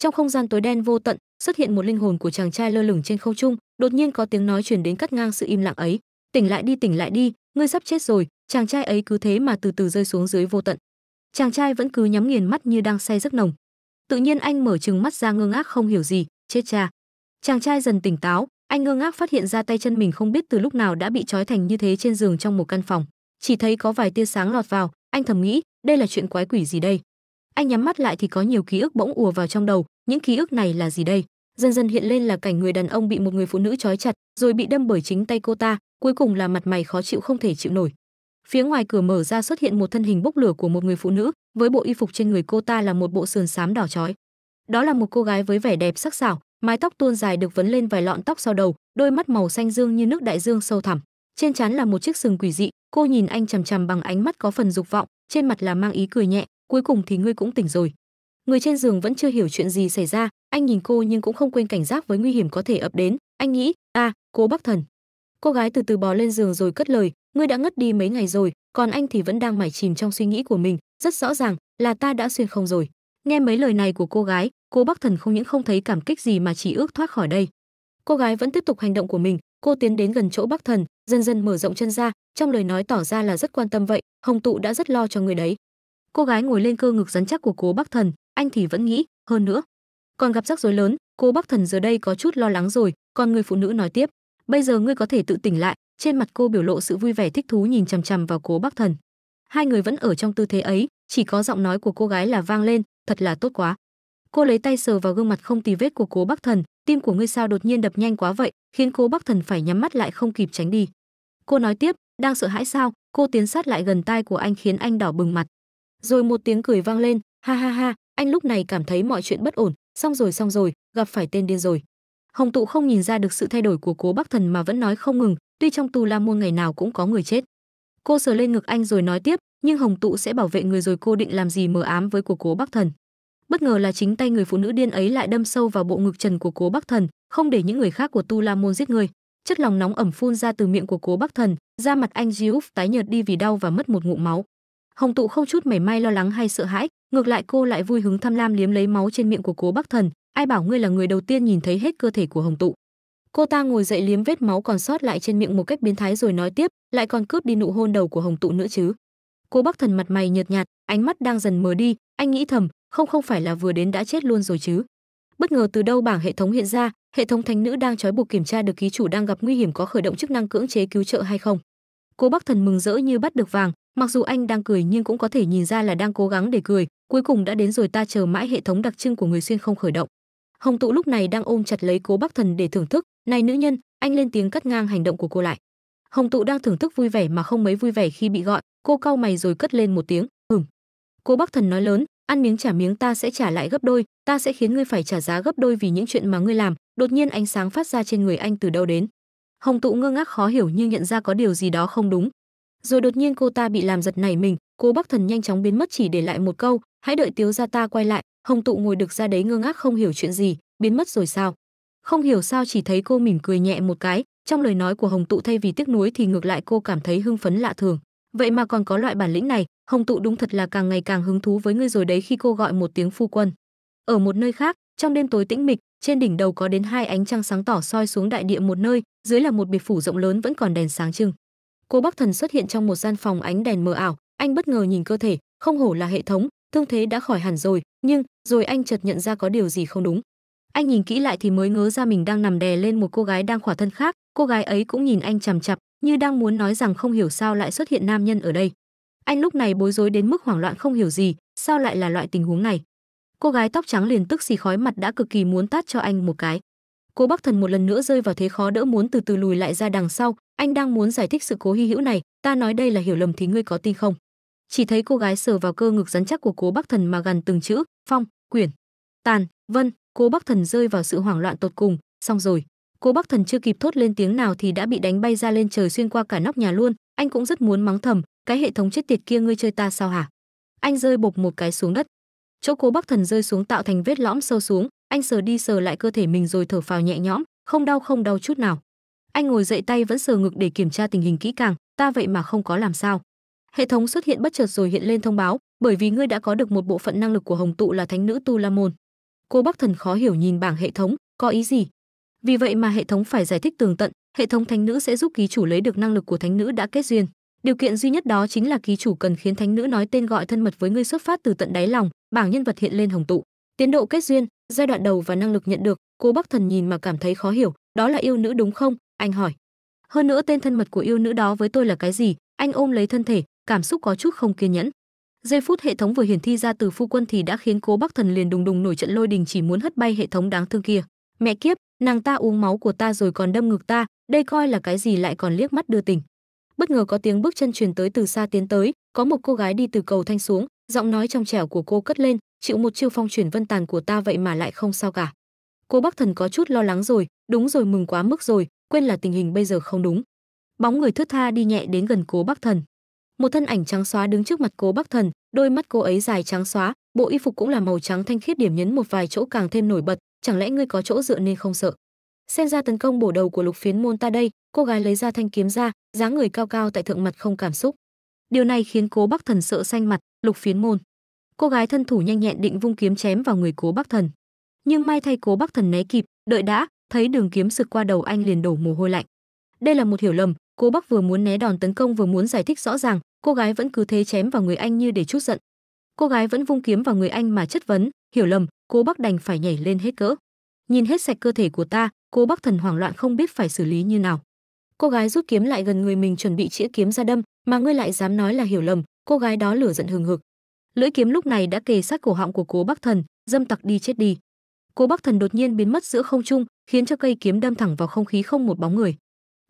trong không gian tối đen vô tận, xuất hiện một linh hồn của chàng trai lơ lửng trên không trung, đột nhiên có tiếng nói truyền đến cắt ngang sự im lặng ấy. Tỉnh lại đi, tỉnh lại đi, ngươi sắp chết rồi, chàng trai ấy cứ thế mà từ từ rơi xuống dưới vô tận. Chàng trai vẫn cứ nhắm nghiền mắt như đang say giấc nồng. Tự nhiên anh mở trừng mắt ra ngơ ngác không hiểu gì, chết cha. Chàng trai dần tỉnh táo, anh ngơ ngác phát hiện ra tay chân mình không biết từ lúc nào đã bị trói thành như thế trên giường trong một căn phòng. Chỉ thấy có vài tia sáng lọt vào, anh thầm nghĩ, đây là chuyện quái quỷ gì đây? Anh nhắm mắt lại thì có nhiều ký ức bỗng ùa vào trong đầu. Những ký ức này là gì đây? Dần dần hiện lên là cảnh người đàn ông bị một người phụ nữ trói chặt, rồi bị đâm bởi chính tay cô ta, cuối cùng là mặt mày khó chịu không thể chịu nổi. Phía ngoài cửa mở ra xuất hiện một thân hình bốc lửa của một người phụ nữ, với bộ y phục trên người cô ta là một bộ sườn xám đỏ chói. Đó là một cô gái với vẻ đẹp sắc sảo, mái tóc tuôn dài được vấn lên vài lọn tóc sau đầu, đôi mắt màu xanh dương như nước đại dương sâu thẳm. Trên trán là một chiếc sừng quỷ dị, cô nhìn anh chằm chằm bằng ánh mắt có phần dục vọng, trên mặt là mang ý cười nhẹ cuối cùng thì ngươi cũng tỉnh rồi. Người trên giường vẫn chưa hiểu chuyện gì xảy ra. Anh nhìn cô nhưng cũng không quên cảnh giác với nguy hiểm có thể ập đến. Anh nghĩ a à, cố bắc thần. Cô gái từ từ bò lên giường rồi cất lời ngươi đã ngất đi mấy ngày rồi còn anh thì vẫn đang mải chìm trong suy nghĩ của mình. Rất rõ ràng là ta đã xuyên không rồi. Nghe mấy lời này của cô gái cô bắc thần không những không thấy cảm kích gì mà chỉ ước thoát khỏi đây. Cô gái vẫn tiếp tục hành động của mình. Cô tiến đến gần chỗ bắc thần dần dần mở rộng chân ra trong lời nói tỏ ra là rất quan tâm vậy. Hồng tụ đã rất lo cho người đấy cô gái ngồi lên cơ ngực rắn chắc của cố bắc thần, anh thì vẫn nghĩ, hơn nữa. Còn gặp rắc rối lớn, cô bắc thần giờ đây có chút lo lắng rồi, còn người phụ nữ nói tiếp. Bây giờ ngươi có thể tự tỉnh lại, trên mặt cô biểu lộ sự vui vẻ thích thú nhìn chằm chằm vào cố bắc thần. Hai người vẫn ở trong tư thế ấy, chỉ có giọng nói của cô gái là vang lên, thật là tốt quá. Cô lấy tay sờ vào gương mặt không tì vết của cố bắc thần, tim của ngươi sao đột nhiên đập nhanh quá vậy, khiến cố bắc thần phải nhắm mắt lại không kịp tránh đi. Cô nói tiếp, đang sợ hãi sao, cô tiến sát lại gần tai của anh khiến anh đỏ bừng mặt rồi một tiếng cười vang lên, ha ha ha, anh lúc này cảm thấy mọi chuyện bất ổn, xong rồi xong rồi, gặp phải tên điên rồi. Hồng tụ không nhìn ra được sự thay đổi của cố bắc thần mà vẫn nói không ngừng, tuy trong tu la môn ngày nào cũng có người chết. Cô sờ lên ngực anh rồi nói tiếp, nhưng hồng tụ sẽ bảo vệ người rồi cô định làm gì mờ ám với của cố bắc thần? Bất ngờ là chính tay người phụ nữ điên ấy lại đâm sâu vào bộ ngực trần của cố bắc thần, không để những người khác của tu la môn giết người. Chất lòng nóng ẩm phun ra từ miệng của cố bắc thần, da mặt anh Jiuf tái nhợt đi vì đau và mất một ngụm máu hồng tụ không chút mảy may lo lắng hay sợ hãi, ngược lại cô lại vui hứng tham lam liếm lấy máu trên miệng của cố bắc thần, ai bảo ngươi là người đầu tiên nhìn thấy hết cơ thể của hồng tụ. Cô ta ngồi dậy liếm vết máu còn sót lại trên miệng một cách biến thái rồi nói tiếp, lại còn cướp đi nụ hôn đầu của hồng tụ nữa chứ. Cô bắc thần mặt mày nhợt nhạt, ánh mắt đang dần mờ đi, anh nghĩ thầm, không không phải là vừa đến đã chết luôn rồi chứ. Bất ngờ từ đâu bảng hệ thống hiện ra, hệ thống thánh nữ đang trói buộc kiểm tra được ký chủ đang gặp nguy hiểm có khởi động chức năng cưỡng chế cứu trợ hay không. Cô bắc thần mừng rỡ như bắt được vàng mặc dù anh đang cười nhưng cũng có thể nhìn ra là đang cố gắng để cười, cuối cùng đã đến rồi ta chờ mãi hệ thống đặc trưng của người xuyên không khởi động. Hồng tụ lúc này đang ôm chặt lấy cố bắc thần để thưởng thức, này nữ nhân, anh lên tiếng cắt ngang hành động của cô lại. Hồng tụ đang thưởng thức vui vẻ mà không mấy vui vẻ khi bị gọi, cô cau mày rồi cất lên một tiếng, ừm. Cô bắc thần nói lớn, ăn miếng trả miếng ta sẽ trả lại gấp đôi, ta sẽ khiến ngươi phải trả giá gấp đôi vì những chuyện mà ngươi làm. Đột nhiên ánh sáng phát ra trên người anh từ đâu đến. Hồng tụ ngơ ngác khó hiểu nhưng nhận ra có điều gì đó không đúng rồi đột nhiên cô ta bị làm giật nảy mình, cô bắc thần nhanh chóng biến mất chỉ để lại một câu, hãy đợi tiếu gia ta quay lại, hồng tụ ngồi được ra đấy ngơ ngác không hiểu chuyện gì, biến mất rồi sao? Không hiểu sao chỉ thấy cô mỉm cười nhẹ một cái, trong lời nói của hồng tụ thay vì tiếc nuối thì ngược lại cô cảm thấy hưng phấn lạ thường. Vậy mà còn có loại bản lĩnh này, hồng tụ đúng thật là càng ngày càng hứng thú với ngươi rồi đấy, khi cô gọi một tiếng phu quân. Ở một nơi khác, trong đêm tối tĩnh mịch, trên đỉnh đầu có đến hai ánh trăng sáng tỏ soi xuống đại địa một nơi, dưới là một biệt phủ rộng lớn vẫn còn đèn sáng trưng cô bắc thần xuất hiện trong một gian phòng ánh đèn mờ ảo. Anh bất ngờ nhìn cơ thể, không hổ là hệ thống, thương thế đã khỏi hẳn rồi, nhưng, rồi anh chợt nhận ra có điều gì không đúng. Anh nhìn kỹ lại thì mới ngớ ra mình đang nằm đè lên một cô gái đang khỏa thân khác. Cô gái ấy cũng nhìn anh chằm chặp như đang muốn nói rằng không hiểu sao lại xuất hiện nam nhân ở đây. Anh lúc này bối rối đến mức hoảng loạn không hiểu gì, sao lại là loại tình huống này? Cô gái tóc trắng liền tức xì khói mặt đã cực kỳ muốn tát cho anh một cái cô bắc thần một lần nữa rơi vào thế khó đỡ muốn từ từ lùi lại ra đằng sau. Anh đang muốn giải thích sự cố hy hữu này. Ta nói đây là hiểu lầm thì ngươi có tin không? Chỉ thấy cô gái sờ vào cơ ngực rắn chắc của cố bắc thần mà gần từng chữ, phong, quyển, tàn, vân. Cố bắc thần rơi vào sự hoảng loạn tột cùng. Xong rồi, cô bắc thần chưa kịp thốt lên tiếng nào thì đã bị đánh bay ra lên trời xuyên qua cả nóc nhà luôn. Anh cũng rất muốn mắng thầm, cái hệ thống chết tiệt kia ngươi chơi ta sao hả? Anh rơi bộc một cái xuống đất. Chỗ cố bắc thần rơi xuống tạo thành vết lõm sâu xuống anh sờ đi sờ lại cơ thể mình rồi thở phào nhẹ nhõm không đau không đau chút nào anh ngồi dậy tay vẫn sờ ngực để kiểm tra tình hình kỹ càng ta vậy mà không có làm sao hệ thống xuất hiện bất chợt rồi hiện lên thông báo bởi vì ngươi đã có được một bộ phận năng lực của hồng tụ là thánh nữ tu la môn Cô Bắc Thần khó hiểu nhìn bảng hệ thống, có ý gì? Vì vậy mà hệ thống phải giải thích tường tận, hệ thống thánh nữ sẽ giúp ký chủ lấy được năng lực của thánh nữ đã kết duyên. Điều kiện duy nhất đó chính là ký chủ cần khiến thánh nữ nói tên gọi thân mật với ngươi xuất phát từ tận đáy lòng, bảng nhân vật hiện lên hồng tụ. Tiến độ kết duyên, giai đoạn đầu và năng lực nhận được, cô Bắc Thần nhìn mà cảm thấy khó hiểu, đó là yêu nữ đúng không? Anh hỏi. Hơn nữa tên thân mật của yêu nữ đó với tôi là cái gì? Anh ôm lấy thân thể, cảm xúc có chút không kiên nhẫn. Giây phút hệ thống vừa hiển thi ra từ phu quân thì đã khiến Cố Bắc Thần liền đùng đùng nổi trận lôi đình chỉ muốn hất bay hệ thống đáng thương kia. Mẹ kiếp, nàng ta uống máu của ta rồi còn đâm ngực ta, đây coi là cái gì lại còn liếc mắt đưa tình. Bất ngờ có tiếng bước chân truyền tới từ xa tiến tới, có một cô gái đi từ cầu thanh xuống, giọng nói trong trẻo của cô cất lên, chịu một chiêu phong chuyển vân tàn của ta vậy mà lại không sao cả. Cô Bắc Thần có chút lo lắng rồi, đúng rồi mừng quá mức rồi, quên là tình hình bây giờ không đúng. Bóng người thướt tha đi nhẹ đến gần Cố Bắc Thần. Một thân ảnh trắng xóa đứng trước mặt Cố Bắc Thần, đôi mắt cô ấy dài trắng xóa, bộ y phục cũng là màu trắng thanh khiết điểm nhấn một vài chỗ càng thêm nổi bật, chẳng lẽ ngươi có chỗ dựa nên không sợ? Xem ra tấn công bổ đầu của Lục Phiến môn ta đây, cô gái lấy ra thanh kiếm ra, dáng người cao cao tại thượng mặt không cảm xúc. Điều này khiến Cố Bắc Thần sợ xanh mặt, Lục Phiến môn. Cô gái thân thủ nhanh nhẹn định vung kiếm chém vào người Cố Bắc Thần. Nhưng may thay Cố Bắc Thần né kịp, đợi đã, thấy đường kiếm sực qua đầu anh liền đổ mồ hôi lạnh. Đây là một hiểu lầm, Cố Bắc vừa muốn né đòn tấn công vừa muốn giải thích rõ ràng, cô gái vẫn cứ thế chém vào người anh như để chút giận. Cô gái vẫn vung kiếm vào người anh mà chất vấn, hiểu lầm, Cố Bắc đành phải nhảy lên hết cỡ. Nhìn hết sạch cơ thể của ta, Cố Bắc Thần hoảng loạn không biết phải xử lý như nào. Cô gái rút kiếm lại gần người mình chuẩn bị chĩa kiếm ra đâm, mà ngươi lại dám nói là hiểu lầm, cô gái đó lửa giận hừng hực. Lưỡi kiếm lúc này đã kề sát cổ họng của Cố Bắc Thần, dâm tặc đi chết đi. Cố Bắc Thần đột nhiên biến mất giữa không trung, khiến cho cây kiếm đâm thẳng vào không khí không một bóng người.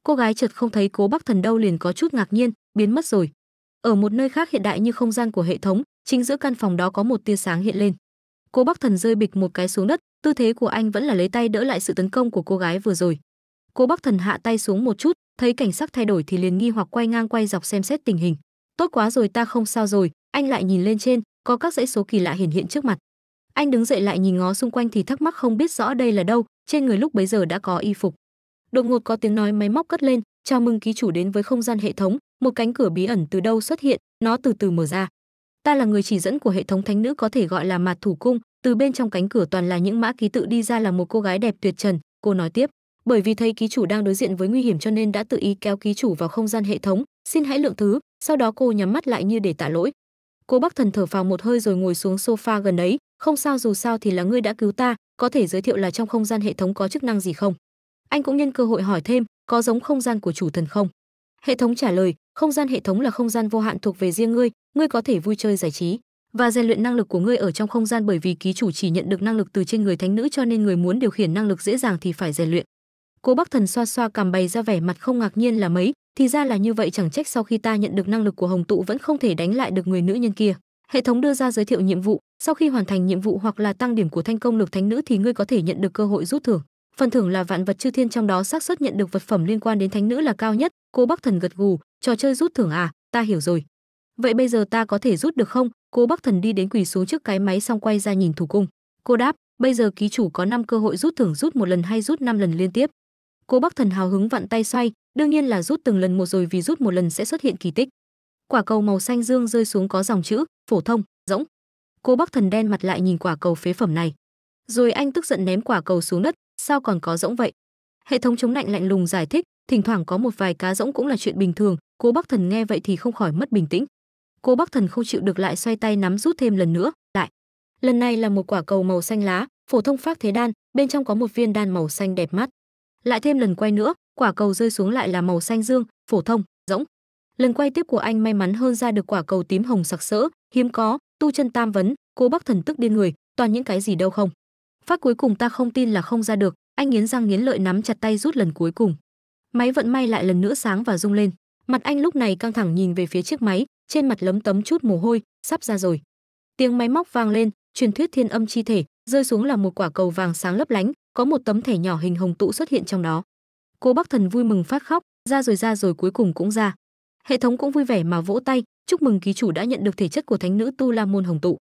Cô gái chợt không thấy Cố Bắc Thần đâu liền có chút ngạc nhiên, biến mất rồi. Ở một nơi khác hiện đại như không gian của hệ thống, chính giữa căn phòng đó có một tia sáng hiện lên. Cố Bắc Thần rơi bịch một cái xuống đất, tư thế của anh vẫn là lấy tay đỡ lại sự tấn công của cô gái vừa rồi. Cố Bắc Thần hạ tay xuống một chút, thấy cảnh sắc thay đổi thì liền nghi hoặc quay ngang quay dọc xem xét tình hình. Tốt quá rồi ta không sao rồi, anh lại nhìn lên trên, có các dãy số kỳ lạ hiển hiện trước mặt. Anh đứng dậy lại nhìn ngó xung quanh thì thắc mắc không biết rõ đây là đâu, trên người lúc bấy giờ đã có y phục. Đột ngột có tiếng nói máy móc cất lên, chào mừng ký chủ đến với không gian hệ thống, một cánh cửa bí ẩn từ đâu xuất hiện, nó từ từ mở ra. Ta là người chỉ dẫn của hệ thống thánh nữ có thể gọi là Mạt Thủ Cung, từ bên trong cánh cửa toàn là những mã ký tự đi ra là một cô gái đẹp tuyệt trần, cô nói tiếp, bởi vì thấy ký chủ đang đối diện với nguy hiểm cho nên đã tự ý kéo ký chủ vào không gian hệ thống, xin hãy lượng thứ, sau đó cô nhắm mắt lại như để tạ lỗi. Cô Bắc Thần thở phào một hơi rồi ngồi xuống sofa gần ấy, không sao dù sao thì là ngươi đã cứu ta, có thể giới thiệu là trong không gian hệ thống có chức năng gì không? Anh cũng nhân cơ hội hỏi thêm, có giống không gian của chủ thần không? Hệ thống trả lời, không gian hệ thống là không gian vô hạn thuộc về riêng ngươi, ngươi có thể vui chơi giải trí và rèn luyện năng lực của ngươi ở trong không gian bởi vì ký chủ chỉ nhận được năng lực từ trên người thánh nữ cho nên người muốn điều khiển năng lực dễ dàng thì phải rèn luyện. cô Bắc Thần xoa xoa cằm bày ra vẻ mặt không ngạc nhiên là mấy, thì ra là như vậy chẳng trách sau khi ta nhận được năng lực của Hồng Tụ vẫn không thể đánh lại được người nữ nhân kia. Hệ thống đưa ra giới thiệu nhiệm vụ, sau khi hoàn thành nhiệm vụ hoặc là tăng điểm của thanh công lực thánh nữ thì ngươi có thể nhận được cơ hội rút thưởng. Phần thưởng là vạn vật chư thiên trong đó xác suất nhận được vật phẩm liên quan đến thánh nữ là cao nhất. cô Bắc Thần gật gù, trò chơi rút thưởng à, ta hiểu rồi. Vậy bây giờ ta có thể rút được không? cô Bắc Thần đi đến quỳ xuống trước cái máy xong quay ra nhìn thủ cung. Cô đáp, bây giờ ký chủ có 5 cơ hội rút thưởng rút một lần hay rút 5 lần liên tiếp. cô Bắc Thần hào hứng vặn tay xoay, đương nhiên là rút từng lần một rồi vì rút một lần sẽ xuất hiện kỳ tích. Quả cầu màu xanh dương rơi xuống có dòng chữ phổ thông, rỗng. cô Bắc Thần đen mặt lại nhìn quả cầu phế phẩm này. Rồi anh tức giận ném quả cầu xuống đất, sao còn có rỗng vậy? Hệ thống chống lạnh lạnh lùng giải thích, thỉnh thoảng có một vài cá rỗng cũng là chuyện bình thường, cô Bắc Thần nghe vậy thì không khỏi mất bình tĩnh. cô Bắc Thần không chịu được lại xoay tay nắm rút thêm lần nữa, lại. Lần này là một quả cầu màu xanh lá, phổ thông phát thế đan, bên trong có một viên đan màu xanh đẹp mắt. Lại thêm lần quay nữa, quả cầu rơi xuống lại là màu xanh dương, phổ thông, rỗng. Lần quay tiếp của anh may mắn hơn ra được quả cầu tím hồng sặc sỡ, hiếm có, tu chân tam vấn, cô Bắc Thần tức điên người, toàn những cái gì đâu không. Phát cuối cùng ta không tin là không ra được, anh nghiến răng nghiến lợi nắm chặt tay rút lần cuối cùng. Máy vận may lại lần nữa sáng và rung lên. Mặt anh lúc này căng thẳng nhìn về phía chiếc máy, trên mặt lấm tấm chút mồ hôi, sắp ra rồi. Tiếng máy móc vang lên, truyền thuyết thiên âm chi thể, rơi xuống là một quả cầu vàng sáng lấp lánh, có một tấm thẻ nhỏ hình hồng tụ xuất hiện trong đó. Cô Bắc Thần vui mừng phát khóc, ra rồi ra rồi cuối cùng cũng ra. Hệ thống cũng vui vẻ mà vỗ tay, chúc mừng ký chủ đã nhận được thể chất của thánh nữ Tu La môn hồng tụ.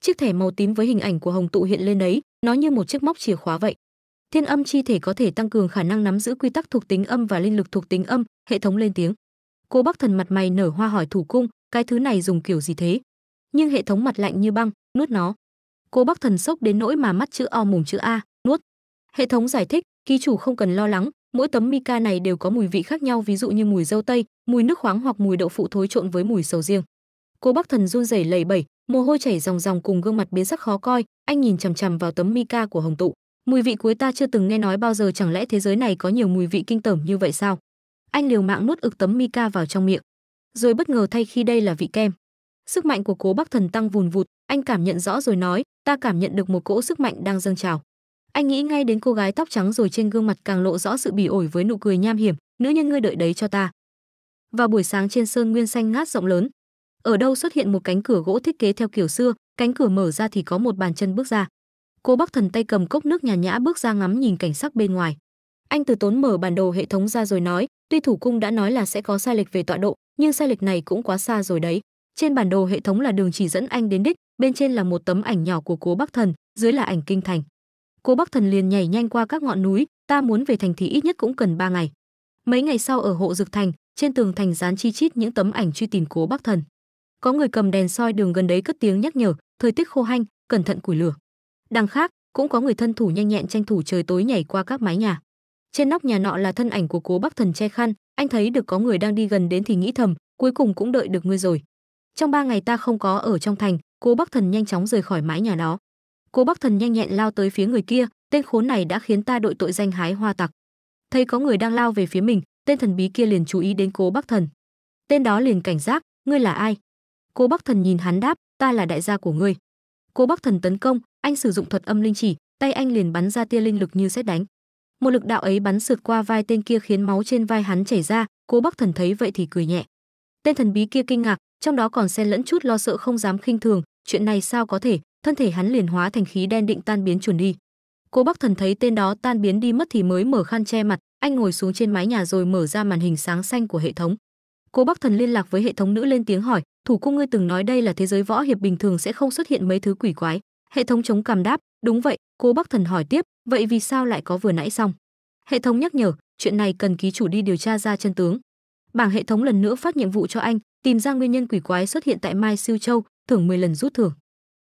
Chiếc thẻ màu tím với hình ảnh của hồng tụ hiện lên đấy, nó như một chiếc móc chìa khóa vậy. Thiên âm chi thể có thể tăng cường khả năng nắm giữ quy tắc thuộc tính âm và linh lực thuộc tính âm, hệ thống lên tiếng. Cô Bắc Thần mặt mày nở hoa hỏi thủ cung, cái thứ này dùng kiểu gì thế? Nhưng hệ thống mặt lạnh như băng, nuốt nó. cô Bắc Thần sốc đến nỗi mà mắt chữ O mồm chữ A, nuốt. Hệ thống giải thích, ký chủ không cần lo lắng, mỗi tấm mica này đều có mùi vị khác nhau ví dụ như mùi dâu tây, mùi nước khoáng hoặc mùi đậu phụ thối trộn với mùi sầu riêng. Cố Bắc Thần run rẩy lẩy bẩy, mồ hôi chảy ròng ròng cùng gương mặt biến sắc khó coi, anh nhìn chằm chằm vào tấm mica của Hồng Tụ. Mùi vị cuối ta chưa từng nghe nói bao giờ, chẳng lẽ thế giới này có nhiều mùi vị kinh tởm như vậy sao? Anh liều mạng nuốt ực tấm mica vào trong miệng, rồi bất ngờ thay khi đây là vị kem. Sức mạnh của Cố Bắc Thần tăng vùn vụt, anh cảm nhận rõ rồi nói, ta cảm nhận được một cỗ sức mạnh đang dâng trào. Anh nghĩ ngay đến cô gái tóc trắng rồi trên gương mặt càng lộ rõ sự bỉ ổi với nụ cười nham hiểm, nữ nhân ngươi đợi đấy cho ta. Vào buổi sáng trên sơn nguyên xanh ngát rộng lớn, ở đâu xuất hiện một cánh cửa gỗ thiết kế theo kiểu xưa, cánh cửa mở ra thì có một bàn chân bước ra. Cô Bắc Thần tay cầm cốc nước nhàn nhã bước ra ngắm nhìn cảnh sắc bên ngoài. Anh từ tốn mở bản đồ hệ thống ra rồi nói, tuy thủ cung đã nói là sẽ có sai lệch về tọa độ, nhưng sai lệch này cũng quá xa rồi đấy. Trên bản đồ hệ thống là đường chỉ dẫn anh đến đích, bên trên là một tấm ảnh nhỏ của Cố Bắc Thần, dưới là ảnh kinh thành. Cố Bắc Thần liền nhảy nhanh qua các ngọn núi, ta muốn về thành thì ít nhất cũng cần 3 ngày. Mấy ngày sau ở hộ Dực Thành, trên tường thành dán chi chít những tấm ảnh truy tìm Cố Bắc Thần. Có người cầm đèn soi đường gần đấy cất tiếng nhắc nhở, thời tiết khô hanh, cẩn thận củi lửa. Đằng khác, cũng có người thân thủ nhanh nhẹn tranh thủ trời tối nhảy qua các mái nhà. Trên nóc nhà nọ là thân ảnh của Cố Bắc Thần che khăn, anh thấy được có người đang đi gần đến thì nghĩ thầm, cuối cùng cũng đợi được ngươi rồi. Trong ba ngày ta không có ở trong thành, Cố Bắc Thần nhanh chóng rời khỏi mái nhà đó. Cố Bắc Thần nhanh nhẹn lao tới phía người kia, tên khốn này đã khiến ta đội tội danh hái hoa tặc. Thấy có người đang lao về phía mình, tên thần bí kia liền chú ý đến Cố Bắc Thần. Tên đó liền cảnh giác, ngươi là ai? Cố Bắc Thần nhìn hắn đáp, ta là đại gia của ngươi. Cố Bắc Thần tấn công, anh sử dụng thuật âm linh chỉ, tay anh liền bắn ra tia linh lực như xét đánh. Một lực đạo ấy bắn sượt qua vai tên kia khiến máu trên vai hắn chảy ra, Cố Bắc Thần thấy vậy thì cười nhẹ. Tên thần bí kia kinh ngạc, trong đó còn xen lẫn chút lo sợ không dám khinh thường, chuyện này sao có thể, thân thể hắn liền hóa thành khí đen định tan biến chuẩn đi. Cố Bắc Thần thấy tên đó tan biến đi mất thì mới mở khăn che mặt, anh ngồi xuống trên mái nhà rồi mở ra màn hình sáng xanh của hệ thống. Cố Bắc Thần liên lạc với hệ thống nữ lên tiếng hỏi, thủ cung ngươi từng nói đây là thế giới võ hiệp bình thường sẽ không xuất hiện mấy thứ quỷ quái. Hệ thống chống cằm đáp, đúng vậy. Cố Bắc Thần hỏi tiếp, vậy vì sao lại có vừa nãy xong? Hệ thống nhắc nhở, chuyện này cần ký chủ đi điều tra ra chân tướng. Bảng hệ thống lần nữa phát nhiệm vụ cho anh, tìm ra nguyên nhân quỷ quái xuất hiện tại Mai Siêu Châu, thưởng 10 lần rút thưởng.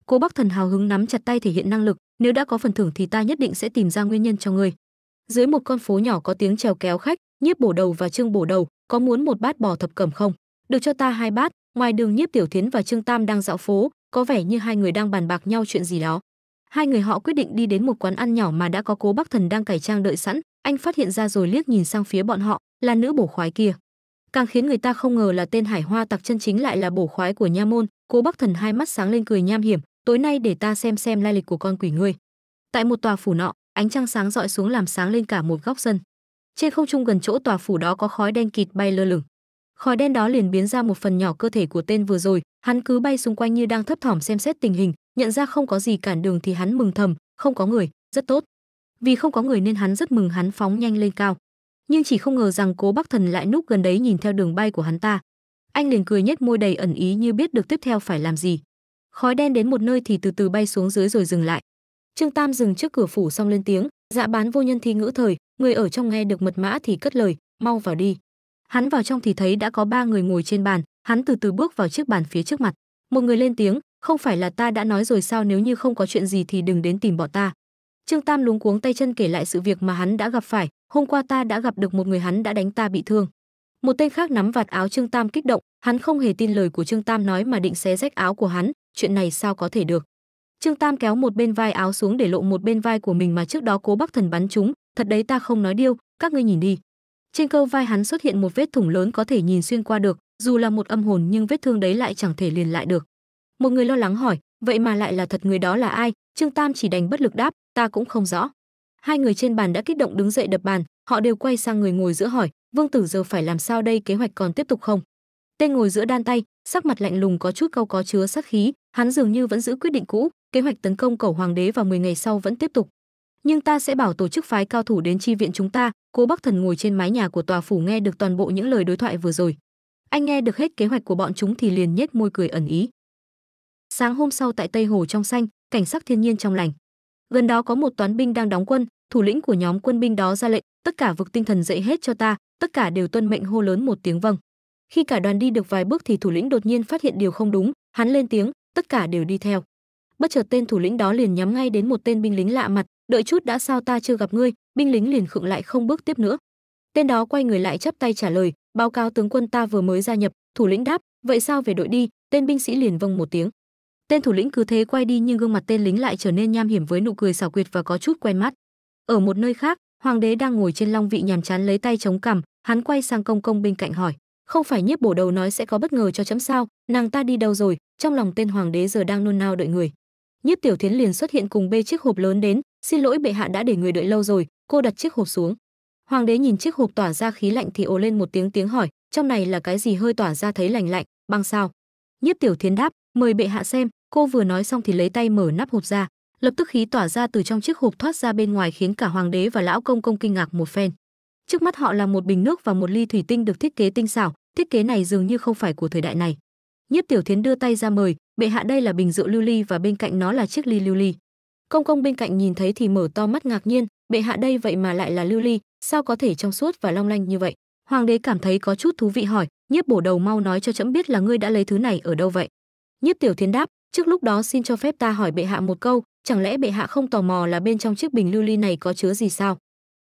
Cố Bắc Thần hào hứng nắm chặt tay thể hiện năng lực, nếu đã có phần thưởng thì ta nhất định sẽ tìm ra nguyên nhân cho ngươi. Dưới một con phố nhỏ có tiếng trèo kéo khách, nhiếp bổ đầu và trương bổ đầu, có muốn một bát bò thập cẩm không? Được cho ta hai bát. Ngoài đường nhiếp tiểu thiến và trương tam đang dạo phố, có vẻ như hai người đang bàn bạc nhau chuyện gì đó. Hai người họ quyết định đi đến một quán ăn nhỏ mà đã có cố Bắc Thần đang cải trang đợi sẵn. Anh phát hiện ra rồi liếc nhìn sang phía bọn họ, là nữ bổ khoái kia. Càng khiến người ta không ngờ là tên Hải Hoa tặc chân chính lại là bổ khoái của Nha môn. Cố Bắc Thần hai mắt sáng lên cười nham hiểm, tối nay để ta xem xem lai lịch của con quỷ ngươi. Tại một tòa phủ nọ, ánh trăng sáng rọi xuống làm sáng lên cả một góc sân. Trên không trung gần chỗ tòa phủ đó có khói đen kịt bay lơ lửng. Khói đen đó liền biến ra một phần nhỏ cơ thể của tên vừa rồi, hắn cứ bay xung quanh như đang thấp thỏm xem xét tình hình, nhận ra không có gì cản đường thì hắn mừng thầm, không có người, rất tốt. Vì không có người nên hắn rất mừng hắn phóng nhanh lên cao. Nhưng chỉ không ngờ rằng Cố Bắc Thần lại núp gần đấy nhìn theo đường bay của hắn ta. Anh liền cười nhếch môi đầy ẩn ý như biết được tiếp theo phải làm gì. Khói đen đến một nơi thì từ từ bay xuống dưới rồi dừng lại. Trương Tam dừng trước cửa phủ xong lên tiếng, "Dạ bán vô nhân thi ngữ thời, người ở trong nghe được mật mã thì cất lời, mau vào đi." Hắn vào trong thì thấy đã có ba người ngồi trên bàn, hắn từ từ bước vào chiếc bàn phía trước mặt. Một người lên tiếng, "Không phải là ta đã nói rồi sao nếu như không có chuyện gì thì đừng đến tìm bọn ta." Trương Tam luống cuống tay chân kể lại sự việc mà hắn đã gặp phải, "Hôm qua ta đã gặp được một người hắn đã đánh ta bị thương." Một tên khác nắm vạt áo Trương Tam kích động, hắn không hề tin lời của Trương Tam nói mà định xé rách áo của hắn, chuyện này sao có thể được. Trương Tam kéo một bên vai áo xuống để lộ một bên vai của mình mà trước đó Cố Bắc Thần bắn trúng, thật đấy ta không nói điêu, các ngươi nhìn đi. Trên câu vai hắn xuất hiện một vết thủng lớn có thể nhìn xuyên qua được, dù là một âm hồn nhưng vết thương đấy lại chẳng thể liền lại được. Một người lo lắng hỏi, vậy mà lại là thật người đó là ai? Trương Tam chỉ đành bất lực đáp, ta cũng không rõ. Hai người trên bàn đã kích động đứng dậy đập bàn, họ đều quay sang người ngồi giữa hỏi, Vương Tử giờ phải làm sao đây, kế hoạch còn tiếp tục không? Tên ngồi giữa đan tay, sắc mặt lạnh lùng có chút câu có chứa sát khí, hắn dường như vẫn giữ quyết định cũ, kế hoạch tấn công cầu hoàng đế vào 10 ngày sau vẫn tiếp tục. Nhưng ta sẽ bảo tổ chức phái cao thủ đến chi viện chúng ta, Cố Bắc Thần ngồi trên mái nhà của tòa phủ nghe được toàn bộ những lời đối thoại vừa rồi. Anh nghe được hết kế hoạch của bọn chúng thì liền nhếch môi cười ẩn ý. Sáng hôm sau tại Tây Hồ trong xanh, cảnh sắc thiên nhiên trong lành. Gần đó có một toán binh đang đóng quân, thủ lĩnh của nhóm quân binh đó ra lệnh, tất cả vực tinh thần dậy hết cho ta, tất cả đều tuân mệnh hô lớn một tiếng vâng. Khi cả đoàn đi được vài bước thì thủ lĩnh đột nhiên phát hiện điều không đúng, hắn lên tiếng, tất cả đều đi theo. bất chợt tên thủ lĩnh đó liền nhắm ngay đến một tên binh lính lạ mặt, đợi chút đã sao ta chưa gặp ngươi. Binh lính liền khựng lại không bước tiếp nữa. Tên đó quay người lại chắp tay trả lời, báo cáo tướng quân ta vừa mới gia nhập. Thủ lĩnh đáp, vậy sao về đội đi? Tên binh sĩ liền vâng một tiếng. Tên thủ lĩnh cứ thế quay đi nhưng gương mặt tên lính lại trở nên nham hiểm với nụ cười xảo quyệt và có chút quen mắt. Ở một nơi khác, hoàng đế đang ngồi trên long vị nhàm chán lấy tay chống cằm, hắn quay sang công công bên cạnh hỏi, không phải nhiếp bổ đầu nói sẽ có bất ngờ cho chấm sao? Nàng ta đi đâu rồi? Trong lòng tên hoàng đế giờ đang nôn nao đợi người. Nhiếp tiểu thiến liền xuất hiện cùng bê chiếc hộp lớn đến, xin lỗi bệ hạ đã để người đợi lâu rồi, cô đặt chiếc hộp xuống. Hoàng đế nhìn chiếc hộp tỏa ra khí lạnh thì ồ lên một tiếng tiếng hỏi, trong này là cái gì hơi tỏa ra thấy lành lạnh, băng sao? Nhiếp tiểu thiến đáp, mời bệ hạ xem, cô vừa nói xong thì lấy tay mở nắp hộp ra. Lập tức khí tỏa ra từ trong chiếc hộp thoát ra bên ngoài khiến cả hoàng đế và lão công công kinh ngạc một phen. Trước mắt họ là một bình nước và một ly thủy tinh được thiết kế tinh xảo, thiết kế này dường như không phải của thời đại này nhiếp tiểu thiến đưa tay ra mời, bệ hạ đây là bình rượu lưu ly và bên cạnh nó là chiếc ly lưu ly. Công công bên cạnh nhìn thấy thì mở to mắt ngạc nhiên, bệ hạ đây vậy mà lại là lưu ly, sao có thể trong suốt và long lanh như vậy? Hoàng đế cảm thấy có chút thú vị hỏi, nhiếp bổ đầu mau nói cho chấm biết là ngươi đã lấy thứ này ở đâu vậy? Nhiếp tiểu thiến đáp, trước lúc đó xin cho phép ta hỏi bệ hạ một câu, chẳng lẽ bệ hạ không tò mò là bên trong chiếc bình lưu ly này có chứa gì sao?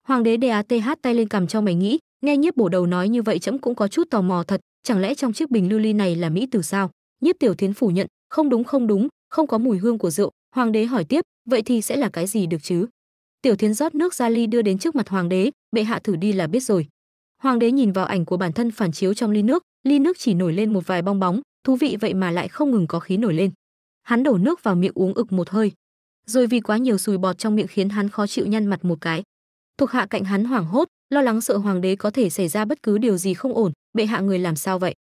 Hoàng đế dath tay lên cầm cho mày nghĩ, nghe nhiếp bổ đầu nói như vậy chấm cũng có chút tò mò thật chẳng lẽ trong chiếc bình lưu ly này là mỹ tử sao? Nhiếp tiểu thiến phủ nhận, không đúng không đúng, không có mùi hương của rượu. Hoàng đế hỏi tiếp, vậy thì sẽ là cái gì được chứ? Tiểu thiến rót nước ra ly đưa đến trước mặt hoàng đế, bệ hạ thử đi là biết rồi. Hoàng đế nhìn vào ảnh của bản thân phản chiếu trong ly nước ly nước chỉ nổi lên một vài bong bóng, thú vị vậy mà lại không ngừng có khí nổi lên. Hắn đổ nước vào miệng uống ực một hơi. Rồi vì quá nhiều sùi bọt trong miệng khiến hắn khó chịu nhăn mặt một cái. Thuộc hạ cạnh hắn hoảng hốt lo lắng sợ hoàng đế có thể xảy ra bất cứ điều gì không ổn, bệ hạ người làm sao vậy?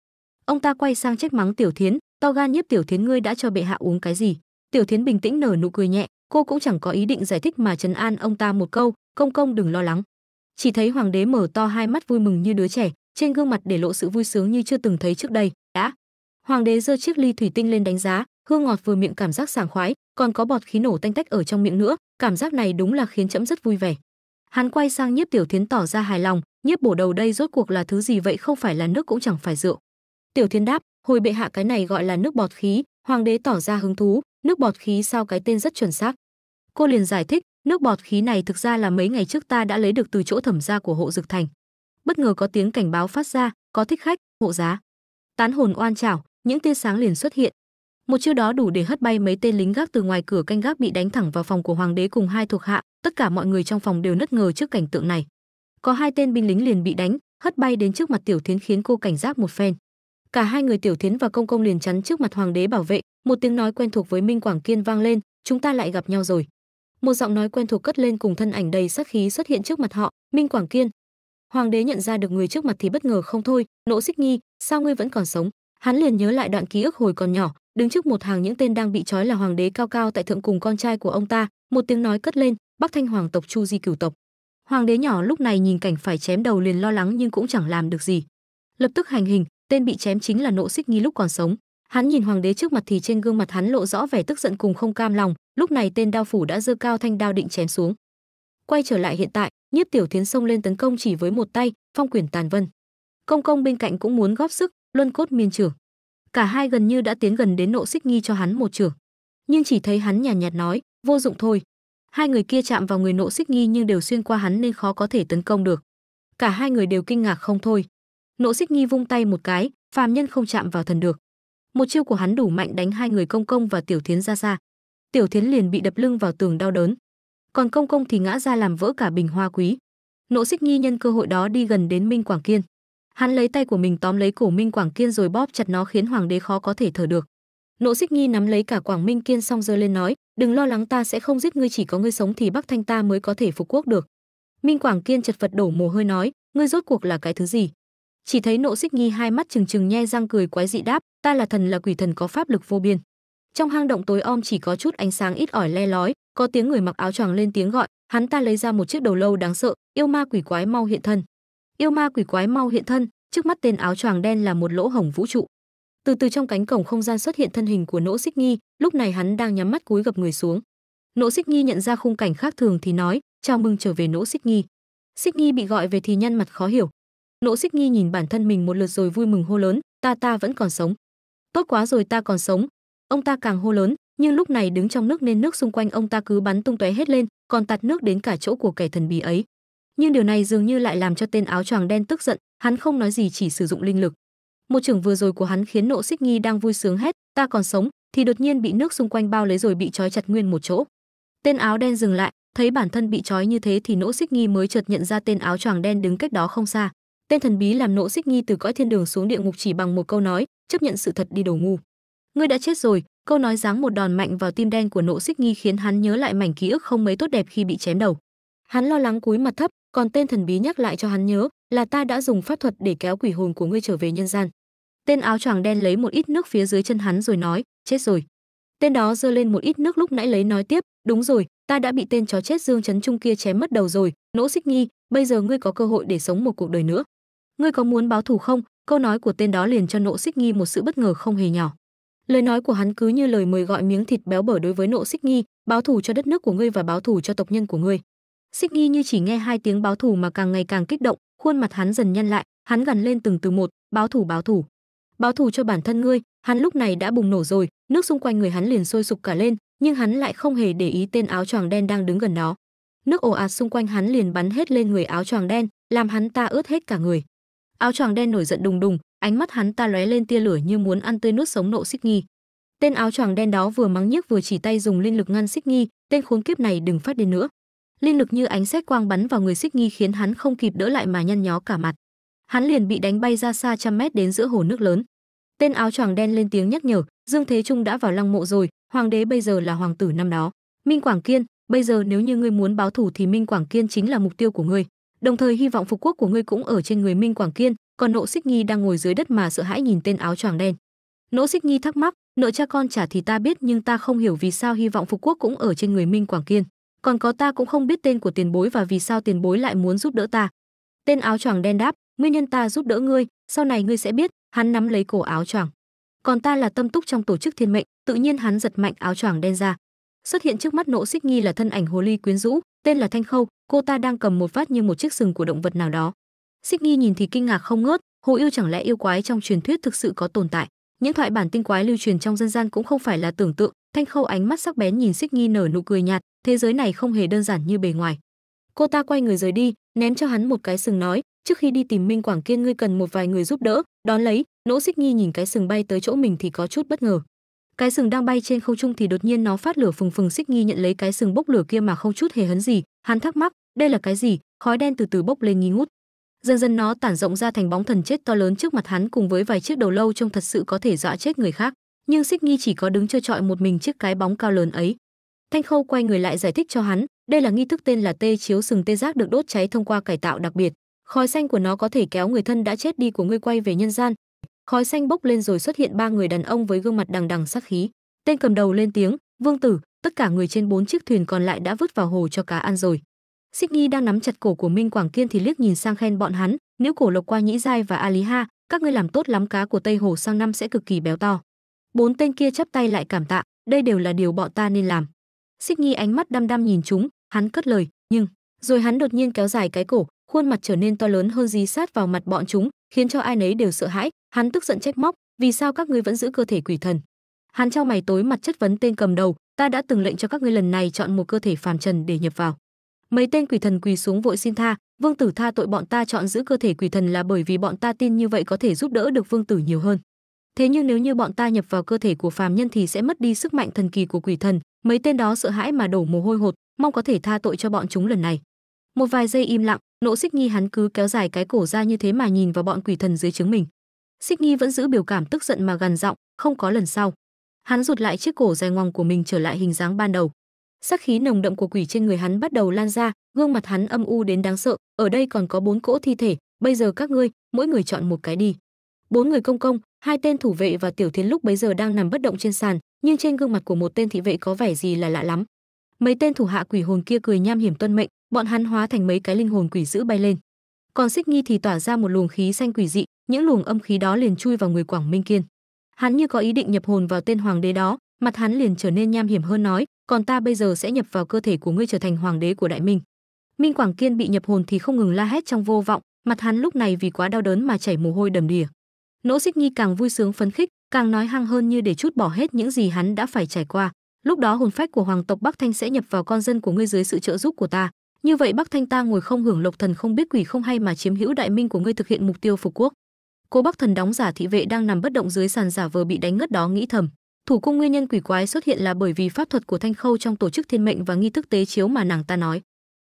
Ông ta quay sang trách mắng tiểu thiến, to gan nhiếp tiểu thiến, ngươi đã cho bệ hạ uống cái gì? Tiểu thiến bình tĩnh nở nụ cười nhẹ, cô cũng chẳng có ý định giải thích mà trấn an ông ta một câu, công công đừng lo lắng. Chỉ thấy hoàng đế mở to hai mắt vui mừng như đứa trẻ, trên gương mặt để lộ sự vui sướng như chưa từng thấy trước đây. Đã. Hoàng đế giơ chiếc ly thủy tinh lên đánh giá, hương ngọt vừa miệng cảm giác sảng khoái, còn có bọt khí nổ tanh tách ở trong miệng nữa, cảm giác này đúng là khiến chấm rất vui vẻ hắn quay sang nhiếp tiểu thiến tỏ ra hài lòng nhiếp bổ đầu đây rốt cuộc là thứ gì vậy? Không phải là nước cũng chẳng phải rượu. Tiểu thiến đáp hồi bệ hạ cái này gọi là nước bọt khí. Hoàng đế tỏ ra hứng thú nước bọt khí sao cái tên rất chuẩn xác? Cô liền giải thích nước bọt khí này thực ra là mấy ngày trước ta đã lấy được từ chỗ thẩm gia của hộ dực thành. Bất ngờ có tiếng cảnh báo phát ra có thích khách hộ giá. Tán hồn oan trảo, những tia sáng liền xuất hiện một chiêu đó đủ để hất bay mấy tên lính gác từ ngoài cửa canh gác bị đánh thẳng vào phòng của hoàng đế cùng hai thuộc hạ. Tất cả mọi người trong phòng đều nất ngờ trước cảnh tượng này. Có hai tên binh lính liền bị đánh, hất bay đến trước mặt tiểu thiến khiến cô cảnh giác một phen. Cả hai người tiểu thiến và công công liền chắn trước mặt hoàng đế bảo vệ. Một tiếng nói quen thuộc với minh quảng kiên vang lên, chúng ta lại gặp nhau rồi. Một giọng nói quen thuộc cất lên cùng thân ảnh đầy sát khí xuất hiện trước mặt họ. Minh quảng kiên. Hoàng đế nhận ra được người trước mặt thì bất ngờ không thôi, nỗ xích nghi sao ngươi vẫn còn sống? Hắn liền nhớ lại đoạn ký ức hồi còn nhỏ đứng trước một hàng những tên đang bị trói là hoàng đế cao cao tại thượng cùng con trai của ông ta, một tiếng nói cất lên, bắc thanh hoàng tộc chu di cửu tộc. Hoàng đế nhỏ lúc này nhìn cảnh phải chém đầu liền lo lắng nhưng cũng chẳng làm được gì. Lập tức hành hình, tên bị chém chính là nộ xích nghi lúc còn sống. Hắn nhìn hoàng đế trước mặt thì trên gương mặt hắn lộ rõ vẻ tức giận cùng không cam lòng, lúc này tên đao phủ đã giơ cao thanh đao định chém xuống. Quay trở lại hiện tại, nhiếp tiểu thiến xông lên tấn công chỉ với một tay, phong quyển tàn vân. Công công bên cạnh cũng muốn góp sức, luân cốt miên trưởng cả hai gần như đã tiến gần đến nộ xích nghi cho hắn một trưởng nhưng chỉ thấy hắn nhàn nhạt, nhạt nói vô dụng thôi. Hai người kia chạm vào người nộ xích nghi nhưng đều xuyên qua hắn nên khó có thể tấn công được. Cả hai người đều kinh ngạc không thôi. Nộ xích nghi vung tay một cái phàm nhân không chạm vào thần được. Một chiêu của hắn đủ mạnh đánh hai người công công và tiểu thiến ra xa. Tiểu thiến liền bị đập lưng vào tường đau đớn. Còn công công thì ngã ra làm vỡ cả bình hoa quý. Nộ xích nghi nhân cơ hội đó đi gần đến minh quảng kiên hắn lấy tay của mình tóm lấy cổ minh quảng kiên rồi bóp chặt nó khiến hoàng đế khó có thể thở được. Nộ xích nghi nắm lấy cả quảng minh kiên xong giơ lên nói, đừng lo lắng, ta sẽ không giết ngươi, chỉ có ngươi sống thì bắc thanh ta mới có thể phục quốc được. Minh quảng kiên chật vật đổ mồ hôi nói, ngươi rốt cuộc là cái thứ gì? Chỉ thấy nộ xích nghi hai mắt trừng trừng, nhe răng cười quái dị đáp, ta là thần, là quỷ thần có pháp lực vô biên. Trong hang động tối om chỉ có chút ánh sáng ít ỏi le lói, có tiếng người mặc áo choàng lên tiếng gọi, hắn ta lấy ra một chiếc đầu lâu đáng sợ, yêu ma quỷ quái mau hiện thân yêu ma quỷ quái mau hiện thân, trước mắt tên áo choàng đen là một lỗ hổng vũ trụ. Từ từ trong cánh cổng không gian xuất hiện thân hình của nỗ xích nghi lúc này hắn đang nhắm mắt cúi gập người xuống. Nỗ xích nghi nhận ra khung cảnh khác thường thì nói, chào mừng trở về nỗ xích nghi xích nghi bị gọi về thì nhăn mặt khó hiểu. Nỗ xích nghi nhìn bản thân mình một lượt rồi vui mừng hô lớn, ta ta vẫn còn sống. Tốt quá rồi, ta còn sống. Ông ta càng hô lớn, nhưng lúc này đứng trong nước nên nước xung quanh ông ta cứ bắn tung tóe hết lên, còn tạt nước đến cả chỗ của kẻ thần bí ấy nhưng điều này dường như lại làm cho tên áo choàng đen tức giận hắn không nói gì chỉ sử dụng linh lực. Một trưởng vừa rồi của hắn khiến nộ xích nghi đang vui sướng hết, ta còn sống thì đột nhiên bị nước xung quanh bao lấy rồi bị trói chặt nguyên một chỗ. Tên áo đen dừng lại thấy bản thân bị trói như thế thì nỗ xích nghi mới chợt nhận ra tên áo choàng đen đứng cách đó không xa. Tên thần bí làm nỗ xích nghi từ cõi thiên đường xuống địa ngục chỉ bằng một câu nói chấp nhận sự thật đi đồ ngu. Ngươi đã chết rồi câu nói giáng một đòn mạnh vào tim đen của nỗ xích nghi khiến hắn nhớ lại mảnh ký ức không mấy tốt đẹp khi bị chém đầu. Hắn lo lắng cúi mặt thấp còn tên thần bí nhắc lại cho hắn nhớ là ta đã dùng pháp thuật để kéo quỷ hồn của ngươi trở về nhân gian. Tên áo choàng đen lấy một ít nước phía dưới chân hắn rồi nói, chết rồi. Tên đó giơ lên một ít nước lúc nãy lấy nói tiếp, đúng rồi, ta đã bị tên chó chết dương chấn trung kia chém mất đầu rồi, nỗ xích nghi bây giờ ngươi có cơ hội để sống một cuộc đời nữa. Ngươi có muốn báo thù không? Câu nói của tên đó liền cho nỗ xích nghi một sự bất ngờ không hề nhỏ. Lời nói của hắn cứ như lời mời gọi miếng thịt béo bở đối với nỗ xích nghi báo thù cho đất nước của ngươi và báo thù cho tộc nhân của ngươi xích nghi như chỉ nghe hai tiếng báo thù mà càng ngày càng kích động, khuôn mặt hắn dần nhăn lại, hắn gằn lên từng từ một, báo thù báo thù. Báo thù cho bản thân ngươi, hắn lúc này đã bùng nổ rồi, nước xung quanh người hắn liền sôi sục cả lên, nhưng hắn lại không hề để ý tên áo choàng đen đang đứng gần đó nước ồ ạt xung quanh hắn liền bắn hết lên người áo choàng đen, làm hắn ta ướt hết cả người. Áo choàng đen nổi giận đùng đùng, ánh mắt hắn ta lóe lên tia lửa như muốn ăn tươi nuốt sống nộ xích nghi. Tên áo choàng đen đó vừa mắng nhiếc vừa chỉ tay dùng linh lực ngăn xích nghi, tên khốn kiếp này đừng phát điên nữa linh lực như ánh xét quang bắn vào người xích nghi khiến hắn không kịp đỡ lại mà nhăn nhó cả mặt. Hắn liền bị đánh bay ra xa trăm mét đến giữa hồ nước lớn. Tên áo choàng đen lên tiếng nhắc nhở, dương thế trung đã vào lăng mộ rồi, hoàng đế bây giờ là hoàng tử năm đó. Minh quảng kiên, bây giờ nếu như ngươi muốn báo thù thì minh quảng kiên chính là mục tiêu của ngươi. Đồng thời hy vọng phục quốc của ngươi cũng ở trên người minh quảng kiên, còn nộ xích nghi đang ngồi dưới đất mà sợ hãi nhìn tên áo choàng đen. Nỗ xích nghi thắc mắc nợ cha con trả thì ta biết nhưng ta không hiểu vì sao hy vọng phục quốc cũng ở trên người minh quảng kiên còn có ta cũng không biết tên của tiền bối và vì sao tiền bối lại muốn giúp đỡ ta. Tên áo choàng đen đáp, nguyên nhân ta giúp đỡ ngươi, sau này ngươi sẽ biết, hắn nắm lấy cổ áo choàng. Còn ta là tâm túc trong tổ chức thiên mệnh, tự nhiên hắn giật mạnh áo choàng đen ra. Xuất hiện trước mắt nộ xích nghi là thân ảnh hồ ly quyến rũ, tên là thanh khâu, cô ta đang cầm một vát như một chiếc sừng của động vật nào đó. Xích nghi nhìn thì kinh ngạc không ngớt, hồ yêu chẳng lẽ yêu quái trong truyền thuyết thực sự có tồn tại. Những thoại bản tinh quái lưu truyền trong dân gian cũng không phải là tưởng tượng thanh khâu ánh mắt sắc bén nhìn xích nghi nở nụ cười nhạt, thế giới này không hề đơn giản như bề ngoài. Cô ta quay người rời đi, ném cho hắn một cái sừng nói, trước khi đi tìm minh quảng kiên ngươi cần một vài người giúp đỡ, đón lấy, nỗ xích nghi nhìn cái sừng bay tới chỗ mình thì có chút bất ngờ. Cái sừng đang bay trên không trung thì đột nhiên nó phát lửa phừng phừng xích nghi nhận lấy cái sừng bốc lửa kia mà không chút hề hấn gì, hắn thắc mắc, đây là cái gì? Khói đen từ từ bốc lên nghi ngút. Dần dần nó tản rộng ra thành bóng thần chết to lớn trước mặt hắn cùng với vài chiếc đầu lâu trông thật sự có thể dọa chết người khác nhưng xích nghi chỉ có đứng chơi trọi một mình chiếc cái bóng cao lớn ấy. Thanh khâu quay người lại giải thích cho hắn, đây là nghi thức tên là tê chiếu sừng tê giác được đốt cháy thông qua cải tạo đặc biệt. Khói xanh của nó có thể kéo người thân đã chết đi của ngươi quay về nhân gian. Khói xanh bốc lên rồi xuất hiện ba người đàn ông với gương mặt đằng đằng sắc khí. Tên cầm đầu lên tiếng, vương tử, tất cả người trên bốn chiếc thuyền còn lại đã vứt vào hồ cho cá ăn rồi. Xích nghi đang nắm chặt cổ của minh quảng kiên thì liếc nhìn sang khen bọn hắn, nếu cổ lộc qua nhĩ giai và a lý ha, các ngươi làm tốt lắm cá của tây hồ sang năm sẽ cực kỳ béo to bốn tên kia chắp tay lại cảm tạ, đây đều là điều bọn ta nên làm. Xích nghi ánh mắt đăm đăm nhìn chúng, hắn cất lời, nhưng, rồi hắn đột nhiên kéo dài cái cổ, khuôn mặt trở nên to lớn hơn dí sát vào mặt bọn chúng, khiến cho ai nấy đều sợ hãi, hắn tức giận trách móc, vì sao các ngươi vẫn giữ cơ thể quỷ thần? Hắn trao mày tối mặt chất vấn tên cầm đầu, ta đã từng lệnh cho các ngươi lần này chọn một cơ thể phàm trần để nhập vào. Mấy tên quỷ thần quỳ xuống vội xin tha, vương tử tha tội bọn ta chọn giữ cơ thể quỷ thần là bởi vì bọn ta tin như vậy có thể giúp đỡ được vương tử nhiều hơn thế nhưng nếu như bọn ta nhập vào cơ thể của phàm nhân thì sẽ mất đi sức mạnh thần kỳ của quỷ thần. Mấy tên đó sợ hãi mà đổ mồ hôi hột, mong có thể tha tội cho bọn chúng lần này. Một vài giây im lặng, nộ xích nghi hắn cứ kéo dài cái cổ ra như thế mà nhìn vào bọn quỷ thần dưới trứng mình. Xích nghi vẫn giữ biểu cảm tức giận mà gằn giọng, không có lần sau. Hắn rụt lại chiếc cổ dài ngoằng của mình trở lại hình dáng ban đầu. Sắc khí nồng đậm của quỷ trên người hắn bắt đầu lan ra, gương mặt hắn âm u đến đáng sợ, ở đây còn có bốn cỗ thi thể, bây giờ các ngươi, mỗi người chọn một cái đi. Bốn người công công hai tên thủ vệ và tiểu thiến lúc bấy giờ đang nằm bất động trên sàn, nhưng trên gương mặt của một tên thị vệ có vẻ gì là lạ lắm. Mấy tên thủ hạ quỷ hồn kia cười nham hiểm tuân mệnh, bọn hắn hóa thành mấy cái linh hồn quỷ dữ bay lên. Còn xích nghi thì tỏa ra một luồng khí xanh quỷ dị, những luồng âm khí đó liền chui vào người quảng minh kiên. Hắn như có ý định nhập hồn vào tên hoàng đế đó, mặt hắn liền trở nên nham hiểm hơn nói, còn ta bây giờ sẽ nhập vào cơ thể của ngươi trở thành hoàng đế của đại minh. Minh quảng kiên bị nhập hồn thì không ngừng la hét trong vô vọng, mặt hắn lúc này vì quá đau đớn mà chảy mồ hôi đầm đìa nỗ xích nghi càng vui sướng phấn khích càng nói hăng hơn như để chút bỏ hết những gì hắn đã phải trải qua lúc đó hồn phách của hoàng tộc Bắc Thanh sẽ nhập vào con dân của ngươi dưới sự trợ giúp của ta. Như vậy Bắc Thanh ta ngồi không hưởng lộc thần không biết quỷ không hay mà chiếm hữu đại minh của ngươi thực hiện mục tiêu phục quốc. Cô Bắc Thần đóng giả thị vệ đang nằm bất động dưới sàn giả vờ bị đánh ngất đó nghĩ thầm, thủ cung nguyên nhân quỷ quái xuất hiện là bởi vì pháp thuật của Thanh Khâu trong tổ chức thiên mệnh và nghi thức tế chiếu mà nàng ta nói.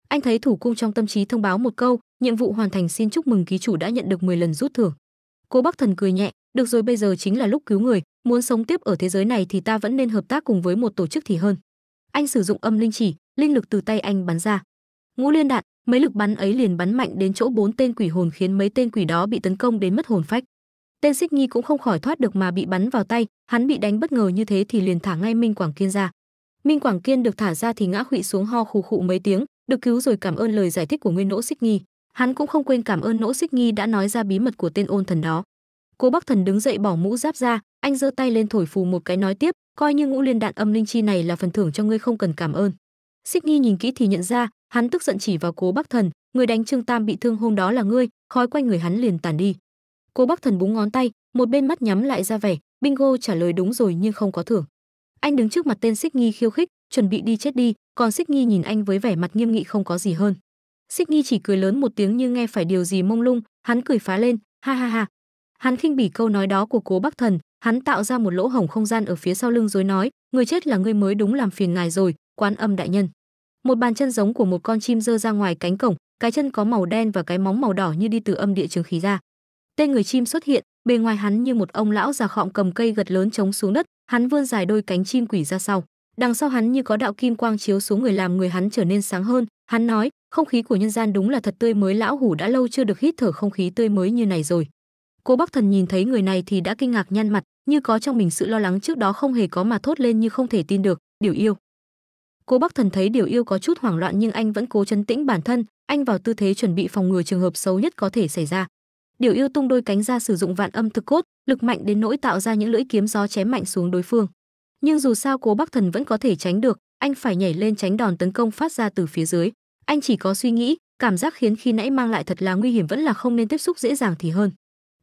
Anh thấy thủ cung trong tâm trí thông báo một câu, nhiệm vụ hoàn thành xin chúc mừng ký chủ đã nhận được 10 lần rút thưởng. Cố Bắc Thần cười nhẹ, được rồi bây giờ chính là lúc cứu người, muốn sống tiếp ở thế giới này thì ta vẫn nên hợp tác cùng với một tổ chức thì hơn. Anh sử dụng âm linh chỉ, linh lực từ tay anh bắn ra. Ngũ liên đạn, mấy lực bắn ấy liền bắn mạnh đến chỗ bốn tên quỷ hồn khiến mấy tên quỷ đó bị tấn công đến mất hồn phách. Tên Xích Nhi cũng không khỏi thoát được mà bị bắn vào tay, hắn bị đánh bất ngờ như thế thì liền thả ngay Minh Quảng Kiên ra. Minh Quảng Kiên được thả ra thì ngã khuỵu xuống ho khù khụ mấy tiếng, được cứu rồi cảm ơn lời giải thích của Nguyên Nỗ Xích Nhi. Hắn cũng không quên cảm ơn Nỗ Xích nghi đã nói ra bí mật của tên ôn thần đó. Cố Bắc Thần đứng dậy bỏ mũ giáp ra, anh giơ tay lên thổi phù một cái nói tiếp, coi như ngũ liên đạn âm linh chi này là phần thưởng cho ngươi không cần cảm ơn. Xích nghi nhìn kỹ thì nhận ra, hắn tức giận chỉ vào Cố Bắc Thần, người đánh Trương Tam bị thương hôm đó là ngươi, khói quanh người hắn liền tàn đi. Cố Bắc Thần búng ngón tay, một bên mắt nhắm lại ra vẻ, bingo trả lời đúng rồi nhưng không có thưởng. Anh đứng trước mặt tên Xích nghi khiêu khích, chuẩn bị đi chết đi, còn Xích nghi nhìn anh với vẻ mặt nghiêm nghị không có gì hơn. Xích Nhi chỉ cười lớn một tiếng như nghe phải điều gì mông lung, hắn cười phá lên, ha ha ha. Hắn khinh bỉ câu nói đó của Cố Bắc Thần, hắn tạo ra một lỗ hổng không gian ở phía sau lưng rồi nói, người chết là ngươi mới đúng làm phiền ngài rồi, quan âm đại nhân. Một bàn chân giống của một con chim rơi ra ngoài cánh cổng, cái chân có màu đen và cái móng màu đỏ như đi từ âm địa trường khí ra. Tên người chim xuất hiện, bề ngoài hắn như một ông lão già khọm cầm cây gật lớn chống xuống đất, hắn vươn dài đôi cánh chim quỷ ra sau. Đằng sau hắn như có đạo kim quang chiếu xuống người làm người hắn trở nên sáng hơn, hắn nói, không khí của nhân gian đúng là thật tươi mới lão hủ đã lâu chưa được hít thở không khí tươi mới như này rồi. Cố Bắc Thần nhìn thấy người này thì đã kinh ngạc nhăn mặt, như có trong mình sự lo lắng trước đó không hề có mà thốt lên như không thể tin được, "Điều yêu." Cố Bắc Thần thấy Điều yêu có chút hoảng loạn nhưng anh vẫn cố chấn tĩnh bản thân, anh vào tư thế chuẩn bị phòng ngừa trường hợp xấu nhất có thể xảy ra. Điều yêu tung đôi cánh ra sử dụng vạn âm thực cốt, lực mạnh đến nỗi tạo ra những lưỡi kiếm gió chém mạnh xuống đối phương. Nhưng dù sao Cố Bắc Thần vẫn có thể tránh được, anh phải nhảy lên tránh đòn tấn công phát ra từ phía dưới. Anh chỉ có suy nghĩ, cảm giác khiến khi nãy mang lại thật là nguy hiểm vẫn là không nên tiếp xúc dễ dàng thì hơn.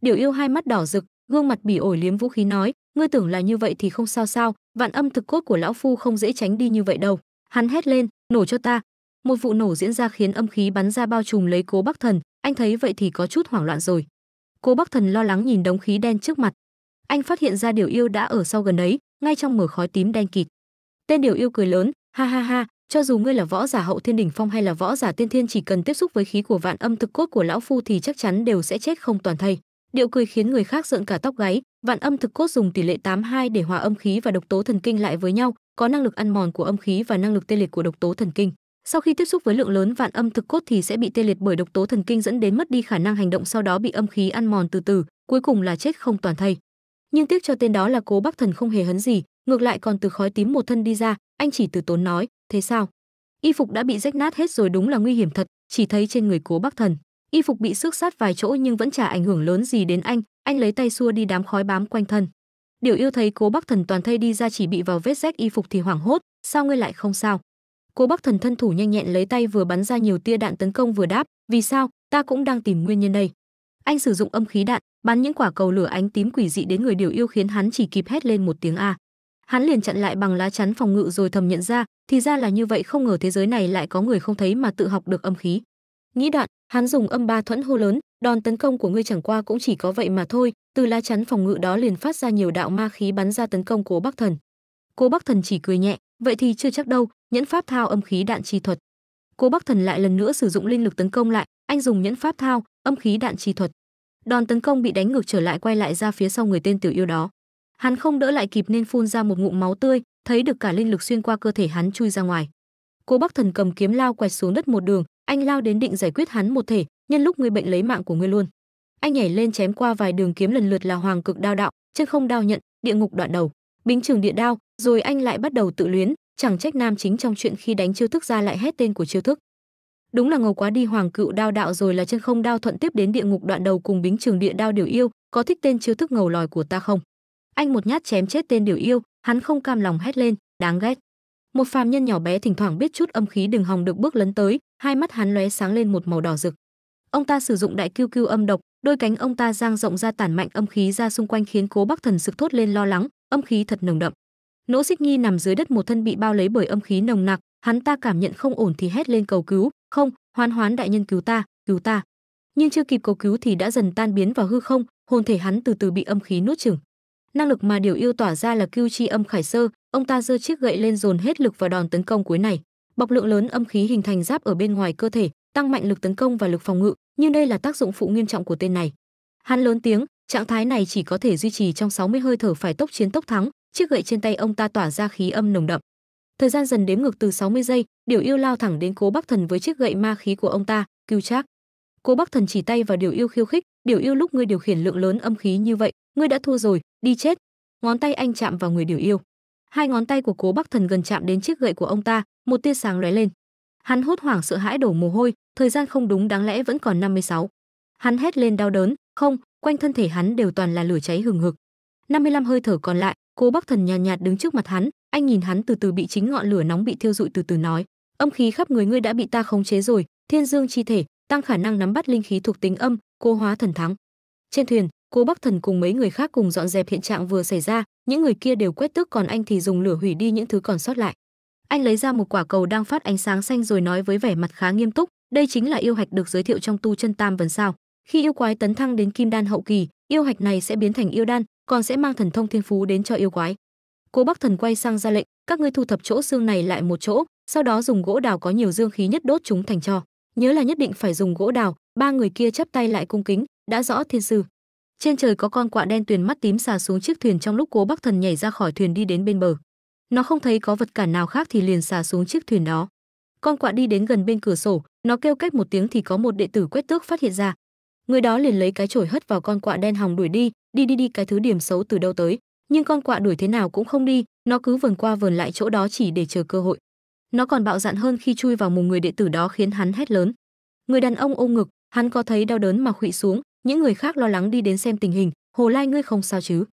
Điều yêu hai mắt đỏ rực, gương mặt bỉ ổi liếm vũ khí nói, ngươi tưởng là như vậy thì không sao sao, vạn âm thực cốt của lão phu không dễ tránh đi như vậy đâu. Hắn hét lên, nổ cho ta. Một vụ nổ diễn ra khiến âm khí bắn ra bao trùm lấy Cố Bắc Thần, anh thấy vậy thì có chút hoảng loạn rồi. Cố Bắc Thần lo lắng nhìn đống khí đen trước mặt. Anh phát hiện ra điều yêu đã ở sau gần ấy, ngay trong mờ khói tím đen kịt. Tên điều yêu cười lớn, ha ha ha, cho dù ngươi là võ giả hậu thiên đỉnh phong hay là võ giả tiên thiên chỉ cần tiếp xúc với khí của vạn âm thực cốt của lão phu thì chắc chắn đều sẽ chết không toàn thây. Điệu cười khiến người khác giận cả tóc gáy, vạn âm thực cốt dùng tỷ lệ 82 để hòa âm khí và độc tố thần kinh lại với nhau, có năng lực ăn mòn của âm khí và năng lực tê liệt của độc tố thần kinh. Sau khi tiếp xúc với lượng lớn vạn âm thực cốt thì sẽ bị tê liệt bởi độc tố thần kinh dẫn đến mất đi khả năng hành động sau đó bị âm khí ăn mòn từ từ, cuối cùng là chết không toàn thây. Nhưng tiếc cho tên đó là Cố Bắc Thần không hề hấn gì, ngược lại còn từ khói tím một thân đi ra, anh chỉ từ tốn nói, "Thế sao? Y phục đã bị rách nát hết rồi đúng là nguy hiểm thật." Chỉ thấy trên người Cố Bắc Thần, y phục bị xước sát vài chỗ nhưng vẫn chả ảnh hưởng lớn gì đến anh, anh lấy tay xua đi đám khói bám quanh thân. Điều yêu thấy Cố Bắc Thần toàn thây đi ra chỉ bị vào vết rách y phục thì hoảng hốt, sao ngươi lại không sao? Cố Bắc Thần thân thủ nhanh nhẹn lấy tay vừa bắn ra nhiều tia đạn tấn công vừa đáp, vì sao? Ta cũng đang tìm nguyên nhân đây. Anh sử dụng âm khí đạn, bắn những quả cầu lửa ánh tím quỷ dị đến người điều yêu khiến hắn chỉ kịp hét lên một tiếng a. Hắn liền chặn lại bằng lá chắn phòng ngự rồi thầm nhận ra, thì ra là như vậy, không ngờ thế giới này lại có người không thấy mà tự học được âm khí. Nghĩ đoạn, hắn dùng âm ba thuẫn hô lớn, đòn tấn công của ngươi chẳng qua cũng chỉ có vậy mà thôi, từ lá chắn phòng ngự đó liền phát ra nhiều đạo ma khí bắn ra tấn công Cố Bắc Thần. Cố Bắc Thần chỉ cười nhẹ, vậy thì chưa chắc đâu, nhẫn pháp thao âm khí đạn chi thuật. Cố Bắc Thần lại lần nữa sử dụng linh lực tấn công lại, anh dùng nhẫn pháp thao, âm khí đạn chi thuật. Đòn tấn công bị đánh ngược trở lại quay lại ra phía sau người tên tiểu yêu đó. Hắn không đỡ lại kịp nên phun ra một ngụm máu tươi, thấy được cả linh lực xuyên qua cơ thể hắn chui ra ngoài. Cố Bắc Thần cầm kiếm lao quẹt xuống đất một đường, anh lao đến định giải quyết hắn một thể, nhân lúc người bệnh lấy mạng của ngươi luôn. Anh nhảy lên chém qua vài đường kiếm lần lượt là hoàng cực đao đạo, chân không đao nhận, địa ngục đoạn đầu, bính trường địa đao, rồi anh lại bắt đầu tự luyến, chẳng trách nam chính trong chuyện khi đánh chiêu thức ra lại hét tên của chiêu thức. Đúng là ngầu quá đi hoàng cựu đao đạo rồi là chân không đao thuận tiếp đến địa ngục đoạn đầu cùng bính trường địa đao điều yêu, có thích tên chiêu thức ngầu lòi của ta không? Anh một nhát chém chết tên điều yêu, hắn không cam lòng hét lên, đáng ghét. Một phàm nhân nhỏ bé thỉnh thoảng biết chút âm khí đừng hòng được bước lấn tới, hai mắt hắn lóe sáng lên một màu đỏ rực. Ông ta sử dụng đại kiêu kiêu âm độc, đôi cánh ông ta giang rộng ra tản mạnh âm khí ra xung quanh khiến Cố Bắc Thần sực thốt lên lo lắng, âm khí thật nồng đậm. nỗ xích nghi nằm dưới đất một thân bị bao lấy bởi âm khí nồng nặc hắn ta cảm nhận không ổn thì hét lên cầu cứu không hoan hoán đại nhân cứu ta cứu ta nhưng chưa kịp cầu cứu thì đã dần tan biến vào hư không hồn thể hắn từ từ bị âm khí nuốt chửng năng lực mà điều yêu tỏa ra là cưu chi âm khải sơ. Ông ta giơ chiếc gậy lên dồn hết lực vào đòn tấn công cuối này. Bọc lượng lớn âm khí hình thành giáp ở bên ngoài cơ thể, tăng mạnh lực tấn công và lực phòng ngự nhưng đây là tác dụng phụ nghiêm trọng của tên này. Hắn lớn tiếng, trạng thái này chỉ có thể duy trì trong 60 hơi thở phải tốc chiến tốc thắng. Chiếc gậy trên tay ông ta tỏa ra khí âm nồng đậm. Thời gian dần đếm ngược từ 60 giây, điều yêu lao thẳng đến cố bắc thần với chiếc gậy ma khí của ông ta, cưu trác. Cố bắc thần chỉ tay vào điều yêu khiêu khích, điều yêu lúc ngươi điều khiển lượng lớn âm khí như vậy, ngươi đã thua rồi đi chết. Ngón tay anh chạm vào người điều yêu. Hai ngón tay của cố bắc thần gần chạm đến chiếc gậy của ông ta một tia sáng lóe lên. Hắn hốt hoảng sợ hãi đổ mồ hôi thời gian không đúng đáng lẽ vẫn còn 56. hắn hét lên đau đớn không quanh thân thể hắn đều toàn là lửa cháy hừng hực. 55 hơi thở còn lại cố bắc thần nhàn nhạt, nhạt đứng trước mặt hắn anh nhìn hắn từ từ bị chính ngọn lửa nóng bị thiêu rụi từ từ nói âm khí khắp người ngươi đã bị ta khống chế rồi thiên dương chi thể tăng khả năng nắm bắt linh khí thuộc tính âm cô hóa thần thắng. Trên thuyền cố bắc thần cùng mấy người khác cùng dọn dẹp hiện trạng vừa xảy ra, những người kia đều quét tước còn anh thì dùng lửa hủy đi những thứ còn sót lại. Anh lấy ra một quả cầu đang phát ánh sáng xanh rồi nói với vẻ mặt khá nghiêm túc, đây chính là yêu hạch được giới thiệu trong tu chân tam vấn sao. Khi yêu quái tấn thăng đến kim đan hậu kỳ, yêu hạch này sẽ biến thành yêu đan, còn sẽ mang thần thông thiên phú đến cho yêu quái. Cố bắc thần quay sang ra lệnh, các ngươi thu thập chỗ xương này lại một chỗ, sau đó dùng gỗ đào có nhiều dương khí nhất đốt chúng thành cho. Nhớ là nhất định phải dùng gỗ đào. Ba người kia chắp tay lại cung kính, đã rõ thiên sư trên trời có con quạ đen tuyền mắt tím xà xuống chiếc thuyền trong lúc cố bắc thần nhảy ra khỏi thuyền đi đến bên bờ. Nó không thấy có vật cản nào khác thì liền xà xuống chiếc thuyền đó. Con quạ đi đến gần bên cửa sổ, nó kêu cách một tiếng thì có một đệ tử quét tước phát hiện ra. Người đó liền lấy cái chổi hất vào con quạ đen hòng đuổi đi đi đi đi, cái thứ điểm xấu từ đâu tới. Nhưng con quạ đuổi thế nào cũng không đi, nó cứ vườn qua vườn lại chỗ đó chỉ để chờ cơ hội. Nó còn bạo dạn hơn khi chui vào mùng người đệ tử đó khiến hắn hét lớn. Người đàn ông ôm ngực, hắn có thấy đau đớn mà khuỵu xuống những người khác lo lắng đi đến xem tình hình, hồ lai ngươi không sao chứ?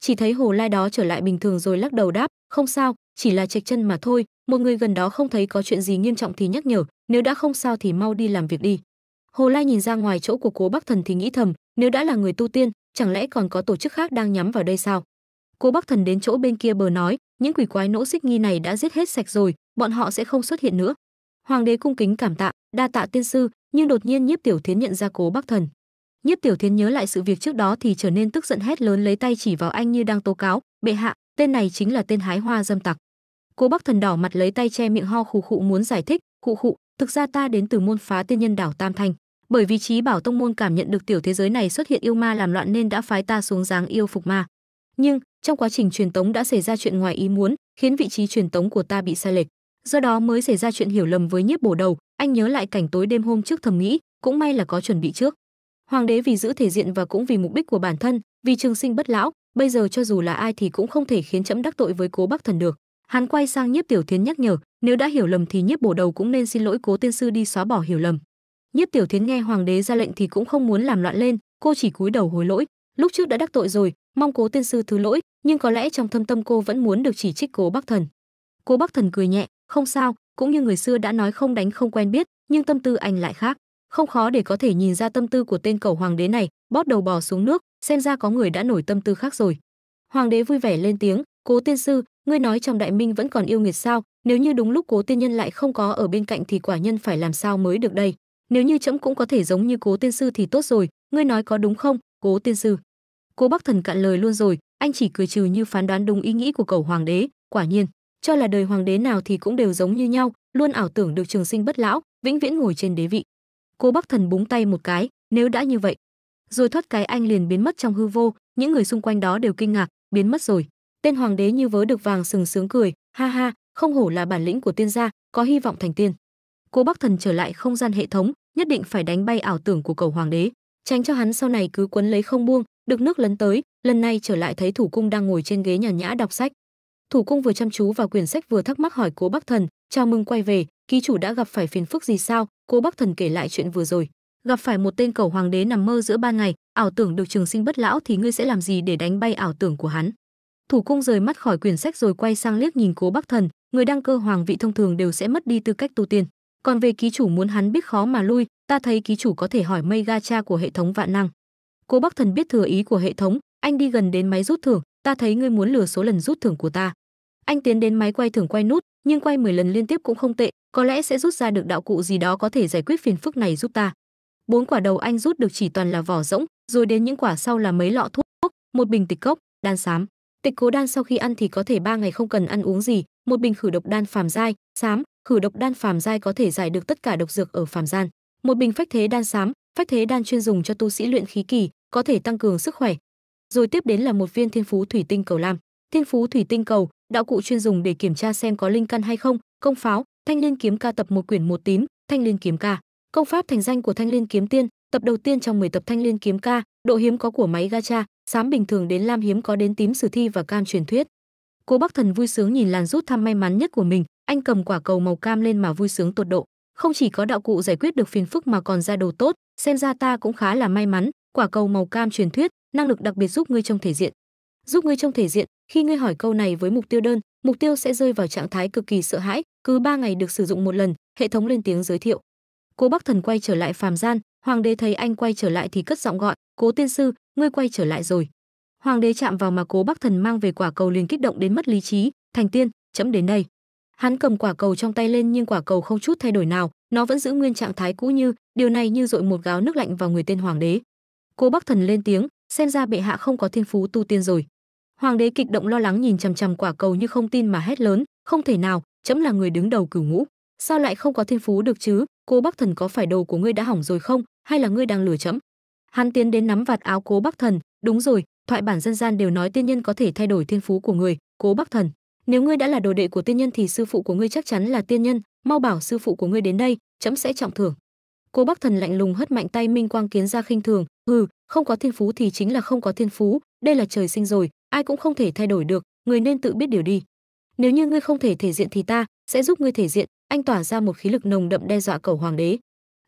Chỉ thấy hồ lai đó trở lại bình thường rồi lắc đầu đáp, không sao, chỉ là chệch chân mà thôi, một người gần đó không thấy có chuyện gì nghiêm trọng thì nhắc nhở, nếu đã không sao thì mau đi làm việc đi. Hồ lai nhìn ra ngoài chỗ của cố bắc thần thì nghĩ thầm, nếu đã là người tu tiên, chẳng lẽ còn có tổ chức khác đang nhắm vào đây sao? Cố bắc thần đến chỗ bên kia bờ nói, những quỷ quái nỗ xích nghi này đã giết hết sạch rồi, bọn họ sẽ không xuất hiện nữa. Hoàng đế cung kính cảm tạ, đa tạ tiên sư, nhưng đột nhiên nhiếp tiểu thiến nhận ra cố bắc thần nhiếp tiểu thiến nhớ lại sự việc trước đó thì trở nên tức giận hét lớn lấy tay chỉ vào anh như đang tố cáo, bệ hạ, tên này chính là tên hái hoa dâm tặc. Cô bắc thần đỏ mặt lấy tay che miệng ho khụ khụ muốn giải thích, khụ khụ, thực ra ta đến từ môn phá tiên nhân đảo tam thanh. Bởi vì trí bảo tông môn cảm nhận được tiểu thế giới này xuất hiện yêu ma làm loạn nên đã phái ta xuống dáng yêu phục ma. Nhưng, trong quá trình truyền tống đã xảy ra chuyện ngoài ý muốn, khiến vị trí truyền tống của ta bị sai lệch. Do đó mới xảy ra chuyện hiểu lầm với nhiếp bổ đầu, anh nhớ lại cảnh tối đêm hôm trước thầm nghĩ, cũng may là có chuẩn bị trước hoàng đế vì giữ thể diện và cũng vì mục đích của bản thân, vì trường sinh bất lão, bây giờ cho dù là ai thì cũng không thể khiến chấm đắc tội với cố bắc thần được. Hắn quay sang nhiếp tiểu thiến nhắc nhở, nếu đã hiểu lầm thì nhiếp bổ đầu cũng nên xin lỗi cố tiên sư đi xóa bỏ hiểu lầm. Nhiếp tiểu thiến nghe hoàng đế ra lệnh thì cũng không muốn làm loạn lên, cô chỉ cúi đầu hối lỗi, lúc trước đã đắc tội rồi, mong cố tiên sư thứ lỗi, nhưng có lẽ trong thâm tâm cô vẫn muốn được chỉ trích cố bắc thần. Cố bắc thần cười nhẹ, không sao, cũng như người xưa đã nói không đánh không quen biết, nhưng tâm tư anh lại khác không khó để có thể nhìn ra tâm tư của tên cầu hoàng đế này bót đầu bò xuống nước, xem ra có người đã nổi tâm tư khác rồi. Hoàng đế vui vẻ lên tiếng, cố tiên sư, ngươi nói trong đại minh vẫn còn yêu nghiệt sao? Nếu như đúng lúc cố tiên nhân lại không có ở bên cạnh thì quả nhân phải làm sao mới được đây? Nếu như trẫm cũng có thể giống như cố tiên sư thì tốt rồi, ngươi nói có đúng không, cố tiên sư? Cố bắc thần cạn lời luôn rồi, anh chỉ cười trừ như phán đoán đúng ý nghĩ của cầu hoàng đế. Quả nhiên, cho là đời hoàng đế nào thì cũng đều giống như nhau, luôn ảo tưởng được trường sinh bất lão, vĩnh viễn ngồi trên đế vị cố bắc thần búng tay một cái, nếu đã như vậy. Rồi thoát cái anh liền biến mất trong hư vô, những người xung quanh đó đều kinh ngạc, biến mất rồi. Tên hoàng đế như vớ được vàng sừng sướng cười, ha ha, không hổ là bản lĩnh của tiên gia, có hy vọng thành tiên. Cố bắc thần trở lại không gian hệ thống, nhất định phải đánh bay ảo tưởng của cầu hoàng đế, tránh cho hắn sau này cứ quấn lấy không buông, được nước lấn tới, lần này trở lại thấy thủ cung đang ngồi trên ghế nhàn nhã đọc sách. Thủ cung vừa chăm chú vào quyển sách vừa thắc mắc hỏi cố bắc thần, chào mừng quay về ký chủ đã gặp phải phiền phức gì sao? Cô bắc thần kể lại chuyện vừa rồi. Gặp phải một tên cầu hoàng đế nằm mơ giữa ban ngày, ảo tưởng được trường sinh bất lão thì ngươi sẽ làm gì để đánh bay ảo tưởng của hắn? Thủ cung rời mắt khỏi quyển sách rồi quay sang liếc nhìn cố bắc thần. Người đăng cơ hoàng vị thông thường đều sẽ mất đi tư cách tu tiên. Còn về ký chủ muốn hắn biết khó mà lui, ta thấy ký chủ có thể hỏi mây gacha của hệ thống vạn năng. Cố bắc thần biết thừa ý của hệ thống, anh đi gần đến máy rút thưởng, ta thấy ngươi muốn lừa số lần rút thưởng của ta. Anh tiến đến máy quay thưởng quay nút, nhưng quay 10 lần liên tiếp cũng không tệ có lẽ sẽ rút ra được đạo cụ gì đó có thể giải quyết phiền phức này giúp ta. Bốn quả đầu anh rút được chỉ toàn là vỏ rỗng, rồi đến những quả sau là mấy lọ thuốc, một bình tịch cốc, đan xám. Tịch cố đan sau khi ăn thì có thể ba ngày không cần ăn uống gì, một bình khử độc đan phàm giai, xám. Khử độc đan phàm giai có thể giải được tất cả độc dược ở phàm gian. Một bình phách thế đan xám, phách thế đan chuyên dùng cho tu sĩ luyện khí kỳ, có thể tăng cường sức khỏe. Rồi tiếp đến là một viên thiên phú thủy tinh cầu lam. Thiên phú thủy tinh cầu, đạo cụ chuyên dùng để kiểm tra xem có linh căn hay không, công pháo thanh liên kiếm ca tập một quyển một tím thanh liên kiếm ca. Công pháp thành danh của thanh liên kiếm tiên, tập đầu tiên trong 10 tập thanh liên kiếm ca, độ hiếm có của máy gacha, xám bình thường đến lam hiếm có đến tím sử thi và cam truyền thuyết. Cố bắc thần vui sướng nhìn làn rút thăm may mắn nhất của mình, anh cầm quả cầu màu cam lên mà vui sướng tột độ. Không chỉ có đạo cụ giải quyết được phiền phức mà còn ra đồ tốt, xem ra ta cũng khá là may mắn, quả cầu màu cam truyền thuyết, năng lực đặc biệt giúp ngươi trong thể diện. Giúp ngươi trong thể diện, khi ngươi hỏi câu này với mục tiêu đơn mục tiêu sẽ rơi vào trạng thái cực kỳ sợ hãi, cứ ba ngày được sử dụng một lần, hệ thống lên tiếng giới thiệu. Cố bắc thần quay trở lại phàm gian, hoàng đế thấy anh quay trở lại thì cất giọng gọi, cố tiên sư, ngươi quay trở lại rồi. Hoàng đế chạm vào mà cố bắc thần mang về quả cầu liền kích động đến mất lý trí, thành tiên, chấm đến đây. Hắn cầm quả cầu trong tay lên nhưng quả cầu không chút thay đổi nào, nó vẫn giữ nguyên trạng thái cũ như, điều này như dội một gáo nước lạnh vào người tên hoàng đế. Cố bắc thần lên tiếng, xem ra bệ hạ không có thiên phú tu tiên rồi hoàng đế kịch động lo lắng nhìn chằm chằm quả cầu như không tin mà hét lớn, không thể nào, chấm là người đứng đầu cửu ngũ. Sao lại không có thiên phú được chứ? Cố bắc thần có phải đồ của ngươi đã hỏng rồi không? Hay là ngươi đang lừa chấm? Hắn tiến đến nắm vạt áo cố bắc thần. Đúng rồi, thoại bản dân gian đều nói tiên nhân có thể thay đổi thiên phú của người, cố bắc thần. Nếu ngươi đã là đồ đệ của tiên nhân thì sư phụ của ngươi chắc chắn là tiên nhân. Mau bảo sư phụ của ngươi đến đây, chấm sẽ trọng thưởng. Cô bắc thần lạnh lùng hất mạnh tay minh quang kiến ra khinh thường. Hừ, không có thiên phú thì chính là không có thiên phú. Đây là trời sinh rồi, ai cũng không thể thay đổi được. Người nên tự biết điều đi. Nếu như ngươi không thể thể diện thì ta sẽ giúp ngươi thể diện. Anh tỏa ra một khí lực nồng đậm đe dọa cầu hoàng đế.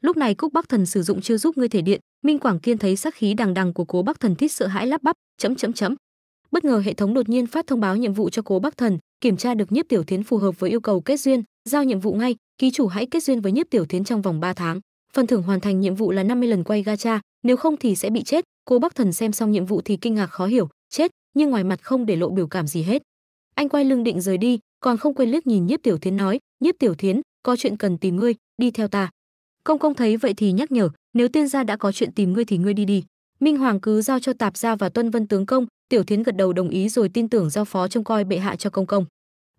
Lúc này cúc bắc thần sử dụng chưa giúp ngươi thể điện. Minh quảng kiên thấy sắc khí đằng đằng của cố bắc thần thích sợ hãi lắp bắp, chấm chấm chấm. Bất ngờ hệ thống đột nhiên phát thông báo nhiệm vụ cho cố bắc thần, kiểm tra được nhiếp tiểu thiến phù hợp với yêu cầu kết duyên, giao nhiệm vụ ngay. Ký chủ hãy kết duyên với nhiếp tiểu thiến trong vòng 3 tháng phần thưởng hoàn thành nhiệm vụ là 50 lần quay gacha, nếu không thì sẽ bị chết. Cô bắc thần xem xong nhiệm vụ thì kinh ngạc khó hiểu, chết, nhưng ngoài mặt không để lộ biểu cảm gì hết. Anh quay lưng định rời đi, còn không quên liếc nhìn nhiếp tiểu thiến nói, nhiếp tiểu thiến, có chuyện cần tìm ngươi, đi theo ta. Công công thấy vậy thì nhắc nhở, nếu tiên gia đã có chuyện tìm ngươi thì ngươi đi đi. Minh hoàng cứ giao cho tạp gia và tuân vân tướng công. Tiểu thiến gật đầu đồng ý rồi tin tưởng giao phó trông coi bệ hạ cho công công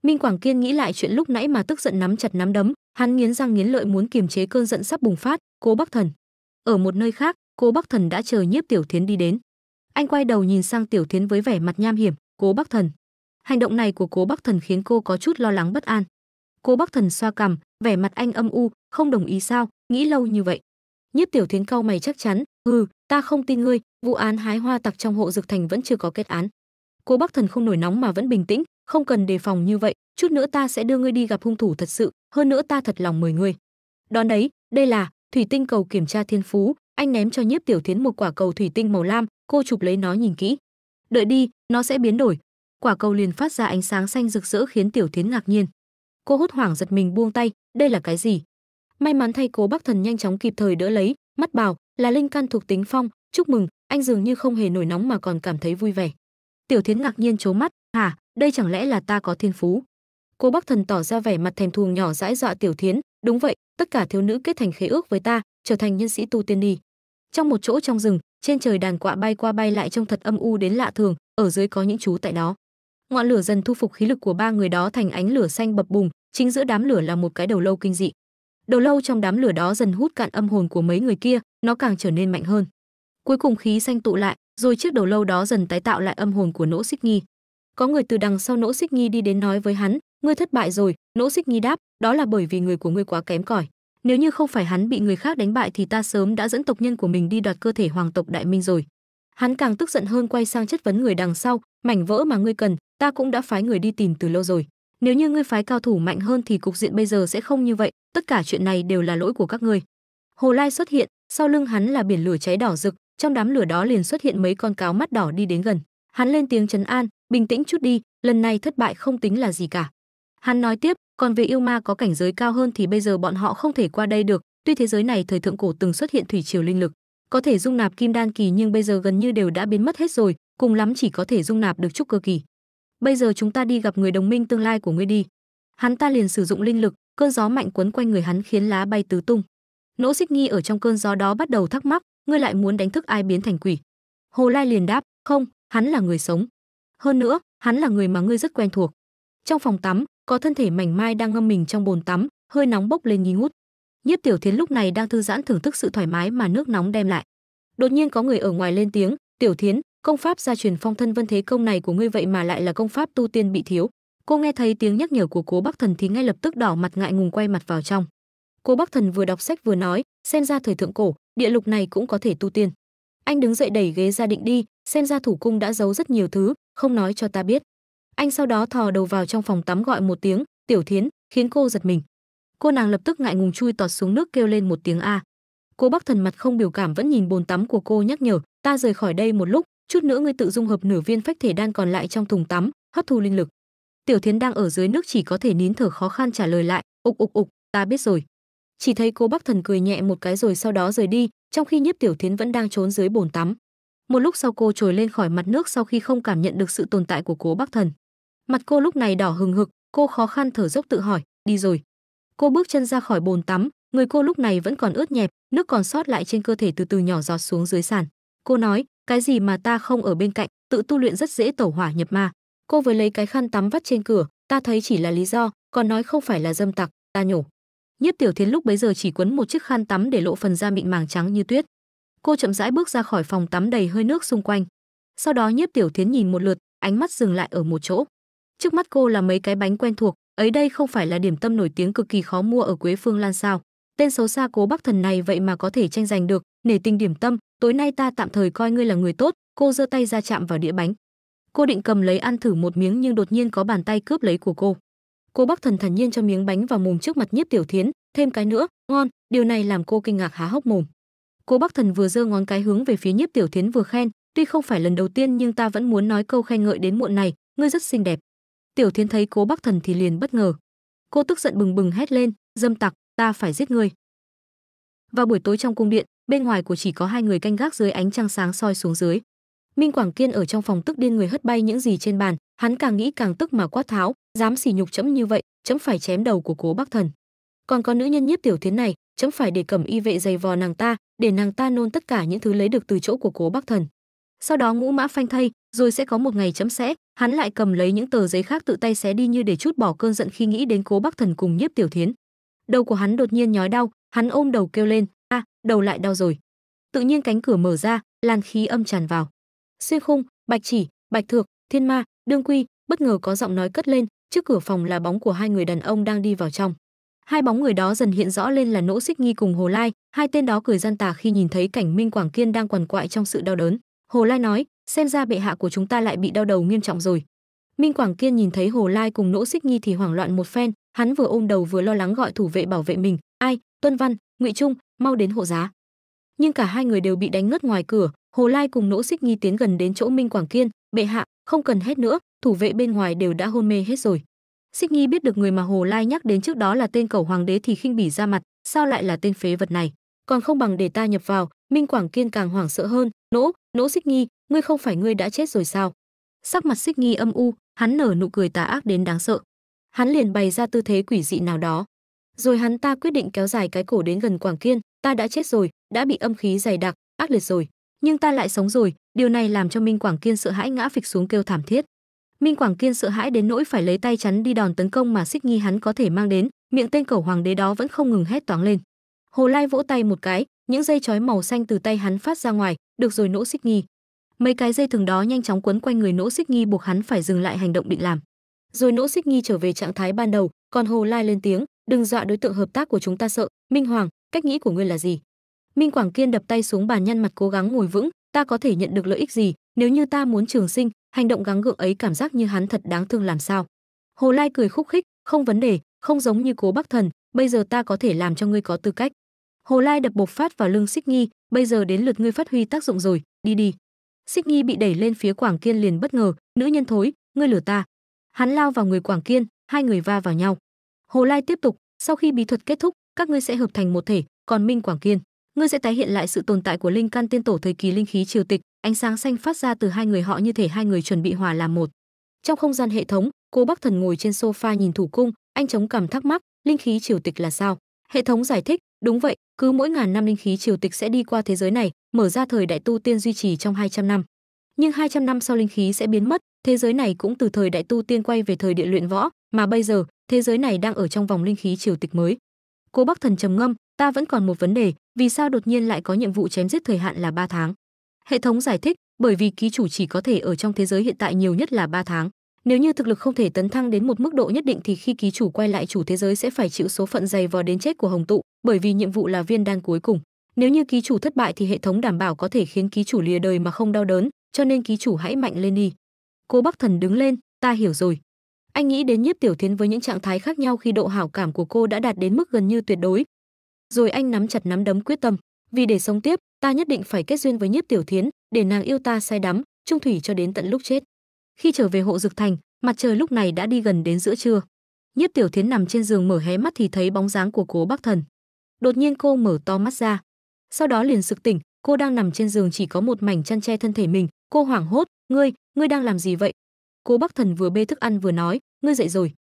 minh quảng kiên nghĩ lại chuyện lúc nãy mà tức giận nắm chặt nắm đấm, hắn nghiến răng nghiến lợi muốn kiềm chế cơn giận sắp bùng phát cố bắc thần. Ở một nơi khác cố bắc thần đã chờ nhiếp tiểu thiến đi đến. Anh quay đầu nhìn sang tiểu thiến với vẻ mặt nham hiểm cố bắc thần. Hành động này của cố bắc thần khiến cô có chút lo lắng bất an. Cố bắc thần xoa cằm, vẻ mặt anh âm u, không đồng ý sao? Nghĩ lâu như vậy. Nhiếp tiểu thiến cau mày chắc chắn ừ ta không tin ngươi, vụ án hái hoa tặc trong hộ dược thành vẫn chưa có kết án. Cố bắc thần không nổi nóng mà vẫn bình tĩnh không cần đề phòng như vậy, chút nữa ta sẽ đưa ngươi đi gặp hung thủ thật sự, hơn nữa ta thật lòng mời ngươi. Đón đấy, đây là thủy tinh cầu kiểm tra thiên phú, anh ném cho nhiếp tiểu thiến một quả cầu thủy tinh màu lam, cô chụp lấy nó nhìn kỹ. Đợi đi, nó sẽ biến đổi. Quả cầu liền phát ra ánh sáng xanh rực rỡ khiến tiểu thiến ngạc nhiên. Cô hốt hoảng giật mình buông tay, đây là cái gì? May mắn thay cố bắc thần nhanh chóng kịp thời đỡ lấy, mắt bảo là linh căn thuộc tính phong, chúc mừng, anh dường như không hề nổi nóng mà còn cảm thấy vui vẻ. Tiểu thiến ngạc nhiên chố mắt, hả? Đây chẳng lẽ là ta có thiên phú? Cô bắc thần tỏ ra vẻ mặt thèm thuồng nhỏ dãi dọa tiểu thiến. Đúng vậy, tất cả thiếu nữ kết thành khế ước với ta, trở thành nhân sĩ tu tiên đi. Trong một chỗ trong rừng, trên trời đàn quạ bay qua bay lại trông thật âm u đến lạ thường, ở dưới có những chú tại đó. Ngọn lửa dần thu phục khí lực của ba người đó thành ánh lửa xanh bập bùng, chính giữa đám lửa là một cái đầu lâu kinh dị. Đầu lâu trong đám lửa đó dần hút cạn âm hồn của mấy người kia, nó càng trở nên mạnh hơn. Cuối cùng khí xanh tụ lại, rồi chiếc đầu lâu đó dần tái tạo lại âm hồn của nỗ xích nghi có người từ đằng sau nỗ xích nghi đi đến nói với hắn, ngươi thất bại rồi. Nỗ xích nghi đáp, đó là bởi vì người của ngươi quá kém cỏi. Nếu như không phải hắn bị người khác đánh bại thì ta sớm đã dẫn tộc nhân của mình đi đoạt cơ thể hoàng tộc đại minh rồi. Hắn càng tức giận hơn quay sang chất vấn người đằng sau, mảnh vỡ mà ngươi cần, ta cũng đã phái người đi tìm từ lâu rồi. Nếu như ngươi phái cao thủ mạnh hơn thì cục diện bây giờ sẽ không như vậy, tất cả chuyện này đều là lỗi của các ngươi. Hồ lai xuất hiện, sau lưng hắn là biển lửa cháy đỏ rực, trong đám lửa đó liền xuất hiện mấy con cáo mắt đỏ đi đến gần. Hắn lên tiếng trấn an bình tĩnh chút đi, lần này thất bại không tính là gì cả. Hắn nói tiếp, còn về yêu ma có cảnh giới cao hơn thì bây giờ bọn họ không thể qua đây được, tuy thế giới này thời thượng cổ từng xuất hiện thủy triều linh lực. Có thể dung nạp kim đan kỳ nhưng bây giờ gần như đều đã biến mất hết rồi, cùng lắm chỉ có thể dung nạp được trúc cơ kỳ. Bây giờ chúng ta đi gặp người đồng minh tương lai của ngươi đi. Hắn ta liền sử dụng linh lực, cơn gió mạnh quấn quanh người hắn khiến lá bay tứ tung. Nỗ xích nghi ở trong cơn gió đó bắt đầu thắc mắc, ngươi lại muốn đánh thức ai biến thành quỷ? Hồ lai liền đáp, không, hắn là người sống hơn nữa, hắn là người mà ngươi rất quen thuộc. Trong phòng tắm, có thân thể mảnh mai đang ngâm mình trong bồn tắm, hơi nóng bốc lên nghi ngút. Nhiếp tiểu thiến lúc này đang thư giãn thưởng thức sự thoải mái mà nước nóng đem lại. Đột nhiên có người ở ngoài lên tiếng, tiểu thiến công pháp gia truyền phong thân vân thế công này của ngươi vậy mà lại là công pháp tu tiên bị thiếu. Cô nghe thấy tiếng nhắc nhở của cố bắc thần thì ngay lập tức đỏ mặt ngại ngùng quay mặt vào trong. Cố bắc thần vừa đọc sách vừa nói, xem ra thời thượng cổ, địa lục này cũng có thể tu tiên. Anh đứng dậy đẩy ghế ra định đi, xem ra thủ cung đã giấu rất nhiều thứ không nói cho ta biết. Anh sau đó thò đầu vào trong phòng tắm gọi một tiếng, tiểu thiến, khiến cô giật mình. Cô nàng lập tức ngại ngùng chui tọt xuống nước kêu lên một tiếng a. Cô bắc thần mặt không biểu cảm vẫn nhìn bồn tắm của cô nhắc nhở, ta rời khỏi đây một lúc, chút nữa ngươi tự dung hợp nửa viên phách thể đan còn lại trong thùng tắm, hấp thu linh lực. Tiểu thiến đang ở dưới nước chỉ có thể nín thở khó khăn trả lời lại, ục ục ục, ta biết rồi. Chỉ thấy cô bắc thần cười nhẹ một cái rồi sau đó rời đi, trong khi nhiếp tiểu thiến vẫn đang trốn dưới bồn tắm một lúc sau cô trồi lên khỏi mặt nước sau khi không cảm nhận được sự tồn tại của cố bắc thần. Mặt cô lúc này đỏ hừng hực, cô khó khăn thở dốc tự hỏi, đi rồi. Cô bước chân ra khỏi bồn tắm, người cô lúc này vẫn còn ướt nhẹp, nước còn sót lại trên cơ thể từ từ nhỏ giọt xuống dưới sàn. Cô nói, cái gì mà ta không ở bên cạnh, tự tu luyện rất dễ tẩu hỏa nhập ma. Cô vừa lấy cái khăn tắm vắt trên cửa, ta thấy chỉ là lý do, còn nói không phải là dâm tặc, ta nhổ. Nhiếp tiểu thiến lúc bấy giờ chỉ quấn một chiếc khăn tắm để lộ phần da mịn màng trắng như tuyết cô chậm rãi bước ra khỏi phòng tắm đầy hơi nước xung quanh. Sau đó nhiếp tiểu thiến nhìn một lượt, ánh mắt dừng lại ở một chỗ. Trước mắt cô là mấy cái bánh quen thuộc, ấy đây không phải là điểm tâm nổi tiếng cực kỳ khó mua ở quế phương lan sao? Tên xấu xa cố bắc thần này vậy mà có thể tranh giành được, nể tình điểm tâm, tối nay ta tạm thời coi ngươi là người tốt, cô giơ tay ra chạm vào đĩa bánh. Cô định cầm lấy ăn thử một miếng nhưng đột nhiên có bàn tay cướp lấy của cô. Cô bắc thần thần nhiên cho miếng bánh vào mồm trước mặt nhiếp tiểu thiến, thêm cái nữa, ngon, điều này làm cô kinh ngạc há hốc mồm cô bắc thần vừa giơ ngón cái hướng về phía nhiếp tiểu thiến vừa khen, tuy không phải lần đầu tiên nhưng ta vẫn muốn nói câu khen ngợi đến muộn này, ngươi rất xinh đẹp. Tiểu thiến thấy cố bắc thần thì liền bất ngờ. Cô tức giận bừng bừng hét lên, dâm tặc, ta phải giết ngươi. Vào buổi tối trong cung điện, bên ngoài của chỉ có hai người canh gác dưới ánh trăng sáng soi xuống dưới. Minh quảng kiên ở trong phòng tức điên người hất bay những gì trên bàn, hắn càng nghĩ càng tức mà quát tháo, dám sỉ nhục chấm như vậy, chấm phải chém đầu của cố bắc thần. Còn có nữ nhân nhiếp tiểu thiến này, chấm phải để cẩm y vệ giày vò nàng ta để nàng ta nôn tất cả những thứ lấy được từ chỗ của cố bắc thần. Sau đó ngũ mã phanh thay rồi sẽ có một ngày chấm sẽ, hắn lại cầm lấy những tờ giấy khác tự tay xé đi như để chút bỏ cơn giận khi nghĩ đến cố bắc thần cùng nhiếp tiểu thiến. Đầu của hắn đột nhiên nhói đau, hắn ôm đầu kêu lên, a, đầu lại đau rồi. Tự nhiên cánh cửa mở ra, làn khí âm tràn vào. Xuyên khung, bạch chỉ, bạch thược, thiên ma, đương quy, bất ngờ có giọng nói cất lên, trước cửa phòng là bóng của hai người đàn ông đang đi vào trong hai bóng người đó dần hiện rõ lên là nỗ xích nghi cùng hồ lai. Hai tên đó cười gian tà khi nhìn thấy cảnh minh quảng kiên đang quằn quại trong sự đau đớn. Hồ lai nói, xem ra bệ hạ của chúng ta lại bị đau đầu nghiêm trọng rồi. Minh quảng kiên nhìn thấy hồ lai cùng nỗ xích nghi thì hoảng loạn một phen. Hắn vừa ôm đầu vừa lo lắng gọi thủ vệ bảo vệ mình. Ai, tuân văn, ngụy trung, mau đến hộ giá. Nhưng cả hai người đều bị đánh ngất ngoài cửa. Hồ lai cùng nỗ xích nghi tiến gần đến chỗ minh quảng kiên. Bệ hạ, không cần hết nữa, thủ vệ bên ngoài đều đã hôn mê hết rồi xích nghi biết được người mà hồ lai nhắc đến trước đó là tên cầu hoàng đế thì khinh bỉ ra mặt, sao lại là tên phế vật này? Còn không bằng để ta nhập vào, minh quảng kiên càng hoảng sợ hơn, nỗ nỗ xích nghi, ngươi không phải ngươi đã chết rồi sao? Sắc mặt xích nghi âm u, hắn nở nụ cười tà ác đến đáng sợ. Hắn liền bày ra tư thế quỷ dị nào đó. Rồi hắn ta quyết định kéo dài cái cổ đến gần quảng kiên, ta đã chết rồi, đã bị âm khí dày đặc, ác liệt rồi, nhưng ta lại sống rồi, điều này làm cho minh quảng kiên sợ hãi ngã phịch xuống kêu thảm thiết minh quảng kiên sợ hãi đến nỗi phải lấy tay chắn đi đòn tấn công mà xích nghi hắn có thể mang đến, miệng tên cẩu hoàng đế đó vẫn không ngừng hét toáng lên. Hồ lai vỗ tay một cái, những dây chói màu xanh từ tay hắn phát ra ngoài, được rồi nỗ xích nghi. Mấy cái dây thừng đó nhanh chóng quấn quanh người nỗ xích nghi buộc hắn phải dừng lại hành động định làm. Rồi nỗ xích nghi trở về trạng thái ban đầu, còn hồ lai lên tiếng, đừng dọa đối tượng hợp tác của chúng ta sợ, minh hoàng, cách nghĩ của ngươi là gì? Minh quảng kiên đập tay xuống bàn nhăn mặt cố gắng ngồi vững, ta có thể nhận được lợi ích gì, nếu như ta muốn trường sinh hành động gắng gượng ấy cảm giác như hắn thật đáng thương làm sao. Hồ lai cười khúc khích, không vấn đề, không giống như cố bắc thần, bây giờ ta có thể làm cho ngươi có tư cách. Hồ lai đập bộc phát vào lưng xích nghi, bây giờ đến lượt ngươi phát huy tác dụng rồi, đi đi. Xích nghi bị đẩy lên phía quảng kiên liền bất ngờ, nữ nhân thối, ngươi lừa ta. Hắn lao vào người quảng kiên, hai người va vào nhau. Hồ lai tiếp tục, sau khi bí thuật kết thúc, các ngươi sẽ hợp thành một thể, còn minh quảng kiên, ngươi sẽ tái hiện lại sự tồn tại của linh căn tiên tổ thời kỳ linh khí triều tịch ánh sáng xanh phát ra từ hai người họ như thể hai người chuẩn bị hòa làm một. Trong không gian hệ thống, Cô bắc thần ngồi trên sofa nhìn thủ cung, anh chống cằm thắc mắc, linh khí triều tịch là sao? Hệ thống giải thích, đúng vậy, cứ mỗi ngàn năm linh khí triều tịch sẽ đi qua thế giới này, mở ra thời đại tu tiên duy trì trong 200 năm. Nhưng 200 năm sau linh khí sẽ biến mất, thế giới này cũng từ thời đại tu tiên quay về thời địa luyện võ, mà bây giờ, thế giới này đang ở trong vòng linh khí triều tịch mới. Cô bắc thần trầm ngâm, ta vẫn còn một vấn đề, vì sao đột nhiên lại có nhiệm vụ chém giết thời hạn là 3 tháng? Hệ thống giải thích, bởi vì ký chủ chỉ có thể ở trong thế giới hiện tại nhiều nhất là 3 tháng. Nếu như thực lực không thể tấn thăng đến một mức độ nhất định thì khi ký chủ quay lại chủ thế giới sẽ phải chịu số phận dày vò đến chết của hồng tụ, bởi vì nhiệm vụ là viên đan cuối cùng. Nếu như ký chủ thất bại thì hệ thống đảm bảo có thể khiến ký chủ lìa đời mà không đau đớn, cho nên ký chủ hãy mạnh lên đi. Cô bắc thần đứng lên, ta hiểu rồi. Anh nghĩ đến nhiếp tiểu thiến với những trạng thái khác nhau khi độ hảo cảm của cô đã đạt đến mức gần như tuyệt đối. Rồi anh nắm chặt nắm đấm quyết tâm vì để sống tiếp, ta nhất định phải kết duyên với nhiếp tiểu thiến, để nàng yêu ta say đắm trung thủy cho đến tận lúc chết. Khi trở về hộ dực thành, mặt trời lúc này đã đi gần đến giữa trưa. Nhiếp tiểu thiến nằm trên giường mở hé mắt thì thấy bóng dáng của cố bắc thần. Đột nhiên cô mở to mắt ra. Sau đó liền sực tỉnh, cô đang nằm trên giường chỉ có một mảnh chăn che thân thể mình. Cô hoảng hốt, ngươi ngươi đang làm gì vậy? Cố bắc thần vừa bê thức ăn vừa nói, ngươi dậy rồi.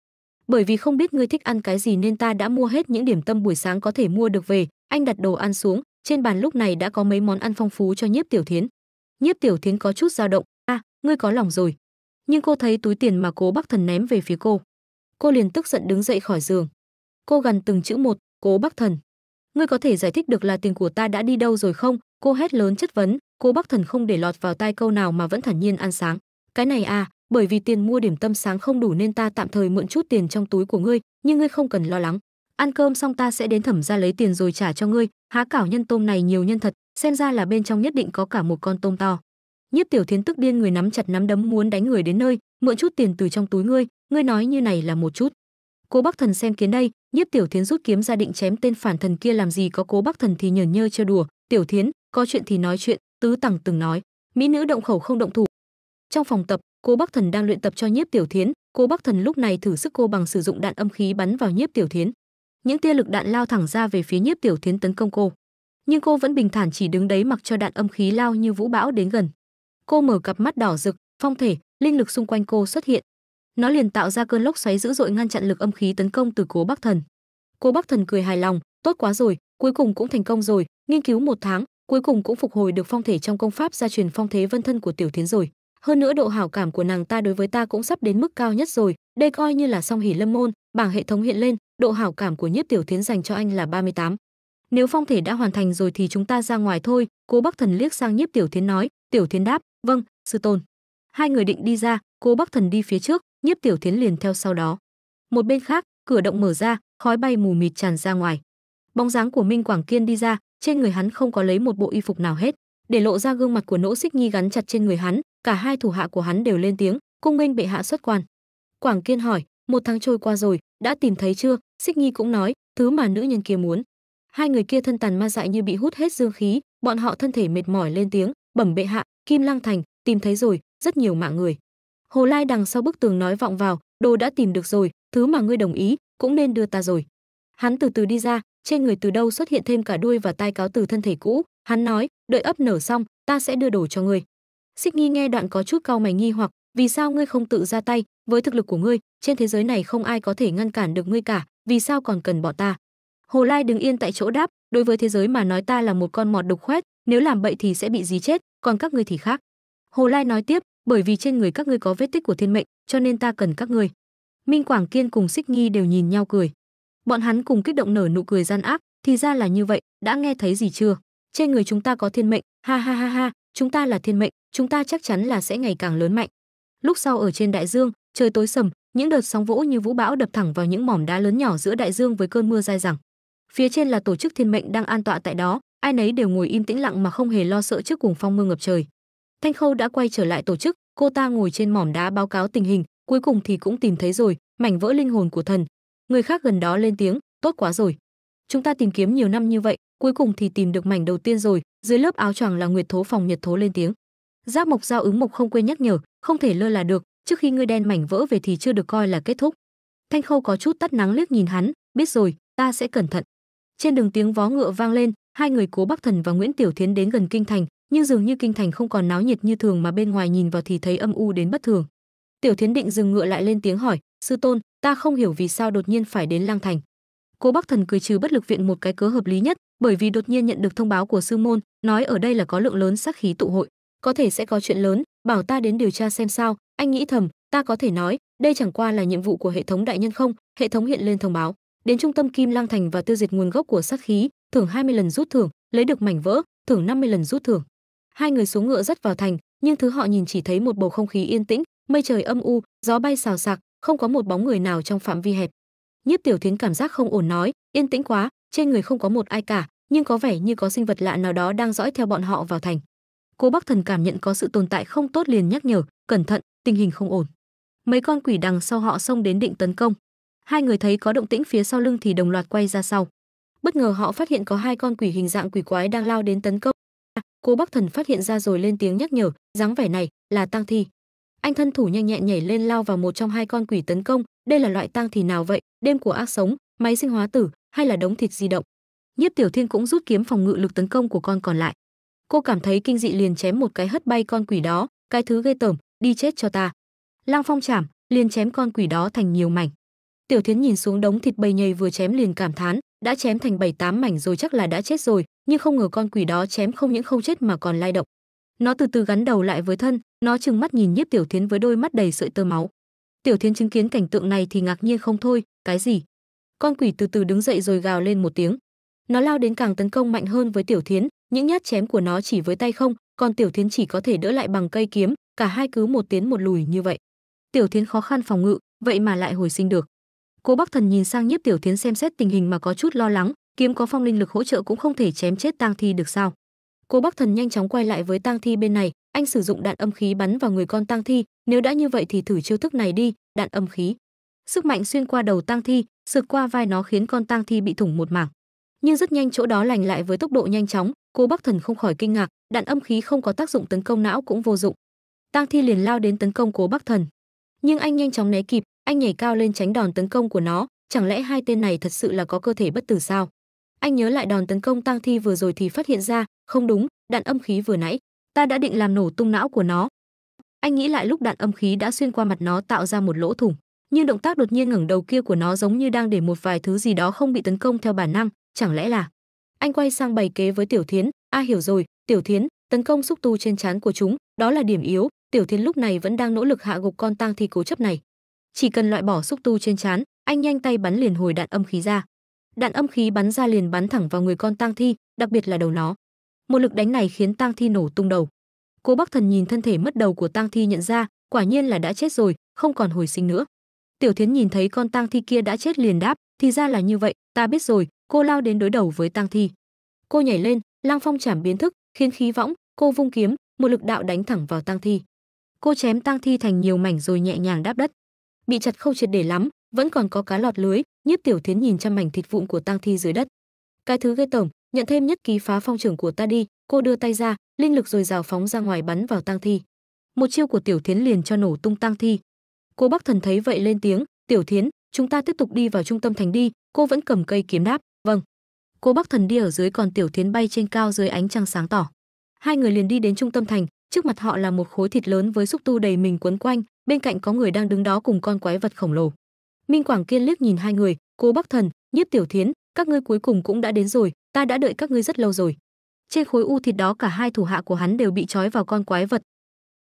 Bởi vì không biết ngươi thích ăn cái gì nên ta đã mua hết những điểm tâm buổi sáng có thể mua được về. Anh đặt đồ ăn xuống trên bàn lúc này đã có mấy món ăn phong phú cho nhiếp tiểu thiến. Nhiếp tiểu thiến có chút dao động. A à, ngươi có lòng rồi. Nhưng cô thấy túi tiền mà cố bắc thần ném về phía cô. Cô liền tức giận đứng dậy khỏi giường. Cô gần từng chữ một cố bắc thần ngươi có thể giải thích được là tiền của ta đã đi đâu rồi không? Cô hét lớn chất vấn. Cố bắc thần không để lọt vào tai câu nào mà vẫn thản nhiên ăn sáng. Cái này à bởi vì tiền mua điểm tâm sáng không đủ nên ta tạm thời mượn chút tiền trong túi của ngươi nhưng ngươi không cần lo lắng ăn cơm xong ta sẽ đến thẩm ra lấy tiền rồi trả cho ngươi. Há cảo nhân tôm này nhiều nhân thật, xem ra là bên trong nhất định có cả một con tôm to. Nhiếp tiểu thiến tức điên người nắm chặt nắm đấm muốn đánh người đến nơi, mượn chút tiền từ trong túi ngươi ngươi nói như này là một chút. Cố bắc thần xem kiến đây, nhiếp tiểu thiến rút kiếm ra định chém tên phản thần kia làm gì có cố bắc thần thì nhởn nhơ chơi đùa. Tiểu thiến, có chuyện thì nói chuyện, tứ tằng từng nói. Mỹ nữ động khẩu không động thủ. Trong phòng tập cố bắc thần đang luyện tập cho nhiếp tiểu thiến. Cố bắc thần lúc này thử sức cô bằng sử dụng đạn âm khí bắn vào nhiếp tiểu thiến những tia lực đạn lao thẳng ra về phía nhiếp tiểu thiến tấn công cô. Nhưng cô vẫn bình thản chỉ đứng đấy mặc cho đạn âm khí lao như vũ bão đến gần. Cô mở cặp mắt đỏ rực, phong thể, linh lực xung quanh cô xuất hiện. Nó liền tạo ra cơn lốc xoáy dữ dội ngăn chặn lực âm khí tấn công từ cố bắc thần. Cố bắc thần cười hài lòng, tốt quá rồi, cuối cùng cũng thành công rồi, nghiên cứu một tháng, cuối cùng cũng phục hồi được phong thể trong công pháp gia truyền phong thế vân thân của tiểu thiến rồi hơn nữa độ hảo cảm của nàng ta đối với ta cũng sắp đến mức cao nhất rồi. Đây coi như là song hỉ lâm môn, bảng hệ thống hiện lên, độ hảo cảm của nhiếp tiểu thiến dành cho anh là 38. nếu phong thể đã hoàn thành rồi thì chúng ta ra ngoài thôi cố bắc thần liếc sang nhiếp tiểu thiến nói. Tiểu thiến đáp vâng sư tôn. Hai người định đi ra cố bắc thần đi phía trước, nhiếp tiểu thiến liền theo sau đó. Một bên khác, cửa động mở ra, khói bay mù mịt tràn ra ngoài. Bóng dáng của minh quảng kiên đi ra, trên người hắn không có lấy một bộ y phục nào hết để lộ ra gương mặt của nỗ xích nhi gắn chặt trên người hắn, cả hai thủ hạ của hắn đều lên tiếng, cung nghênh bệ hạ xuất quan. Quảng kiên hỏi, một tháng trôi qua rồi, đã tìm thấy chưa? Xích nhi cũng nói, thứ mà nữ nhân kia muốn. Hai người kia thân tàn ma dại như bị hút hết dương khí, bọn họ thân thể mệt mỏi lên tiếng, bẩm bệ hạ, kim lăng thành, tìm thấy rồi, rất nhiều mạng người. Hồ lai đằng sau bức tường nói vọng vào, đồ đã tìm được rồi, thứ mà ngươi đồng ý, cũng nên đưa ta rồi. Hắn từ từ đi ra, trên người từ đâu xuất hiện thêm cả đuôi và tai cáo từ thân thể cũ hắn nói, đợi ấp nở xong, ta sẽ đưa đồ cho ngươi. Xích nghi nghe đoạn có chút cau mày nghi hoặc, vì sao ngươi không tự ra tay? Với thực lực của ngươi, trên thế giới này không ai có thể ngăn cản được ngươi cả, vì sao còn cần bọn ta? Hồ lai đứng yên tại chỗ đáp, đối với thế giới mà nói ta là một con mọt độc khoét, nếu làm bậy thì sẽ bị dí chết, còn các ngươi thì khác. Hồ lai nói tiếp, bởi vì trên người các ngươi có vết tích của thiên mệnh, cho nên ta cần các ngươi. Minh quảng kiên cùng xích nghi đều nhìn nhau cười. Bọn hắn cùng kích động nở nụ cười gian ác, thì ra là như vậy, đã nghe thấy gì chưa? Trên người chúng ta có thiên mệnh. Ha ha ha ha. Chúng ta là thiên mệnh. Chúng ta chắc chắn là sẽ ngày càng lớn mạnh. Lúc sau ở trên đại dương, trời tối sầm, những đợt sóng vỗ như vũ bão đập thẳng vào những mỏm đá lớn nhỏ giữa đại dương với cơn mưa dai dẳng. Phía trên là tổ chức thiên mệnh đang an tọa tại đó. Ai nấy đều ngồi im tĩnh lặng mà không hề lo sợ trước cuồng phong mưa ngập trời. Thanh khâu đã quay trở lại tổ chức. Cô ta ngồi trên mỏm đá báo cáo tình hình. Cuối cùng thì cũng tìm thấy rồi, mảnh vỡ linh hồn của thần. Người khác gần đó lên tiếng, tốt quá rồi. Chúng ta tìm kiếm nhiều năm như vậy cuối cùng thì tìm được mảnh đầu tiên rồi, dưới lớp áo choàng là nguyệt thố phòng nhật thố lên tiếng. Giáp mộc giao ứng mộc không quên nhắc nhở, không thể lơ là được, trước khi ngươi đen mảnh vỡ về thì chưa được coi là kết thúc. Thanh khâu có chút tắt nắng liếc nhìn hắn, biết rồi, ta sẽ cẩn thận. Trên đường tiếng vó ngựa vang lên, hai người cố bắc thần và nguyễn tiểu thiến đến gần kinh thành, nhưng dường như kinh thành không còn náo nhiệt như thường mà bên ngoài nhìn vào thì thấy âm u đến bất thường. Tiểu thiến định dừng ngựa lại lên tiếng hỏi, sư tôn, ta không hiểu vì sao đột nhiên phải đến lang thành cố bắc thần cười trừ bất lực viện một cái cớ hợp lý nhất, bởi vì đột nhiên nhận được thông báo của sư môn, nói ở đây là có lượng lớn sắc khí tụ hội. Có thể sẽ có chuyện lớn, bảo ta đến điều tra xem sao. Anh nghĩ thầm, ta có thể nói, đây chẳng qua là nhiệm vụ của hệ thống đại nhân không? Hệ thống hiện lên thông báo. Đến trung tâm kim lang thành và tiêu diệt nguồn gốc của sắc khí, thưởng 20 lần rút thưởng, lấy được mảnh vỡ, thưởng 50 lần rút thưởng. Hai người xuống ngựa dắt vào thành, nhưng thứ họ nhìn chỉ thấy một bầu không khí yên tĩnh, mây trời âm u, gió bay xào xạc, không có một bóng người nào trong phạm vi hẹp nhiếp tiểu thiến cảm giác không ổn nói, yên tĩnh quá, trên người không có một ai cả, nhưng có vẻ như có sinh vật lạ nào đó đang dõi theo bọn họ vào thành. Cố bắc thần cảm nhận có sự tồn tại không tốt liền nhắc nhở, cẩn thận, tình hình không ổn. Mấy con quỷ đằng sau họ xông đến định tấn công. Hai người thấy có động tĩnh phía sau lưng thì đồng loạt quay ra sau. Bất ngờ họ phát hiện có hai con quỷ hình dạng quỷ quái đang lao đến tấn công. Cố bắc thần phát hiện ra rồi lên tiếng nhắc nhở, dáng vẻ này là tang thi anh thân thủ nhanh nhẹn nhảy lên lao vào một trong hai con quỷ tấn công. Đây là loại tang thì nào vậy? Đêm của ác sống, máy sinh hóa tử hay là đống thịt di động? Nhiếp tiểu thiên cũng rút kiếm phòng ngự lực tấn công của con còn lại. Cô cảm thấy kinh dị liền chém một cái hất bay con quỷ đó. Cái thứ ghê tởm, đi chết cho ta. Lang phong chảm, liền chém con quỷ đó thành nhiều mảnh. Tiểu thiến nhìn xuống đống thịt bầy nhầy vừa chém liền cảm thán, đã chém thành bảy tám mảnh rồi chắc là đã chết rồi, nhưng không ngờ con quỷ đó chém không những không chết mà còn lai động nó từ từ gắn đầu lại với thân, nó trừng mắt nhìn nhiếp tiểu thiến với đôi mắt đầy sợi tơ máu. Tiểu thiến chứng kiến cảnh tượng này thì ngạc nhiên không thôi, cái gì? Con quỷ từ từ đứng dậy rồi gào lên một tiếng. Nó lao đến càng tấn công mạnh hơn với tiểu thiến, những nhát chém của nó chỉ với tay không, còn tiểu thiến chỉ có thể đỡ lại bằng cây kiếm, cả hai cứ một tiến một lùi như vậy. Tiểu thiến khó khăn phòng ngự, vậy mà lại hồi sinh được. Cố bắc thần nhìn sang nhiếp tiểu thiến xem xét tình hình mà có chút lo lắng, kiếm có phong linh lực hỗ trợ cũng không thể chém chết tang thi được sao? Cố bắc thần nhanh chóng quay lại với tang thi bên này. Anh sử dụng đạn âm khí bắn vào người con tang thi. Nếu đã như vậy thì thử chiêu thức này đi, đạn âm khí. Sức mạnh xuyên qua đầu tang thi, sượt qua vai nó khiến con tang thi bị thủng một mảng. Nhưng rất nhanh chỗ đó lành lại với tốc độ nhanh chóng. Cố bắc thần không khỏi kinh ngạc, đạn âm khí không có tác dụng tấn công não cũng vô dụng. Tang thi liền lao đến tấn công cố bắc thần. Nhưng anh nhanh chóng né kịp, anh nhảy cao lên tránh đòn tấn công của nó. Chẳng lẽ hai tên này thật sự là có cơ thể bất tử sao? Anh nhớ lại đòn tấn công tang thi vừa rồi thì phát hiện ra, không đúng, đạn âm khí vừa nãy. Ta đã định làm nổ tung não của nó. Anh nghĩ lại lúc đạn âm khí đã xuyên qua mặt nó tạo ra một lỗ thủng, nhưng động tác đột nhiên ngẩng đầu kia của nó giống như đang để một vài thứ gì đó không bị tấn công theo bản năng, chẳng lẽ là anh quay sang bày kế với tiểu thiến? A, hiểu rồi, tiểu thiến, tấn công xúc tu trên trán của chúng, đó là điểm yếu, tiểu thiến lúc này vẫn đang nỗ lực hạ gục con tang thi cố chấp này. Chỉ cần loại bỏ xúc tu trên trán, anh nhanh tay bắn liền hồi đạn âm khí ra đạn âm khí bắn ra liền bắn thẳng vào người con tang thi, đặc biệt là đầu nó. Một lực đánh này khiến tang thi nổ tung đầu. Cố bắc thần nhìn thân thể mất đầu của tang thi nhận ra, quả nhiên là đã chết rồi, không còn hồi sinh nữa. Tiểu thiến nhìn thấy con tang thi kia đã chết liền đáp, thì ra là như vậy, ta biết rồi, cô lao đến đối đầu với tang thi. Cô nhảy lên lang phong chảm biến thức, khiến khí võng, cô vung kiếm, một lực đạo đánh thẳng vào tang thi. Cô chém tang thi thành nhiều mảnh rồi nhẹ nhàng đáp đất. Bị chặt không triệt để lắm, vẫn còn có cá lọt lưới nhiếp tiểu thiến nhìn trăm mảnh thịt vụn của tang thi dưới đất. Cái thứ ghê tởm, nhận thêm nhất ký phá phong trưởng của ta đi. Cô đưa tay ra, linh lực rồi rào phóng ra ngoài bắn vào tang thi. Một chiêu của tiểu thiến liền cho nổ tung tang thi. Cô bắc thần thấy vậy lên tiếng, tiểu thiến, chúng ta tiếp tục đi vào trung tâm thành đi, cô vẫn cầm cây kiếm đáp. Vâng. Cô bắc thần đi ở dưới còn tiểu thiến bay trên cao dưới ánh trăng sáng tỏ. Hai người liền đi đến trung tâm thành, trước mặt họ là một khối thịt lớn với xúc tu đầy mình quấn quanh, bên cạnh có người đang đứng đó cùng con quái vật khổng lồ minh quảng kiên liếc nhìn hai người, cô bắc thần, nhiếp tiểu thiến, các ngươi cuối cùng cũng đã đến rồi, ta đã đợi các ngươi rất lâu rồi. Trên khối u thịt đó cả hai thủ hạ của hắn đều bị trói vào con quái vật.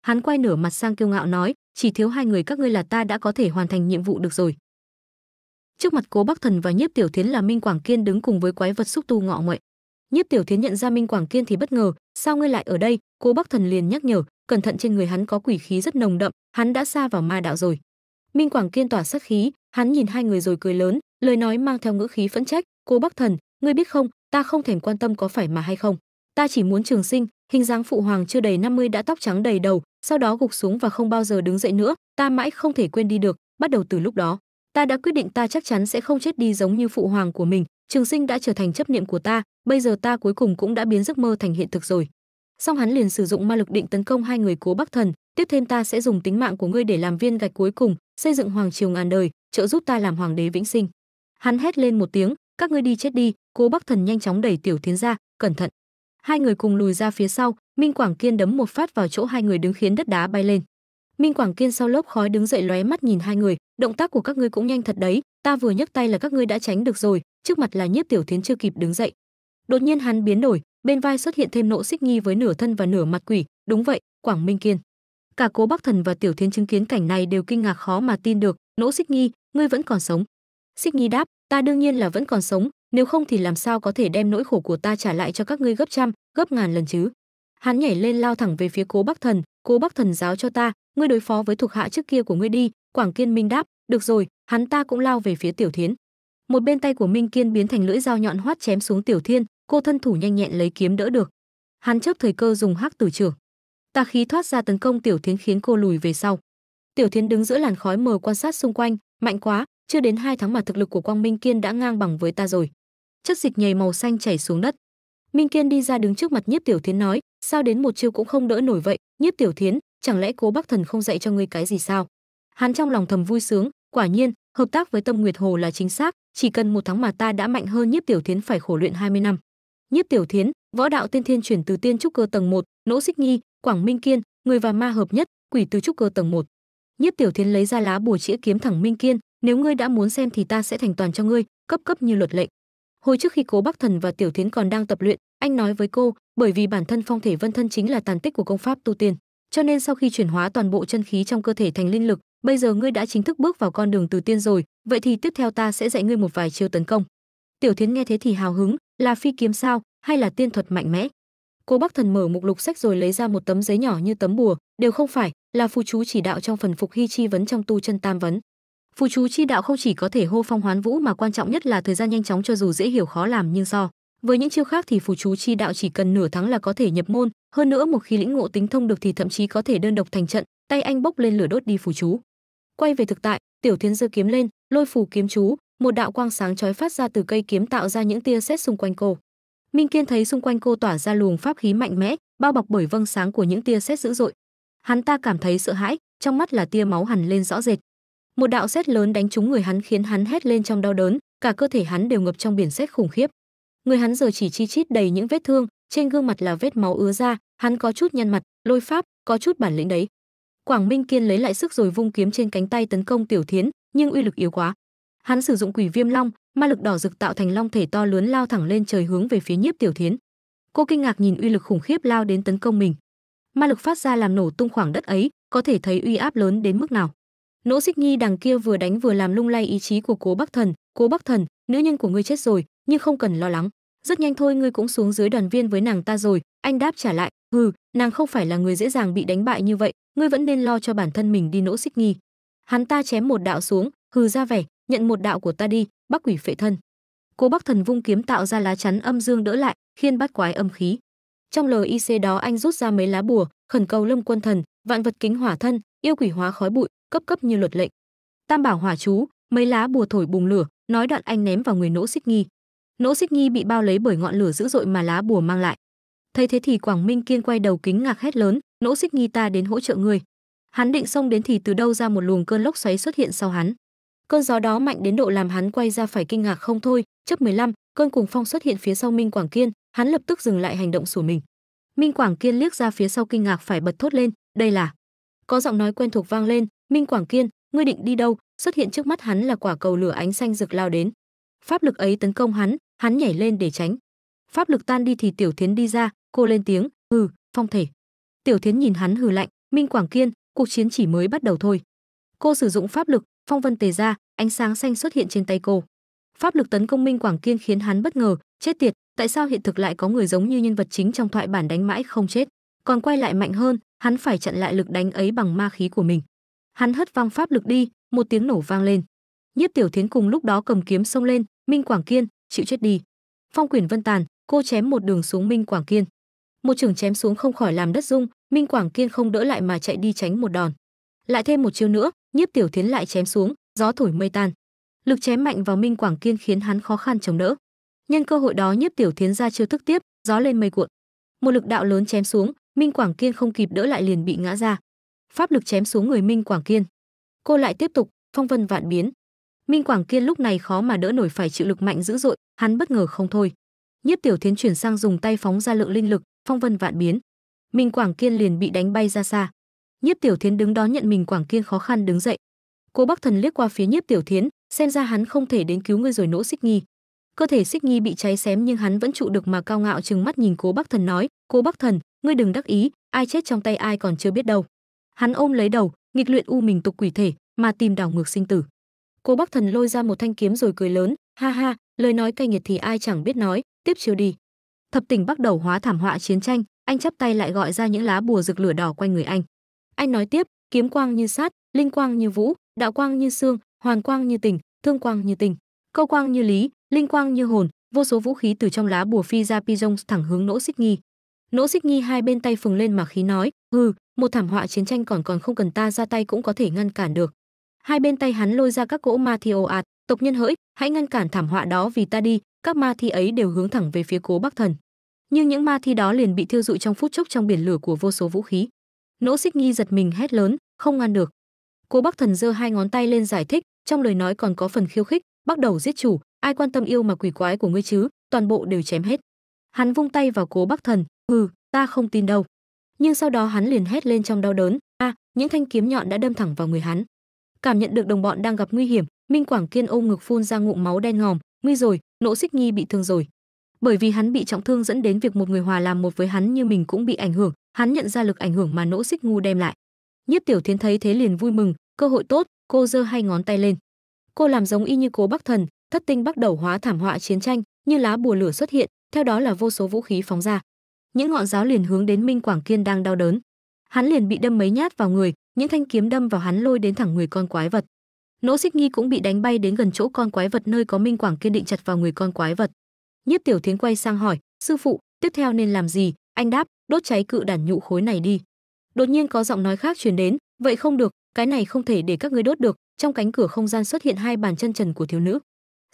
Hắn quay nửa mặt sang kiêu ngạo nói, chỉ thiếu hai người các ngươi là ta đã có thể hoàn thành nhiệm vụ được rồi. Trước mặt cố bắc thần và nhiếp tiểu thiến là minh quảng kiên đứng cùng với quái vật xúc tu ngọ nguậy. Nhiếp tiểu thiến nhận ra minh quảng kiên thì bất ngờ, sao ngươi lại ở đây? Cố bắc thần liền nhắc nhở, cẩn thận trên người hắn có quỷ khí rất nồng đậm, hắn đã xa vào ma đạo rồi. Minh quảng kiên tỏa sát khí hắn nhìn hai người rồi cười lớn, lời nói mang theo ngữ khí phẫn trách cố bắc thần, ngươi biết không, ta không thèm quan tâm có phải mà hay không. Ta chỉ muốn trường sinh, hình dáng phụ hoàng chưa đầy 50 đã tóc trắng đầy đầu, sau đó gục xuống và không bao giờ đứng dậy nữa, ta mãi không thể quên đi được, bắt đầu từ lúc đó. Ta đã quyết định ta chắc chắn sẽ không chết đi giống như phụ hoàng của mình, trường sinh đã trở thành chấp niệm của ta, bây giờ ta cuối cùng cũng đã biến giấc mơ thành hiện thực rồi. Song hắn liền sử dụng ma lực định tấn công hai người cố bắc thần tiếp thêm ta sẽ dùng tính mạng của ngươi để làm viên gạch cuối cùng, xây dựng hoàng triều ngàn đời, trợ giúp ta làm hoàng đế vĩnh sinh. Hắn hét lên một tiếng, các ngươi đi chết đi, cố bắc thần nhanh chóng đẩy tiểu thiến ra, cẩn thận. Hai người cùng lùi ra phía sau, minh quảng kiên đấm một phát vào chỗ hai người đứng khiến đất đá bay lên. Minh quảng kiên sau lớp khói đứng dậy lóe mắt nhìn hai người, động tác của các ngươi cũng nhanh thật đấy, ta vừa nhấc tay là các ngươi đã tránh được rồi, trước mặt là nhiếp tiểu thiến chưa kịp đứng dậy. Đột nhiên hắn biến đổi, bên vai xuất hiện thêm nộ xích nghi với nửa thân và nửa mặt quỷ, đúng vậy, quảng minh kiên cả cố bắc thần và tiểu thiến chứng kiến cảnh này đều kinh ngạc khó mà tin được. Nỗ xích nghi ngươi vẫn còn sống? Xích nghi đáp, ta đương nhiên là vẫn còn sống, nếu không thì làm sao có thể đem nỗi khổ của ta trả lại cho các ngươi gấp trăm, gấp ngàn lần chứ? Hắn nhảy lên lao thẳng về phía cố bắc thần. Cố bắc thần giáo cho ta, ngươi đối phó với thuộc hạ trước kia của ngươi đi. Quảng kiên minh đáp, được rồi, hắn ta cũng lao về phía tiểu thiến. Một bên tay của minh kiên biến thành lưỡi dao nhọn hoắt chém xuống tiểu thiên, cô thân thủ nhanh nhẹn lấy kiếm đỡ được. Hắn chớp thời cơ dùng hắc tử trưởng tà khí thoát ra tấn công tiểu thiến khiến cô lùi về sau. Tiểu thiến đứng giữa làn khói mờ quan sát xung quanh mạnh quá chưa đến hai tháng mà thực lực của quang minh kiên đã ngang bằng với ta rồi. Chất dịch nhầy màu xanh chảy xuống đất. Minh kiên đi ra đứng trước mặt nhiếp tiểu thiến nói sao đến một chiêu cũng không đỡ nổi vậy? Nhiếp tiểu thiến chẳng lẽ cố bắc thần không dạy cho ngươi cái gì sao? Hắn trong lòng thầm vui sướng quả nhiên hợp tác với tâm nguyệt hồ là chính xác chỉ cần một tháng mà ta đã mạnh hơn nhiếp tiểu thiến phải khổ luyện 20 năm. Nhiếp tiểu thiến võ đạo tiên thiên chuyển từ tiên trúc cơ tầng 1, nỗ xích nghi quảng minh kiên, người và ma hợp nhất, quỷ từ trúc cơ tầng 1. nhiếp tiểu thiến lấy ra lá bùa chĩa kiếm thẳng minh kiên, nếu ngươi đã muốn xem thì ta sẽ thành toàn cho ngươi, cấp cấp như luật lệnh. Hồi trước khi cố bắc thần và tiểu thiến còn đang tập luyện, anh nói với cô, bởi vì bản thân phong thể vân thân chính là tàn tích của công pháp tu tiên, cho nên sau khi chuyển hóa toàn bộ chân khí trong cơ thể thành linh lực, bây giờ ngươi đã chính thức bước vào con đường từ tiên rồi, vậy thì tiếp theo ta sẽ dạy ngươi một vài chiêu tấn công. Tiểu thiến nghe thế thì hào hứng, là phi kiếm sao, hay là tiên thuật mạnh mẽ? Cô bắc thần mở mục lục sách rồi lấy ra một tấm giấy nhỏ như tấm bùa. Đều không phải là phù chú chỉ đạo trong phần phục hy chi vấn trong tu chân tam vấn. Phù chú chi đạo không chỉ có thể hô phong hoán vũ mà quan trọng nhất là thời gian nhanh chóng cho dù dễ hiểu khó làm nhưng so với những chiêu khác thì phù chú chi đạo chỉ cần nửa tháng là có thể nhập môn. Hơn nữa một khi lĩnh ngộ tính thông được thì thậm chí có thể đơn độc thành trận, tay anh bốc lên lửa đốt đi phù chú. Quay về thực tại, tiểu thiến giơ kiếm lên, lôi phù kiếm chú, một đạo quang sáng chói phát ra từ cây kiếm tạo ra những tia sét xung quanh cô minh kiên thấy xung quanh cô tỏa ra luồng pháp khí mạnh mẽ, bao bọc bởi vâng sáng của những tia sét dữ dội. Hắn ta cảm thấy sợ hãi, trong mắt là tia máu hằn lên rõ rệt. Một đạo sét lớn đánh trúng người hắn khiến hắn hét lên trong đau đớn, cả cơ thể hắn đều ngập trong biển sét khủng khiếp. Người hắn giờ chỉ chi chít đầy những vết thương, trên gương mặt là vết máu ứa ra hắn có chút nhăn mặt, lôi pháp, có chút bản lĩnh đấy. Quảng minh kiên lấy lại sức rồi vung kiếm trên cánh tay tấn công tiểu thiến, nhưng uy lực yếu quá. Hắn sử dụng quỷ viêm long ma lực đỏ rực tạo thành long thể to lớn lao thẳng lên trời hướng về phía nhiếp tiểu thiến. Cô kinh ngạc nhìn uy lực khủng khiếp lao đến tấn công mình. Ma lực phát ra làm nổ tung khoảng đất ấy, có thể thấy uy áp lớn đến mức nào. Nỗ xích nhi đằng kia vừa đánh vừa làm lung lay ý chí của cố bắc thần. Cố bắc thần, nữ nhân của ngươi chết rồi, nhưng không cần lo lắng. Rất nhanh thôi, ngươi cũng xuống dưới đoàn viên với nàng ta rồi. Anh đáp trả lại, hừ, nàng không phải là người dễ dàng bị đánh bại như vậy, ngươi vẫn nên lo cho bản thân mình đi nỗ xích nghi hắn ta chém một đạo xuống, hừ ra vẻ nhận một đạo của ta đi bắc quỷ phệ thân. Cố bắc thần vung kiếm tạo ra lá chắn âm dương đỡ lại, khiên bắt quái âm khí. Trong lời ic đó anh rút ra mấy lá bùa, khẩn cầu lâm quân thần, vạn vật kính hỏa thân, yêu quỷ hóa khói bụi, cấp cấp như luật lệnh. Tam bảo hỏa chú, mấy lá bùa thổi bùng lửa, nói đoạn anh ném vào người nỗ xích nghi nỗ xích nghi bị bao lấy bởi ngọn lửa dữ dội mà lá bùa mang lại. Thấy thế thì quảng minh kiên quay đầu kính ngạc hét lớn, nỗ xích nghi ta đến hỗ trợ ngươi. Hắn định xông đến thì từ đâu ra một luồng cơn lốc xoáy xuất hiện sau hắn cơn gió đó mạnh đến độ làm hắn quay ra phải kinh ngạc không thôi. Chấp 15, cơn cùng phong xuất hiện phía sau minh quảng kiên hắn lập tức dừng lại hành động của mình. Minh quảng kiên liếc ra phía sau kinh ngạc phải bật thốt lên đây là có giọng nói quen thuộc vang lên minh quảng kiên ngươi định đi đâu? Xuất hiện trước mắt hắn là quả cầu lửa ánh xanh rực lao đến. Pháp lực ấy tấn công hắn hắn nhảy lên để tránh. Pháp lực tan đi thì tiểu thiến đi ra cô lên tiếng hừ phong thể. Tiểu thiến nhìn hắn hừ lạnh minh quảng kiên cuộc chiến chỉ mới bắt đầu thôi. Cô sử dụng pháp lực phong vân tề ra, ánh sáng xanh xuất hiện trên tay cô. Pháp lực tấn công minh quảng kiên khiến hắn bất ngờ, chết tiệt, tại sao hiện thực lại có người giống như nhân vật chính trong thoại bản đánh mãi không chết? Còn quay lại mạnh hơn, hắn phải chặn lại lực đánh ấy bằng ma khí của mình. Hắn hất văng pháp lực đi, một tiếng nổ vang lên. Nhiếp tiểu thiến cùng lúc đó cầm kiếm xông lên, minh quảng kiên, chịu chết đi. Phong quyển vân tàn, cô chém một đường xuống minh quảng kiên. Một trường chém xuống không khỏi làm đất rung, minh quảng kiên không đỡ lại mà chạy đi tránh một đòn. Lại thêm một chiêu nữa nhiếp tiểu thiến lại chém xuống, gió thổi mây tan. Lực chém mạnh vào minh quảng kiên khiến hắn khó khăn chống đỡ. Nhân cơ hội đó nhiếp tiểu thiến ra chiêu thức tiếp, gió lên mây cuộn. Một lực đạo lớn chém xuống, minh quảng kiên không kịp đỡ lại liền bị ngã ra. Pháp lực chém xuống người minh quảng kiên. Cô lại tiếp tục, phong vân vạn biến. Minh quảng kiên lúc này khó mà đỡ nổi phải chịu lực mạnh dữ dội, hắn bất ngờ không thôi. Nhiếp tiểu thiến chuyển sang dùng tay phóng ra lượng linh lực, phong vân vạn biến. Minh quảng kiên liền bị đánh bay ra xa nhiếp tiểu thiến đứng đó nhận mình quảng kiên khó khăn đứng dậy. Cố bắc thần liếc qua phía nhiếp tiểu thiến, xem ra hắn không thể đến cứu ngươi rồi nỗ xích nghi. Cơ thể xích nghi bị cháy xém nhưng hắn vẫn trụ được mà cao ngạo chừng mắt nhìn cố bắc thần nói cố bắc thần, ngươi đừng đắc ý, ai chết trong tay ai còn chưa biết đâu. Hắn ôm lấy đầu, nghịch luyện u mình tục quỷ thể, mà tìm đảo ngược sinh tử. Cố bắc thần lôi ra một thanh kiếm rồi cười lớn, ha ha, lời nói cay nghiệt thì ai chẳng biết nói, tiếp chiều đi. Thập tỉnh bắt đầu hóa thảm họa chiến tranh, anh chắp tay lại gọi ra những lá bùa rực lửa đỏ quanh người anh anh nói tiếp, kiếm quang như sát linh quang như vũ, đạo quang như xương, hoàn quang như tình thương quang như tình câu quang như lý, linh quang như hồn, vô số vũ khí từ trong lá bùa phi ra pi thẳng hướng nỗ xích nghi. Nỗ xích nghi hai bên tay phừng lên mà khí nói, hừ, một thảm họa chiến tranh còn còn không cần ta ra tay cũng có thể ngăn cản được. Hai bên tay hắn lôi ra các cỗ ma thi ồ ạt, tộc nhân hỡi, hãy ngăn cản thảm họa đó vì ta đi, các ma thi ấy đều hướng thẳng về phía cố bắc thần. Nhưng những ma thi đó liền bị thiêu dụi trong phút chốc trong biển lửa của vô số vũ khí nỗ xích nghi giật mình hét lớn, không ngăn được. Cố bắc thần giơ hai ngón tay lên giải thích, trong lời nói còn có phần khiêu khích, bắt đầu giết chủ, ai quan tâm yêu mà quỷ quái của ngươi chứ? Toàn bộ đều chém hết. Hắn vung tay vào cố bắc thần ừ ta không tin đâu. Nhưng sau đó hắn liền hét lên trong đau đớn, a, những thanh kiếm nhọn đã đâm thẳng vào người hắn. Cảm nhận được đồng bọn đang gặp nguy hiểm, minh quảng kiên ôm ngực phun ra ngụm máu đen ngòm, nguy rồi, nỗ xích nghi bị thương rồi. Bởi vì hắn bị trọng thương dẫn đến việc một người hòa làm một với hắn như mình cũng bị ảnh hưởng hắn nhận ra lực ảnh hưởng mà nỗ xích ngu đem lại. Nhiếp tiểu thiến thấy thế liền vui mừng, cơ hội tốt, cô giơ hai ngón tay lên. Cô làm giống y như cố bắc thần, thất tinh bắt đầu hóa thảm họa chiến tranh, như lá bùa lửa xuất hiện, theo đó là vô số vũ khí phóng ra. Những ngọn giáo liền hướng đến minh quảng kiên đang đau đớn. Hắn liền bị đâm mấy nhát vào người, những thanh kiếm đâm vào hắn lôi đến thẳng người con quái vật. Nỗ xích nghi cũng bị đánh bay đến gần chỗ con quái vật nơi có minh quảng kiên định chặt vào người con quái vật. Nhiếp tiểu thiến quay sang hỏi, sư phụ, tiếp theo nên làm gì? Anh đáp đốt cháy cự đản nhụ khối này đi. Đột nhiên có giọng nói khác truyền đến, vậy không được, cái này không thể để các ngươi đốt được. Trong cánh cửa không gian xuất hiện hai bàn chân trần của thiếu nữ.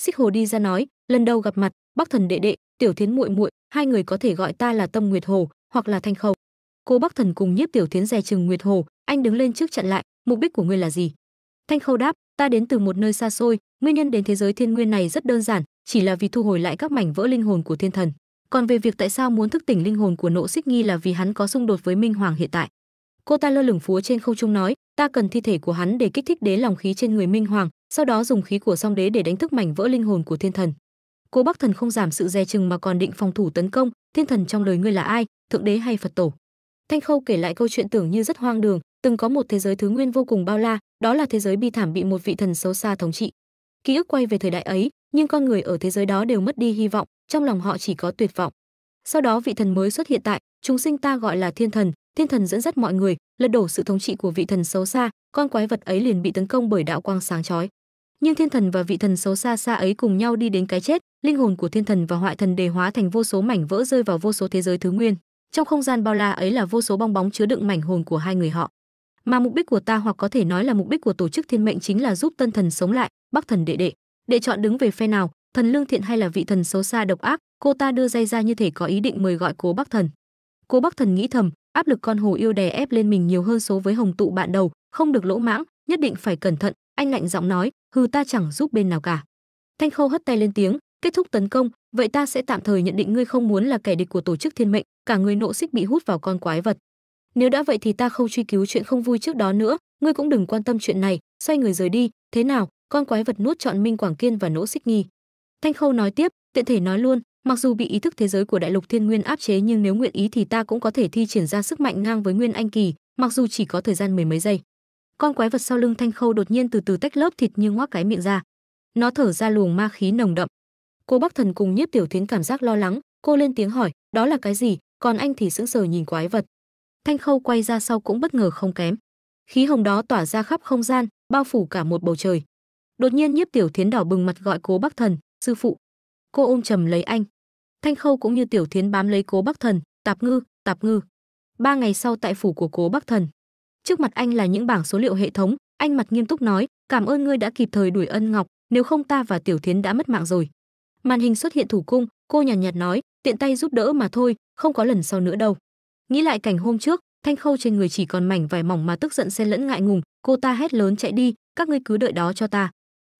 Xích hồ đi ra nói, lần đầu gặp mặt, bắc thần đệ đệ, tiểu thiến muội muội, hai người có thể gọi ta là tâm nguyệt hồ hoặc là thanh khâu. Cô bắc thần cùng nhiếp tiểu thiến dè chừng nguyệt hồ, anh đứng lên trước chặn lại, mục đích của ngươi là gì? Thanh khâu đáp, ta đến từ một nơi xa xôi, nguyên nhân đến thế giới thiên nguyên này rất đơn giản, chỉ là vì thu hồi lại các mảnh vỡ linh hồn của thiên thần còn về việc tại sao muốn thức tỉnh linh hồn của nộ xích nghi là vì hắn có xung đột với minh hoàng hiện tại. Cô ta lơ lửng phúa trên không trung nói, ta cần thi thể của hắn để kích thích đế lòng khí trên người minh hoàng, sau đó dùng khí của song đế để đánh thức mảnh vỡ linh hồn của thiên thần. Cô bắc thần không giảm sự dè chừng mà còn định phòng thủ tấn công, thiên thần trong lời ngươi là ai? Thượng đế hay phật tổ? Thanh khâu kể lại câu chuyện tưởng như rất hoang đường, từng có một thế giới thứ nguyên vô cùng bao la, đó là thế giới bi thảm bị một vị thần xấu xa thống trị. Ký ức quay về thời đại ấy, nhưng con người ở thế giới đó đều mất đi hy vọng trong lòng họ chỉ có tuyệt vọng. Sau đó vị thần mới xuất hiện tại, chúng sinh ta gọi là thiên thần. Thiên thần dẫn dắt mọi người, lật đổ sự thống trị của vị thần xấu xa, con quái vật ấy liền bị tấn công bởi đạo quang sáng chói. Nhưng thiên thần và vị thần xấu xa xa ấy cùng nhau đi đến cái chết, linh hồn của thiên thần và hoại thần đề hóa thành vô số mảnh vỡ rơi vào vô số thế giới thứ nguyên. Trong không gian bao la ấy là vô số bong bóng chứa đựng mảnh hồn của hai người họ. Mà mục đích của ta hoặc có thể nói là mục đích của tổ chức thiên mệnh chính là giúp tân thần sống lại, bắc thần đệ đệ. Để chọn đứng về phe nào thần lương thiện hay là vị thần xấu xa độc ác, cô ta đưa dây ra như thể có ý định mời gọi cố bắc thần. Cố bắc thần nghĩ thầm, áp lực con hồ yêu đè ép lên mình nhiều hơn số với hồng tụ bạn đầu, không được lỗ mãng, nhất định phải cẩn thận, anh lạnh giọng nói, hừ ta chẳng giúp bên nào cả. Thanh khâu hất tay lên tiếng, kết thúc tấn công, vậy ta sẽ tạm thời nhận định ngươi không muốn là kẻ địch của tổ chức thiên mệnh, cả người nộ xích bị hút vào con quái vật. Nếu đã vậy thì ta không truy cứu chuyện không vui trước đó nữa, ngươi cũng đừng quan tâm chuyện này, xoay người rời đi, thế nào, con quái vật nuốt chọn minh quảng kiên và nỗ xích nghi thanh khâu nói tiếp, tiện thể nói luôn, mặc dù bị ý thức thế giới của đại lục thiên nguyên áp chế nhưng nếu nguyện ý thì ta cũng có thể thi triển ra sức mạnh ngang với nguyên anh kỳ, mặc dù chỉ có thời gian mười mấy giây. Con quái vật sau lưng thanh khâu đột nhiên từ từ tách lớp thịt như ngoác cái miệng ra. Nó thở ra luồng ma khí nồng đậm. Cô bắc thần cùng nhiếp tiểu thiến cảm giác lo lắng, cô lên tiếng hỏi, đó là cái gì? Còn anh thì sững sờ nhìn quái vật. Thanh khâu quay ra sau cũng bất ngờ không kém. Khí hồng đó tỏa ra khắp không gian, bao phủ cả một bầu trời. Đột nhiên nhiếp tiểu thiến đỏ bừng mặt gọi cố bắc thần sư phụ. Cô ôm trầm lấy anh. Thanh khâu cũng như tiểu thiến bám lấy cố bắc thần tạp ngư tạp ngư. Ba ngày sau tại phủ của cố bắc thần. Trước mặt anh là những bảng số liệu hệ thống anh mặt nghiêm túc nói cảm ơn ngươi đã kịp thời đuổi ân ngọc nếu không ta và tiểu thiến đã mất mạng rồi. Màn hình xuất hiện thủ cung cô nhàn nhạt, nhạt nói tiện tay giúp đỡ mà thôi không có lần sau nữa đâu. Nghĩ lại cảnh hôm trước thanh khâu trên người chỉ còn mảnh vải mỏng mà tức giận xen lẫn ngại ngùng cô ta hét lớn chạy đi các ngươi cứ đợi đó cho ta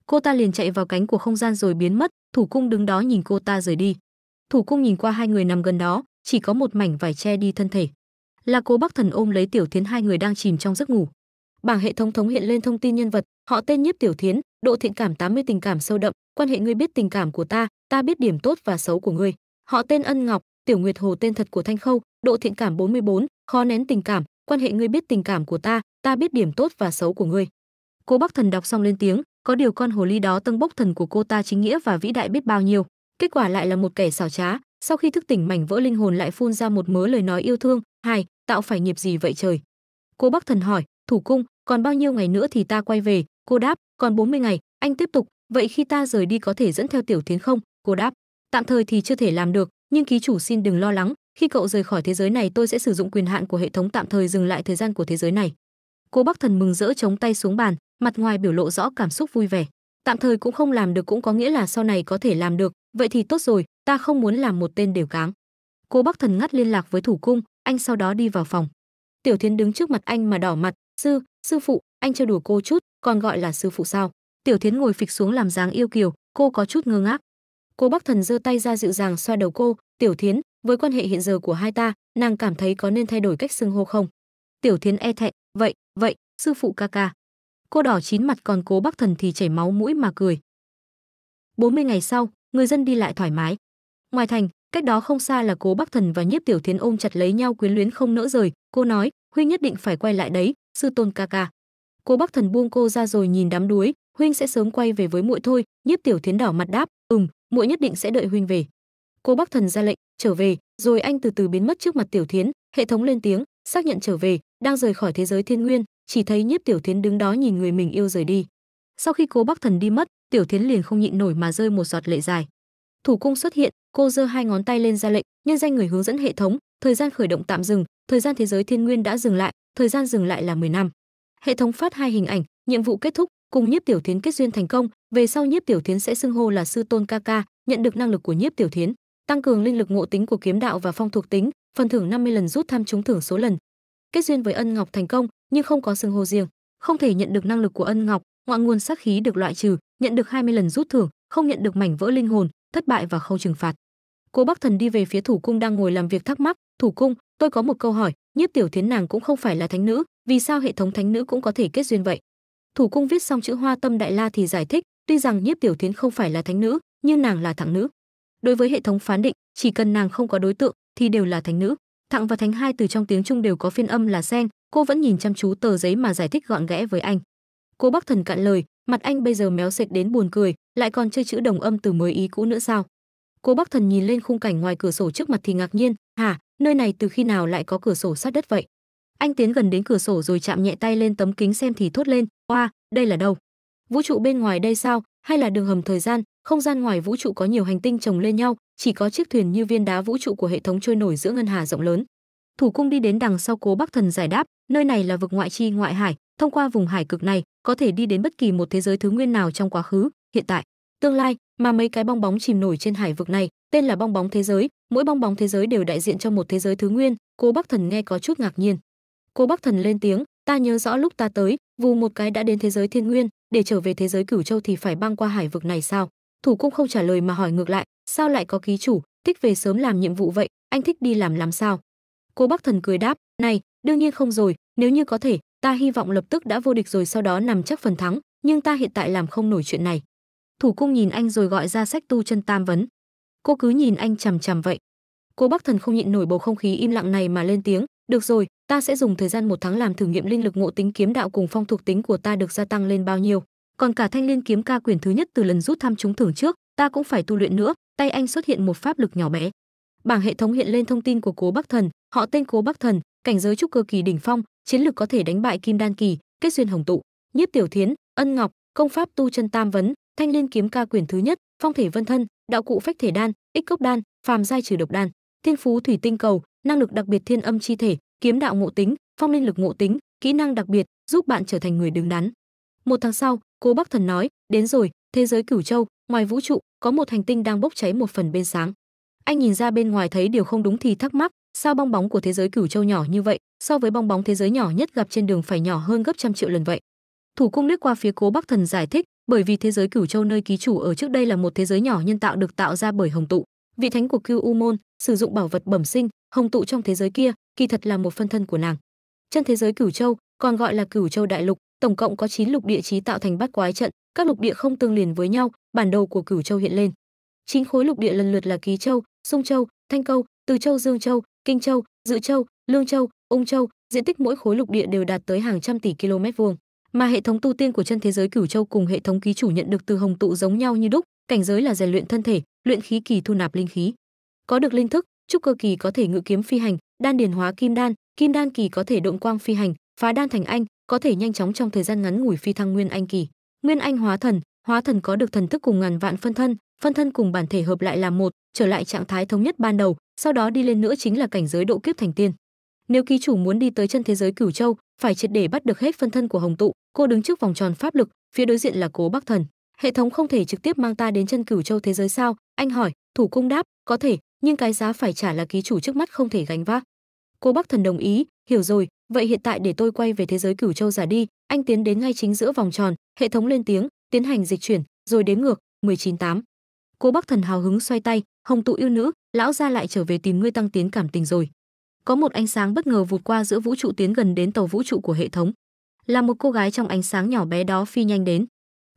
cô ta liền chạy vào cánh của không gian rồi biến mất thủ cung đứng đó nhìn cô ta rời đi. Thủ cung nhìn qua hai người nằm gần đó chỉ có một mảnh vải che đi thân thể. Là cố bắc thần ôm lấy tiểu thiến hai người đang chìm trong giấc ngủ. Bảng hệ thống thống hiện lên thông tin nhân vật họ tên nhiếp tiểu thiến độ thiện cảm 80 tình cảm sâu đậm. Quan hệ ngươi biết tình cảm của ta ta biết điểm tốt và xấu của ngươi. Họ tên ân ngọc tiểu nguyệt hồ tên thật của thanh khâu độ thiện cảm 44, khó nén tình cảm. Quan hệ ngươi biết tình cảm của ta ta biết điểm tốt và xấu của ngươi. Cô bắc thần đọc xong lên tiếng có điều con hồ ly đó tâng bốc thần của cô ta chính nghĩa và vĩ đại biết bao nhiêu. Kết quả lại là một kẻ xảo trá. Sau khi thức tỉnh mảnh vỡ linh hồn lại phun ra một mớ lời nói yêu thương. Hai, tạo phải nghiệp gì vậy trời? Cô bắc thần hỏi, thủ cung, còn bao nhiêu ngày nữa thì ta quay về? Cô đáp, còn 40 ngày, anh tiếp tục. Vậy khi ta rời đi có thể dẫn theo tiểu thiến không? Cô đáp, tạm thời thì chưa thể làm được, nhưng ký chủ xin đừng lo lắng. Khi cậu rời khỏi thế giới này, tôi sẽ sử dụng quyền hạn của hệ thống tạm thời dừng lại thời gian của thế giới này. Cô bắc thần mừng rỡ chống tay xuống bàn mặt ngoài biểu lộ rõ cảm xúc vui vẻ. Tạm thời cũng không làm được cũng có nghĩa là sau này có thể làm được, vậy thì tốt rồi, ta không muốn làm một tên đều cáng. Cô bắc thần ngắt liên lạc với thủ cung, anh sau đó đi vào phòng. Tiểu thiến đứng trước mặt anh mà đỏ mặt, sư sư phụ, anh chơi đùa cô chút, còn gọi là sư phụ sao? Tiểu thiến ngồi phịch xuống làm dáng yêu kiều, cô có chút ngơ ngác. Cô bắc thần giơ tay ra dịu dàng xoa đầu cô, tiểu thiến, với quan hệ hiện giờ của hai ta, nàng cảm thấy có nên thay đổi cách xưng hô không? Tiểu thiến e thẹn, vậy vậy, sư phụ ca ca cô đỏ chín mặt còn cố bắc thần thì chảy máu mũi mà cười. 40 ngày sau, người dân đi lại thoải mái. Ngoài thành, cách đó không xa là cố bắc thần và nhiếp tiểu thiến ôm chặt lấy nhau quyến luyến không nỡ rời. Cô nói, huynh nhất định phải quay lại đấy, sư tôn ca ca. Cố bắc thần buông cô ra rồi nhìn đám đuối. Huynh sẽ sớm quay về với muội thôi. Nhiếp tiểu thiến đỏ mặt đáp, ừm, muội nhất định sẽ đợi huynh về. Cô bắc thần ra lệnh, trở về. Rồi anh từ từ biến mất trước mặt tiểu thiến. Hệ thống lên tiếng, xác nhận trở về, đang rời khỏi thế giới thiên nguyên chỉ thấy nhiếp tiểu thiến đứng đó nhìn người mình yêu rời đi. Sau khi cố bắc thần đi mất, tiểu thiến liền không nhịn nổi mà rơi một giọt lệ dài. Thủ cung xuất hiện, cô giơ hai ngón tay lên ra lệnh, nhân danh người hướng dẫn hệ thống, thời gian khởi động tạm dừng, thời gian thế giới thiên nguyên đã dừng lại, thời gian dừng lại là 10 năm. Hệ thống phát hai hình ảnh, nhiệm vụ kết thúc, cùng nhiếp tiểu thiến kết duyên thành công, về sau nhiếp tiểu thiến sẽ xưng hô là sư tôn ca ca, nhận được năng lực của nhiếp tiểu thiến, tăng cường linh lực ngộ tính của kiếm đạo và phong thuộc tính, phần thưởng 50 lần rút thăm trúng thưởng số lần kết duyên với ân ngọc thành công, nhưng không có xưng hô riêng. Không thể nhận được năng lực của ân ngọc, ngọn nguồn sát khí được loại trừ, nhận được 20 lần rút thưởng, không nhận được mảnh vỡ linh hồn, thất bại và khâu trừng phạt. Cô bắc thần đi về phía thủ cung đang ngồi làm việc thắc mắc, thủ cung, tôi có một câu hỏi, nhiếp tiểu thiến nàng cũng không phải là thánh nữ, vì sao hệ thống thánh nữ cũng có thể kết duyên vậy? Thủ cung viết xong chữ hoa tâm đại la thì giải thích, tuy rằng nhiếp tiểu thiến không phải là thánh nữ, nhưng nàng là thẳng nữ. Đối với hệ thống phán định, chỉ cần nàng không có đối tượng thì đều là thánh nữ thặng và thánh hai, từ trong tiếng trung đều có phiên âm là sen. Cô vẫn nhìn chăm chú tờ giấy mà giải thích gọn ghẽ với anh. Cô bắc thần cạn lời, mặt anh bây giờ méo sệt đến buồn cười, lại còn chơi chữ đồng âm từ mới ý cũ nữa sao? Cô bắc thần nhìn lên khung cảnh ngoài cửa sổ trước mặt thì ngạc nhiên, hả, nơi này từ khi nào lại có cửa sổ sát đất vậy? Anh tiến gần đến cửa sổ rồi chạm nhẹ tay lên tấm kính xem thì thốt lên, oa, đây là đâu? Vũ trụ bên ngoài đây sao? Hay là đường hầm thời gian? Không gian ngoài vũ trụ có nhiều hành tinh chồng lên nhau, chỉ có chiếc thuyền như viên đá vũ trụ của hệ thống trôi nổi giữa ngân hà rộng lớn. Thủ cung đi đến đằng sau cố bắc thần giải đáp, nơi này là vực ngoại chi, ngoại hải, thông qua vùng hải cực này, có thể đi đến bất kỳ một thế giới thứ nguyên nào trong quá khứ, hiện tại. Tương lai, mà mấy cái bong bóng chìm nổi trên hải vực này, tên là bong bóng thế giới, mỗi bong bóng thế giới đều đại diện cho một thế giới thứ nguyên cô bắc thần nghe có chút ngạc nhiên. Cô bắc thần lên tiếng, ta nhớ rõ lúc ta tới, vù một cái đã đến thế giới thiên nguyên, để trở về thế giới cửu châu thì phải băng qua hải vực này sao? Thủ cung không trả lời mà hỏi ngược lại, sao lại có ký chủ? Thích về sớm làm nhiệm vụ vậy, anh thích đi làm làm sao? Cô bắc thần cười đáp, này, đương nhiên không rồi, nếu như có thể, ta hy vọng lập tức đã vô địch rồi sau đó nằm chắc phần thắng, nhưng ta hiện tại làm không nổi chuyện này. Thủ cung nhìn anh rồi gọi ra sách tu chân tam vấn. Cô cứ nhìn anh chằm chằm vậy. Cô bắc thần không nhịn nổi bầu không khí im lặng này mà lên tiếng, được rồi, ta sẽ dùng thời gian một tháng làm thử nghiệm linh lực ngộ tính kiếm đạo cùng phong thuộc tính của ta được gia tăng lên bao nhiêu còn cả thanh liên kiếm ca quyền thứ nhất từ lần rút thăm trúng thưởng trước, ta cũng phải tu luyện nữa, tay anh xuất hiện một pháp lực nhỏ bé. Bảng hệ thống hiện lên thông tin của cố bắc thần, họ tên cố bắc thần, cảnh giới trúc cơ kỳ đỉnh phong, chiến lược có thể đánh bại kim đan kỳ, kết duyên hồng tụ. Nhiếp tiểu thiến, ân ngọc, công pháp tu chân tam vấn, thanh liên kiếm ca quyền thứ nhất, phong thể vân thân, đạo cụ phách thể đan, ích cốc đan, phàm giai trừ độc đan, thiên phú thủy tinh cầu, năng lực đặc biệt thiên âm chi thể, kiếm đạo ngộ tính, phong linh lực ngộ tính, kỹ năng đặc biệt, giúp bạn trở thành người đứng đắn một tháng sau cố bắc thần nói, đến rồi, thế giới cửu châu, ngoài vũ trụ, có một hành tinh đang bốc cháy một phần bên sáng. Anh nhìn ra bên ngoài thấy điều không đúng thì thắc mắc, sao bong bóng của thế giới cửu châu nhỏ như vậy? So với bong bóng thế giới nhỏ nhất gặp trên đường phải nhỏ hơn gấp trăm triệu lần vậy. Thủ cung liếc qua phía cố bắc thần giải thích, bởi vì thế giới cửu châu nơi ký chủ ở trước đây là một thế giới nhỏ nhân tạo được tạo ra bởi hồng tụ. Vị thánh của cưu u môn sử dụng bảo vật bẩm sinh, hồng tụ trong thế giới kia, kỳ thật là một phân thân của nàng. Chân thế giới cửu châu còn gọi là cửu châu đại lục, tổng cộng có 9 lục địa chí tạo thành bát quái trận, các lục địa không tương liền với nhau, bản đồ của cửu châu hiện lên. Chín khối lục địa lần lượt là ký châu, sung châu, thanh câu, từ châu, dương châu, kinh châu, dự châu, lương châu, ung châu, diện tích mỗi khối lục địa đều đạt tới hàng trăm tỷ km vuông. Mà hệ thống tu tiên của chân thế giới cửu châu cùng hệ thống ký chủ nhận được từ hồng tụ giống nhau như đúc, cảnh giới là rèn luyện thân thể, luyện khí kỳ thu nạp linh khí. Có được linh thức, trúc cơ kỳ có thể ngự kiếm phi hành, đan điền hóa kim đan kim đan kỳ có thể động quang phi hành phá đan thành anh có thể nhanh chóng trong thời gian ngắn ngủi phi thăng nguyên anh kỳ. Nguyên anh hóa thần hóa thần có được thần thức cùng ngàn vạn phân thân phân thân cùng bản thể hợp lại làm một, trở lại trạng thái thống nhất ban đầu, sau đó đi lên nữa chính là cảnh giới độ kiếp thành tiên. Nếu ký chủ muốn đi tới chân thế giới cửu châu, phải triệt để bắt được hết phân thân của hồng tụ, cô đứng trước vòng tròn pháp lực, phía đối diện là cố bắc thần. Hệ thống không thể trực tiếp mang ta đến chân cửu châu thế giới sao? Anh hỏi, thủ cung đáp, có thể, nhưng cái giá phải trả là ký chủ trước mắt không thể gánh vác. Cô bắc thần đồng ý, hiểu rồi vậy hiện tại để tôi quay về thế giới cửu châu giả đi, anh tiến đến ngay chính giữa vòng tròn, hệ thống lên tiếng, tiến hành dịch chuyển, rồi đếm ngược 19 tám. Cô bắc thần hào hứng xoay tay, hồng tụ yêu nữ, lão gia lại trở về tìm ngươi tăng tiến cảm tình rồi. Có một ánh sáng bất ngờ vụt qua giữa vũ trụ tiến gần đến tàu vũ trụ của hệ thống. Là một cô gái trong ánh sáng nhỏ bé đó phi nhanh đến.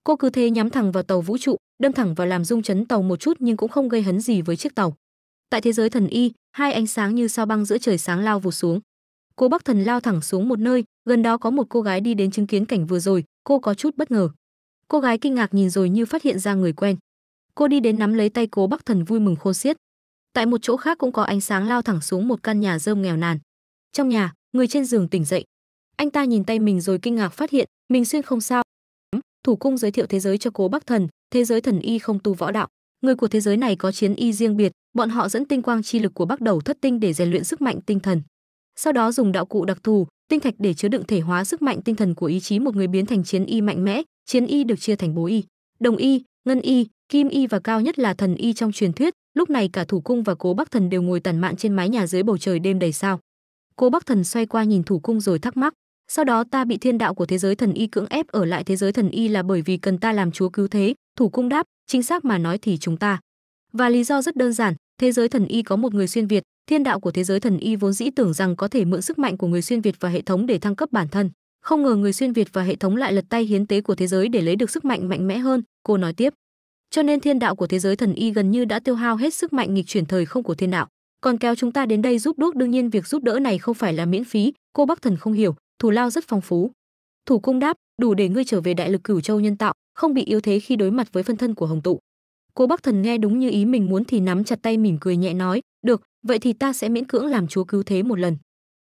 Cô cứ thế nhắm thẳng vào tàu vũ trụ, đâm thẳng vào làm rung chấn tàu một chút nhưng cũng không gây hấn gì với chiếc tàu. Tại thế giới thần y, hai ánh sáng như sao băng giữa trời sáng lao vụt xuống cô bắc thần lao thẳng xuống một nơi, gần đó có một cô gái đi đến chứng kiến cảnh vừa rồi, cô có chút bất ngờ. Cô gái kinh ngạc nhìn rồi như phát hiện ra người quen. Cô đi đến nắm lấy tay cố bắc thần vui mừng khôn xiết. Tại một chỗ khác cũng có ánh sáng lao thẳng xuống một căn nhà rơm nghèo nàn. Trong nhà, người trên giường tỉnh dậy. Anh ta nhìn tay mình rồi kinh ngạc phát hiện, mình xuyên không sao. Thủ cung giới thiệu thế giới cho cố bắc thần, thế giới thần y không tu võ đạo. Người của thế giới này có chiến y riêng biệt, bọn họ dẫn tinh quang chi lực của bắc đầu thất tinh để rèn luyện sức mạnh tinh thần sau đó dùng đạo cụ đặc thù, tinh thạch để chứa đựng thể hóa sức mạnh tinh thần của ý chí một người biến thành chiến y mạnh mẽ, chiến y được chia thành bố y, đồng y, ngân y, kim y và cao nhất là thần y trong truyền thuyết. Lúc này cả thủ cung và cố bắc thần đều ngồi tản mạn trên mái nhà dưới bầu trời đêm đầy sao. Cố bắc thần xoay qua nhìn thủ cung rồi thắc mắc, sau đó ta bị thiên đạo của thế giới thần y cưỡng ép ở lại thế giới thần y là bởi vì cần ta làm chúa cứu thế? Thủ cung đáp, chính xác mà nói thì chúng ta. Và lý do rất đơn giản, thế giới thần y có một người xuyên việt thiên đạo của thế giới thần y vốn dĩ tưởng rằng có thể mượn sức mạnh của người xuyên việt và hệ thống để thăng cấp bản thân. Không ngờ người xuyên việt và hệ thống lại lật tay hiến tế của thế giới để lấy được sức mạnh mạnh mẽ hơn, cô nói tiếp. Cho nên thiên đạo của thế giới thần y gần như đã tiêu hao hết sức mạnh nghịch chuyển thời không của thiên đạo. Còn kéo chúng ta đến đây giúp đuốc đương nhiên việc giúp đỡ này không phải là miễn phí, cô bắc thần không hiểu, thù lao rất phong phú. Thủ cung đáp, đủ để ngươi trở về đại lực cửu châu nhân tạo, không bị yếu thế khi đối mặt với phân thân của hồng tụ. Cô bắc thần nghe đúng như ý mình muốn thì nắm chặt tay mỉm cười nhẹ nói, được vậy thì ta sẽ miễn cưỡng làm chúa cứu thế một lần.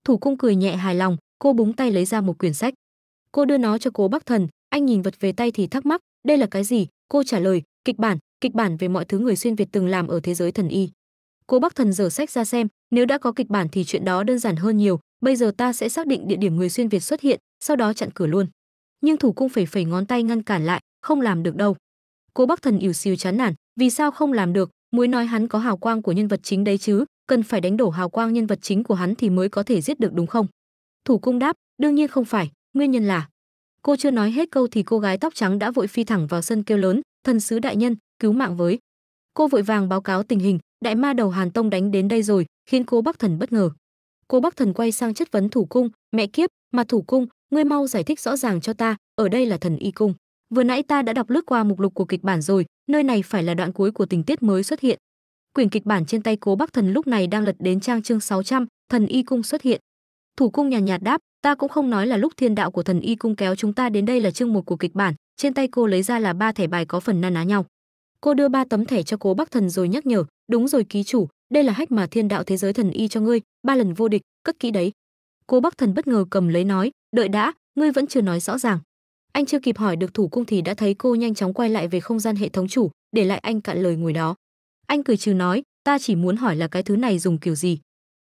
Thủ cung cười nhẹ hài lòng, cô búng tay lấy ra một quyển sách. Cô đưa nó cho cố bắc thần, anh nhìn vật về tay thì thắc mắc, đây là cái gì? Cô trả lời, kịch bản kịch bản về mọi thứ người xuyên việt từng làm ở thế giới thần y. Cố bắc thần dở sách ra xem, nếu đã có kịch bản thì chuyện đó đơn giản hơn nhiều, bây giờ ta sẽ xác định địa điểm người xuyên việt xuất hiện, sau đó chặn cửa luôn. Nhưng thủ cung phẩy phẩy ngón tay ngăn cản lại, không làm được đâu. Cố bắc thần ỉu xìu chán nản, vì sao không làm được? Muối nói hắn có hào quang của nhân vật chính đấy chứ? Cần phải đánh đổ hào quang nhân vật chính của hắn thì mới có thể giết được đúng không? Thủ cung đáp, đương nhiên không phải, nguyên nhân là. Cô chưa nói hết câu thì cô gái tóc trắng đã vội phi thẳng vào sân kêu lớn, thần sứ đại nhân, cứu mạng với. Cô vội vàng báo cáo tình hình, đại ma đầu hàn tông đánh đến đây rồi, khiến cô bắc thần bất ngờ. Cô bắc thần quay sang chất vấn thủ cung, mẹ kiếp, mà thủ cung, ngươi mau giải thích rõ ràng cho ta, ở đây là thần y cung. Vừa nãy ta đã đọc lướt qua mục lục của kịch bản rồi, nơi này phải là đoạn cuối của tình tiết mới xuất hiện quyển kịch bản trên tay cố bắc thần lúc này đang lật đến trang chương 600, thần y cung xuất hiện. Thủ cung nhàn nhạt, nhạt đáp ta cũng không nói là lúc thiên đạo của thần y cung kéo chúng ta đến đây là chương một của kịch bản trên tay cô lấy ra là ba thẻ bài có phần na ná nhau. Cô đưa ba tấm thẻ cho cố bắc thần rồi nhắc nhở đúng rồi ký chủ đây là hách mà thiên đạo thế giới thần y cho ngươi ba lần vô địch cất kỹ đấy. Cố bắc thần bất ngờ cầm lấy nói đợi đã ngươi vẫn chưa nói rõ ràng. Anh chưa kịp hỏi được thủ cung thì đã thấy cô nhanh chóng quay lại về không gian hệ thống chủ để lại anh cạn lời ngồi đó anh cười trừ nói, ta chỉ muốn hỏi là cái thứ này dùng kiểu gì?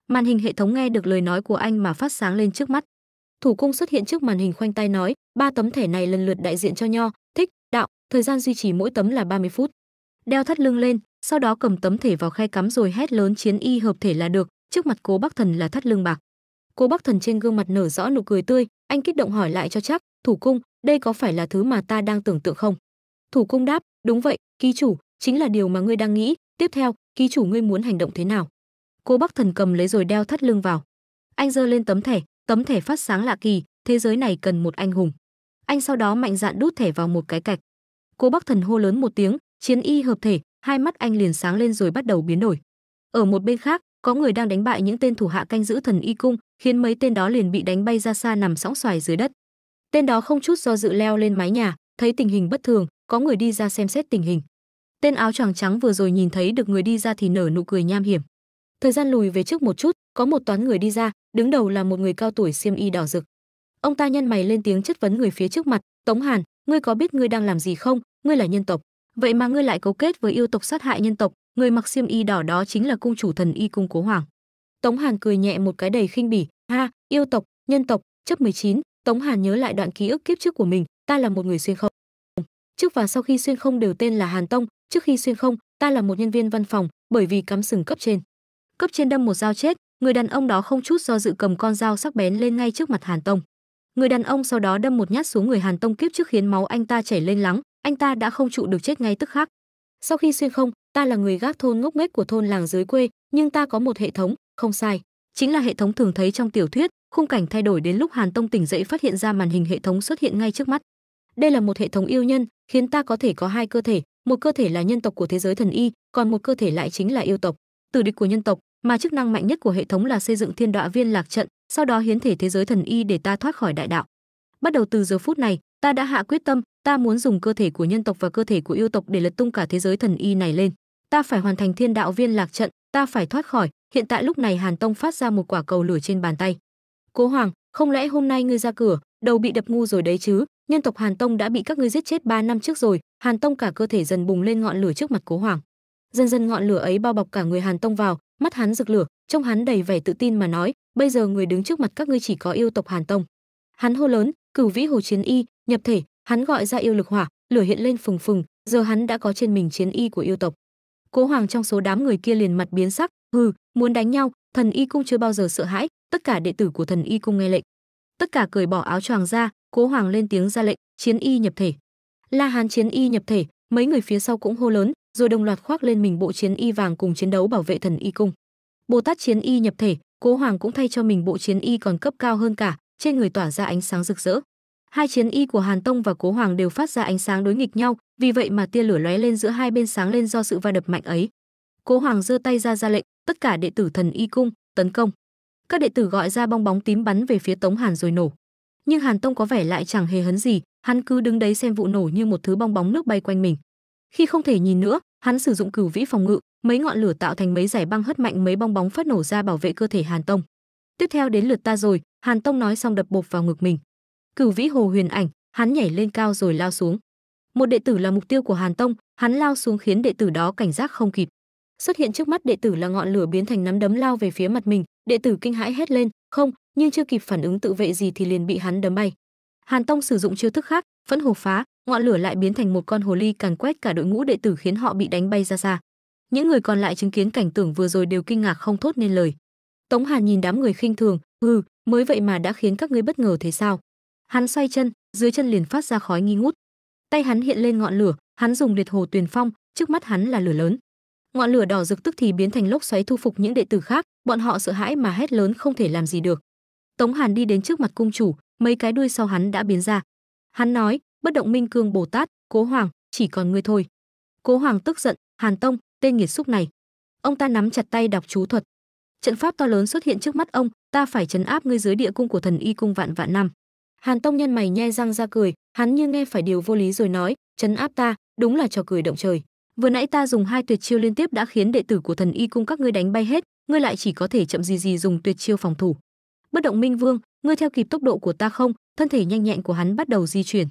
Màn hình hệ thống nghe được lời nói của anh mà phát sáng lên trước mắt. Thủ cung xuất hiện trước màn hình khoanh tay nói, ba tấm thẻ này lần lượt đại diện cho nho, thích, đạo, thời gian duy trì mỗi tấm là 30 phút. Đeo thắt lưng lên, sau đó cầm tấm thể vào khe cắm rồi hét lớn chiến y hợp thể là được, trước mặt cố bắc thần là thắt lưng bạc. Cố bắc thần trên gương mặt nở rõ nụ cười tươi, anh kích động hỏi lại cho chắc, thủ cung đây có phải là thứ mà ta đang tưởng tượng không? Thủ cung đáp, đúng vậy, ký chủ, chính là điều mà ngươi đang nghĩ tiếp theo, ký chủ ngươi muốn hành động thế nào? Cô bắc thần cầm lấy rồi đeo thắt lưng vào. Anh giơ lên tấm thẻ tấm thẻ phát sáng lạ kỳ, thế giới này cần một anh hùng. Anh sau đó mạnh dạn đút thẻ vào một cái cạch. Cô bắc thần hô lớn một tiếng, chiến y hợp thể, hai mắt anh liền sáng lên rồi bắt đầu biến đổi. Ở một bên khác, có người đang đánh bại những tên thủ hạ canh giữ thần y cung, khiến mấy tên đó liền bị đánh bay ra xa nằm sóng xoài dưới đất. Tên đó không chút do dự leo lên mái nhà, thấy tình hình bất thường, có người đi ra xem xét tình hình tên áo choàng trắng vừa rồi nhìn thấy được người đi ra thì nở nụ cười nham hiểm. Thời gian lùi về trước một chút có một toán người đi ra đứng đầu là một người cao tuổi xiêm y đỏ rực. Ông ta nhân mày lên tiếng chất vấn người phía trước mặt tống hàn ngươi có biết ngươi đang làm gì không? Ngươi là nhân tộc. Vậy mà ngươi lại cấu kết với yêu tộc sát hại nhân tộc người mặc xiêm y đỏ đó chính là cung chủ thần y cung cố hoàng. Tống hàn cười nhẹ một cái đầy khinh bỉ ha yêu tộc nhân tộc chấp 19, tống hàn nhớ lại đoạn ký ức kiếp trước của mình ta là một người xuyên không. Trước và sau khi xuyên không đều tên là hàn tông trước khi xuyên không, ta là một nhân viên văn phòng, bởi vì cắm sừng cấp trên. Cấp trên đâm một dao chết, người đàn ông đó không chút do dự cầm con dao sắc bén lên ngay trước mặt hàn tông. Người đàn ông sau đó đâm một nhát xuống người hàn tông kiếp trước khiến máu anh ta chảy lên lắng, anh ta đã không trụ được chết ngay tức khắc. Sau khi xuyên không, ta là người gác thôn ngốc nghếch của thôn làng dưới quê, nhưng ta có một hệ thống, không sai. Chính là hệ thống thường thấy trong tiểu thuyết, khung cảnh thay đổi đến lúc hàn tông tỉnh dậy phát hiện ra màn hình hệ thống xuất hiện ngay trước mắt. Đây là một hệ thống yêu nhân, khiến ta có thể có hai cơ thể một cơ thể là nhân tộc của thế giới thần y, còn một cơ thể lại chính là yêu tộc. Tử địch của nhân tộc, mà chức năng mạnh nhất của hệ thống là xây dựng thiên đọa viên lạc trận, sau đó hiến thể thế giới thần y để ta thoát khỏi đại đạo. Bắt đầu từ giờ phút này, ta đã hạ quyết tâm, ta muốn dùng cơ thể của nhân tộc và cơ thể của yêu tộc để lật tung cả thế giới thần y này lên. Ta phải hoàn thành thiên đạo viên lạc trận, ta phải thoát khỏi. Hiện tại lúc này hàn tông phát ra một quả cầu lửa trên bàn tay. Cố hoàng, không lẽ hôm nay ngươi ra cửa, đầu bị đập ngu rồi đấy chứ? Nhân tộc hàn tông đã bị các ngươi giết chết 3 năm trước rồi hàn tông cả cơ thể dần bùng lên ngọn lửa trước mặt cố hoàng. Dần dần ngọn lửa ấy bao bọc cả người hàn tông vào, mắt hắn rực lửa trong hắn đầy vẻ tự tin mà nói, bây giờ người đứng trước mặt các ngươi chỉ có yêu tộc hàn tông. Hắn hô lớn, cửu vĩ hồ chiến y, nhập thể, hắn gọi ra yêu lực hỏa, lửa hiện lên phừng phừng, giờ hắn đã có trên mình chiến y của yêu tộc. Cố hoàng trong số đám người kia liền mặt biến sắc, hừ, muốn đánh nhau, thần y cung chưa bao giờ sợ hãi, tất cả đệ tử của thần y cung nghe lệnh. Tất cả cởi bỏ áo choàng ra, cố hoàng lên tiếng ra lệnh, chiến y nhập thể la hán chiến y nhập thể, mấy người phía sau cũng hô lớn, rồi đồng loạt khoác lên mình bộ chiến y vàng cùng chiến đấu bảo vệ thần y cung. Bồ tát chiến y nhập thể, cố hoàng cũng thay cho mình bộ chiến y còn cấp cao hơn cả, trên người tỏa ra ánh sáng rực rỡ. Hai chiến y của hàn tông và cố hoàng đều phát ra ánh sáng đối nghịch nhau, vì vậy mà tia lửa lóe lên giữa hai bên sáng lên do sự va đập mạnh ấy. Cố hoàng giơ tay ra ra lệnh, tất cả đệ tử thần y cung, tấn công. Các đệ tử gọi ra bong bóng tím bắn về phía tống hàn rồi nổ nhưng hàn tông có vẻ lại chẳng hề hấn gì, hắn cứ đứng đấy xem vụ nổ như một thứ bong bóng nước bay quanh mình. Khi không thể nhìn nữa, hắn sử dụng cửu vĩ phòng ngự, mấy ngọn lửa tạo thành mấy giải băng hất mạnh, mấy bong bóng phát nổ ra bảo vệ cơ thể hàn tông. Tiếp theo đến lượt ta rồi, hàn tông nói xong đập bột vào ngực mình. Cửu vĩ hồ huyền ảnh, hắn nhảy lên cao rồi lao xuống. Một đệ tử là mục tiêu của hàn tông, hắn lao xuống khiến đệ tử đó cảnh giác không kịp. Xuất hiện trước mắt đệ tử là ngọn lửa biến thành nắm đấm lao về phía mặt mình, đệ tử kinh hãi hét lên không, nhưng chưa kịp phản ứng tự vệ gì thì liền bị hắn đấm bay. Hàn tông sử dụng chiêu thức khác phẫn hồ phá, ngọn lửa lại biến thành một con hồ ly càn quét cả đội ngũ đệ tử khiến họ bị đánh bay ra xa. Những người còn lại chứng kiến cảnh tượng vừa rồi đều kinh ngạc không thốt nên lời. Tống hàn nhìn đám người khinh thường ừ mới vậy mà đã khiến các ngươi bất ngờ thế sao? Hắn xoay chân, dưới chân liền phát ra khói nghi ngút. Tay hắn hiện lên ngọn lửa, hắn dùng liệt hồ tuyền phong, trước mắt hắn là lửa lớn ngọn lửa đỏ rực tức thì biến thành lốc xoáy thu phục những đệ tử khác, bọn họ sợ hãi mà hét lớn không thể làm gì được. Tống hàn đi đến trước mặt cung chủ, mấy cái đuôi sau hắn đã biến ra. Hắn nói, bất động minh cương, bồ tát, cố hoàng, chỉ còn ngươi thôi. Cố hoàng tức giận, hàn tông, tên nghiệt xúc này, ông ta nắm chặt tay đọc chú thuật. Trận pháp to lớn xuất hiện trước mắt ông, ta phải chấn áp ngươi dưới địa cung của thần y cung vạn vạn năm. Hàn tông nhân mày nhe răng ra cười, hắn như nghe phải điều vô lý rồi nói chấn áp ta, đúng là trò cười động trời vừa nãy ta dùng hai tuyệt chiêu liên tiếp đã khiến đệ tử của thần y cung các ngươi đánh bay hết, ngươi lại chỉ có thể chậm gì gì dùng tuyệt chiêu phòng thủ. Bất động minh vương, ngươi theo kịp tốc độ của ta không? Thân thể nhanh nhẹn của hắn bắt đầu di chuyển.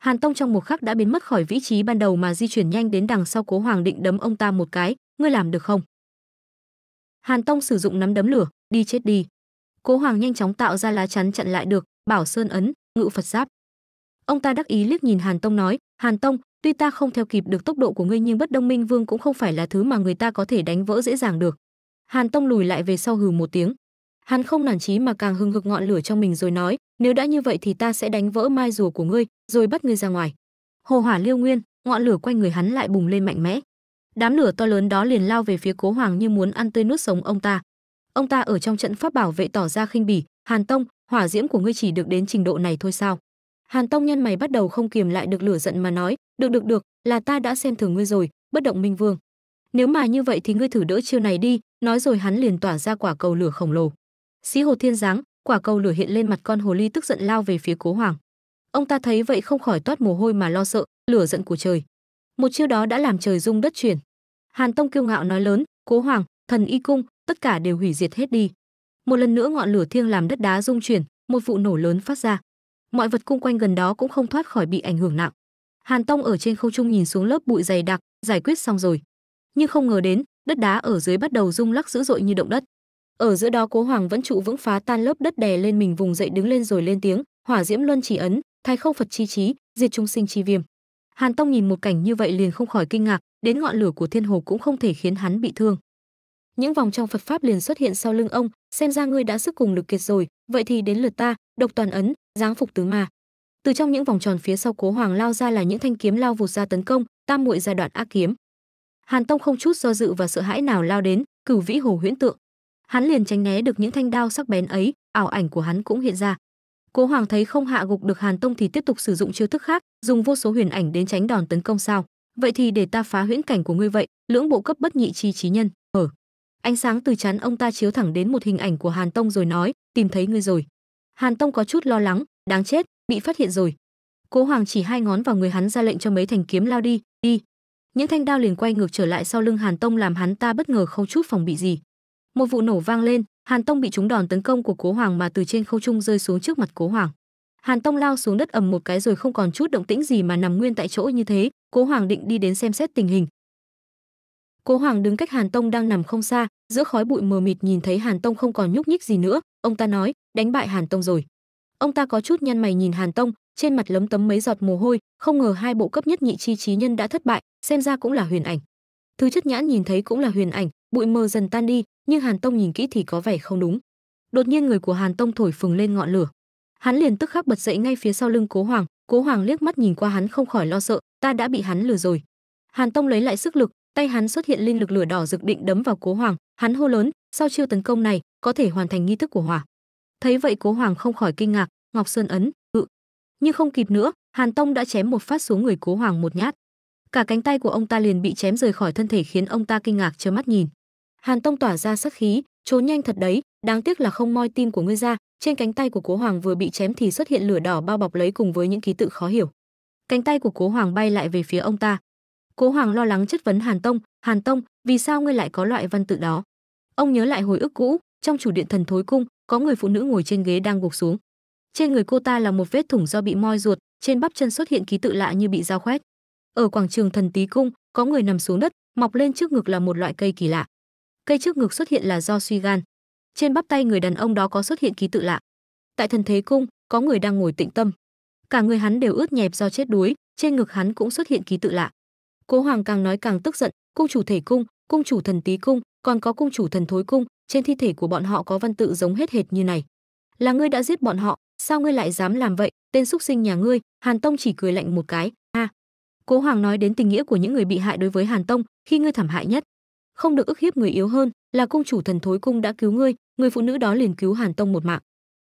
Hàn tông trong một khắc đã biến mất khỏi vị trí ban đầu mà di chuyển nhanh đến đằng sau cố hoàng định đấm ông ta một cái, ngươi làm được không? Hàn tông sử dụng nắm đấm lửa, đi chết đi. Cố hoàng nhanh chóng tạo ra lá chắn chặn lại được, bảo sơn ấn, ngự phật giáp. Ông ta đắc ý liếc nhìn hàn tông nói, hàn tông tuy ta không theo kịp được tốc độ của ngươi nhưng bất đông minh vương cũng không phải là thứ mà người ta có thể đánh vỡ dễ dàng được. Hàn tông lùi lại về sau hừ một tiếng. Hắn không nản chí mà càng hưng hực ngọn lửa trong mình rồi nói, nếu đã như vậy thì ta sẽ đánh vỡ mai rùa của ngươi, rồi bắt ngươi ra ngoài. Hồ hỏa liêu nguyên, ngọn lửa quanh người hắn lại bùng lên mạnh mẽ. Đám lửa to lớn đó liền lao về phía cố hoàng như muốn ăn tươi nuốt sống ông ta. Ông ta ở trong trận pháp bảo vệ tỏ ra khinh bỉ, hàn tông, hỏa diễm của ngươi chỉ được đến trình độ này thôi sao? Hàn tông nhân mày bắt đầu không kiềm lại được lửa giận mà nói, được được được, là ta đã xem thường ngươi rồi, bất động minh vương. Nếu mà như vậy thì ngươi thử đỡ chiêu này đi. Nói rồi hắn liền tỏa ra quả cầu lửa khổng lồ. Sĩ hồ thiên giáng, quả cầu lửa hiện lên mặt con hồ ly tức giận lao về phía cố hoàng. Ông ta thấy vậy không khỏi toát mồ hôi mà lo sợ, lửa giận của trời. Một chiêu đó đã làm trời rung đất chuyển. Hàn tông kiêu ngạo nói lớn, cố hoàng, thần y cung, tất cả đều hủy diệt hết đi. Một lần nữa ngọn lửa thiêng làm đất đá rung chuyển, một vụ nổ lớn phát ra mọi vật cung quanh gần đó cũng không thoát khỏi bị ảnh hưởng nặng. Hàn tông ở trên không trung nhìn xuống lớp bụi dày đặc, giải quyết xong rồi. Nhưng không ngờ đến, đất đá ở dưới bắt đầu rung lắc dữ dội như động đất. Ở giữa đó cố hoàng vẫn trụ vững phá tan lớp đất đè lên mình vùng dậy đứng lên rồi lên tiếng, hỏa diễm luân chỉ ấn thay không phật chi trí diệt trung sinh chi viêm. Hàn tông nhìn một cảnh như vậy liền không khỏi kinh ngạc, đến ngọn lửa của thiên hồ cũng không thể khiến hắn bị thương. Những vòng trong phật pháp liền xuất hiện sau lưng ông, xem ra ngươi đã sức cùng lực kiệt rồi, vậy thì đến lượt ta, độc toàn ấn giáng phục tứ ma từ trong những vòng tròn phía sau cố hoàng lao ra là những thanh kiếm lao vụt ra tấn công, tam muội giai đoạn ác kiếm. Hàn tông không chút do dự và sợ hãi nào lao đến, cửu vĩ hồ huyễn tượng. Hắn liền tránh né được những thanh đao sắc bén ấy, ảo ảnh của hắn cũng hiện ra. Cố hoàng thấy không hạ gục được hàn tông thì tiếp tục sử dụng chiêu thức khác, dùng vô số huyền ảnh đến tránh đòn tấn công sao. Vậy thì để ta phá huyễn cảnh của ngươi vậy, lưỡng bộ cấp bất nhị chi trí nhân ở ánh sáng từ chắn ông ta chiếu thẳng đến một hình ảnh của hàn tông rồi nói, tìm thấy ngươi rồi hàn tông có chút lo lắng, đáng chết, bị phát hiện rồi. Cố hoàng chỉ hai ngón vào người hắn ra lệnh cho mấy thành kiếm lao đi đi. Những thanh đao liền quay ngược trở lại sau lưng hàn tông làm hắn ta bất ngờ không chút phòng bị gì. Một vụ nổ vang lên, hàn tông bị trúng đòn tấn công của cố hoàng mà từ trên không trung rơi xuống trước mặt cố hoàng. Hàn tông lao xuống đất ầm một cái rồi không còn chút động tĩnh gì mà nằm nguyên tại chỗ như thế, cố hoàng định đi đến xem xét tình hình. Cố hoàng đứng cách hàn tông đang nằm không xa, giữa khói bụi mờ mịt nhìn thấy hàn tông không còn nhúc nhích gì nữa, ông ta nói đánh bại hàn tông rồi. Ông ta có chút nhăn mày nhìn hàn tông, trên mặt lấm tấm mấy giọt mồ hôi, không ngờ hai bộ cấp nhất nhị chi trí nhân đã thất bại, xem ra cũng là huyền ảnh. Thứ chất nhãn nhìn thấy cũng là huyền ảnh, bụi mờ dần tan đi, nhưng hàn tông nhìn kỹ thì có vẻ không đúng. Đột nhiên người của hàn tông thổi phừng lên ngọn lửa. Hắn liền tức khắc bật dậy ngay phía sau lưng cố hoàng cố hoàng liếc mắt nhìn qua hắn không khỏi lo sợ, ta đã bị hắn lừa rồi. Hàn tông lấy lại sức lực, tay hắn xuất hiện linh lực lửa đỏ rực định đấm vào cố hoàng, hắn hô lớn, sau chiêu tấn công này, có thể hoàn thành nghi thức của hỏa thấy vậy cố hoàng không khỏi kinh ngạc, ngọc sơn ấn ự nhưng không kịp nữa, hàn tông đã chém một phát xuống người cố hoàng một nhát. Cả cánh tay của ông ta liền bị chém rời khỏi thân thể khiến ông ta kinh ngạc trơ mắt nhìn. Hàn tông tỏa ra sắc khí, trốn nhanh thật đấy, đáng tiếc là không moi tim của ngươi ra, trên cánh tay của cố hoàng vừa bị chém thì xuất hiện lửa đỏ bao bọc lấy cùng với những ký tự khó hiểu. Cánh tay của cố hoàng bay lại về phía ông ta. Cố hoàng lo lắng chất vấn hàn tông hàn tông, vì sao ngươi lại có loại văn tự đó? Ông nhớ lại hồi ức cũ, trong chủ điện thần thối cung có người phụ nữ ngồi trên ghế đang gục xuống. Trên người cô ta là một vết thủng do bị moi ruột, trên bắp chân xuất hiện ký tự lạ như bị dao khoét. Ở quảng trường thần tý cung, có người nằm xuống đất, mọc lên trước ngực là một loại cây kỳ lạ. Cây trước ngực xuất hiện là do suy gan. Trên bắp tay người đàn ông đó có xuất hiện ký tự lạ. Tại thần thế cung, có người đang ngồi tĩnh tâm. Cả người hắn đều ướt nhẹp do chết đuối, trên ngực hắn cũng xuất hiện ký tự lạ. Cố hoàng càng nói càng tức giận, cung chủ thể cung cung chủ thần tý cung, còn có cung chủ thần thối cung trên thi thể của bọn họ có văn tự giống hết hệt như này. Là ngươi đã giết bọn họ, sao ngươi lại dám làm vậy? Tên xúc sinh nhà ngươi, hàn tông chỉ cười lạnh một cái. A. Cố hoàng nói đến tình nghĩa của những người bị hại đối với hàn tông, khi ngươi thảm hại nhất. Không được ức hiếp người yếu hơn, là cung chủ thần thối cung đã cứu ngươi, người phụ nữ đó liền cứu hàn tông một mạng.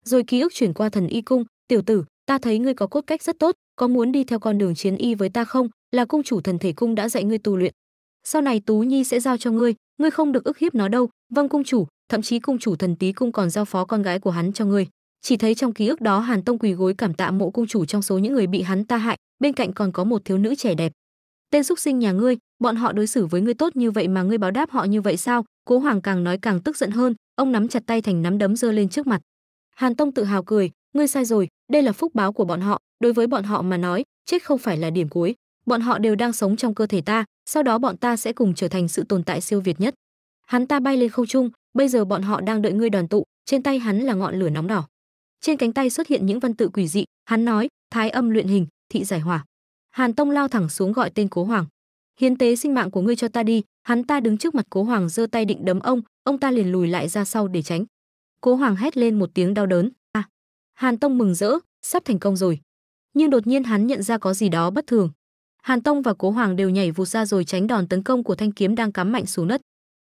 Rồi ký ức chuyển qua thần y cung, tiểu tử, ta thấy ngươi có cốt cách rất tốt, có muốn đi theo con đường chiến y với ta không? Là cung chủ thần thể cung đã dạy ngươi tu luyện. Sau này tú nhi sẽ giao cho ngươi ngươi không được ức hiếp nó đâu vâng cung chủ, thậm chí cung chủ thần tý cung còn giao phó con gái của hắn cho ngươi. Chỉ thấy trong ký ức đó hàn tông quỳ gối cảm tạ mộ cung chủ trong số những người bị hắn ta hại, bên cạnh còn có một thiếu nữ trẻ đẹp. Tên xúc sinh nhà ngươi, bọn họ đối xử với ngươi tốt như vậy mà ngươi báo đáp họ như vậy sao? Cố hoàng càng nói càng tức giận hơn, ông nắm chặt tay thành nắm đấm giơ lên trước mặt. Hàn tông tự hào cười, ngươi sai rồi, đây là phúc báo của bọn họ, đối với bọn họ mà nói, chết không phải là điểm cuối bọn họ đều đang sống trong cơ thể ta, sau đó bọn ta sẽ cùng trở thành sự tồn tại siêu việt nhất. Hắn ta bay lên không trung, bây giờ bọn họ đang đợi ngươi đoàn tụ, trên tay hắn là ngọn lửa nóng đỏ. Trên cánh tay xuất hiện những văn tự quỷ dị, hắn nói, thái âm luyện hình, thị giải hỏa. Hàn tông lao thẳng xuống gọi tên cố hoàng. Hiến tế sinh mạng của ngươi cho ta đi. Hắn ta đứng trước mặt cố hoàng giơ tay định đấm ông ông ta liền lùi lại ra sau để tránh. Cố hoàng hét lên một tiếng đau đớn. À hàn tông mừng rỡ, sắp thành công rồi. Nhưng đột nhiên hắn nhận ra có gì đó bất thường hàn tông và cố hoàng đều nhảy vụt ra rồi tránh đòn tấn công của thanh kiếm đang cắm mạnh xuống đất.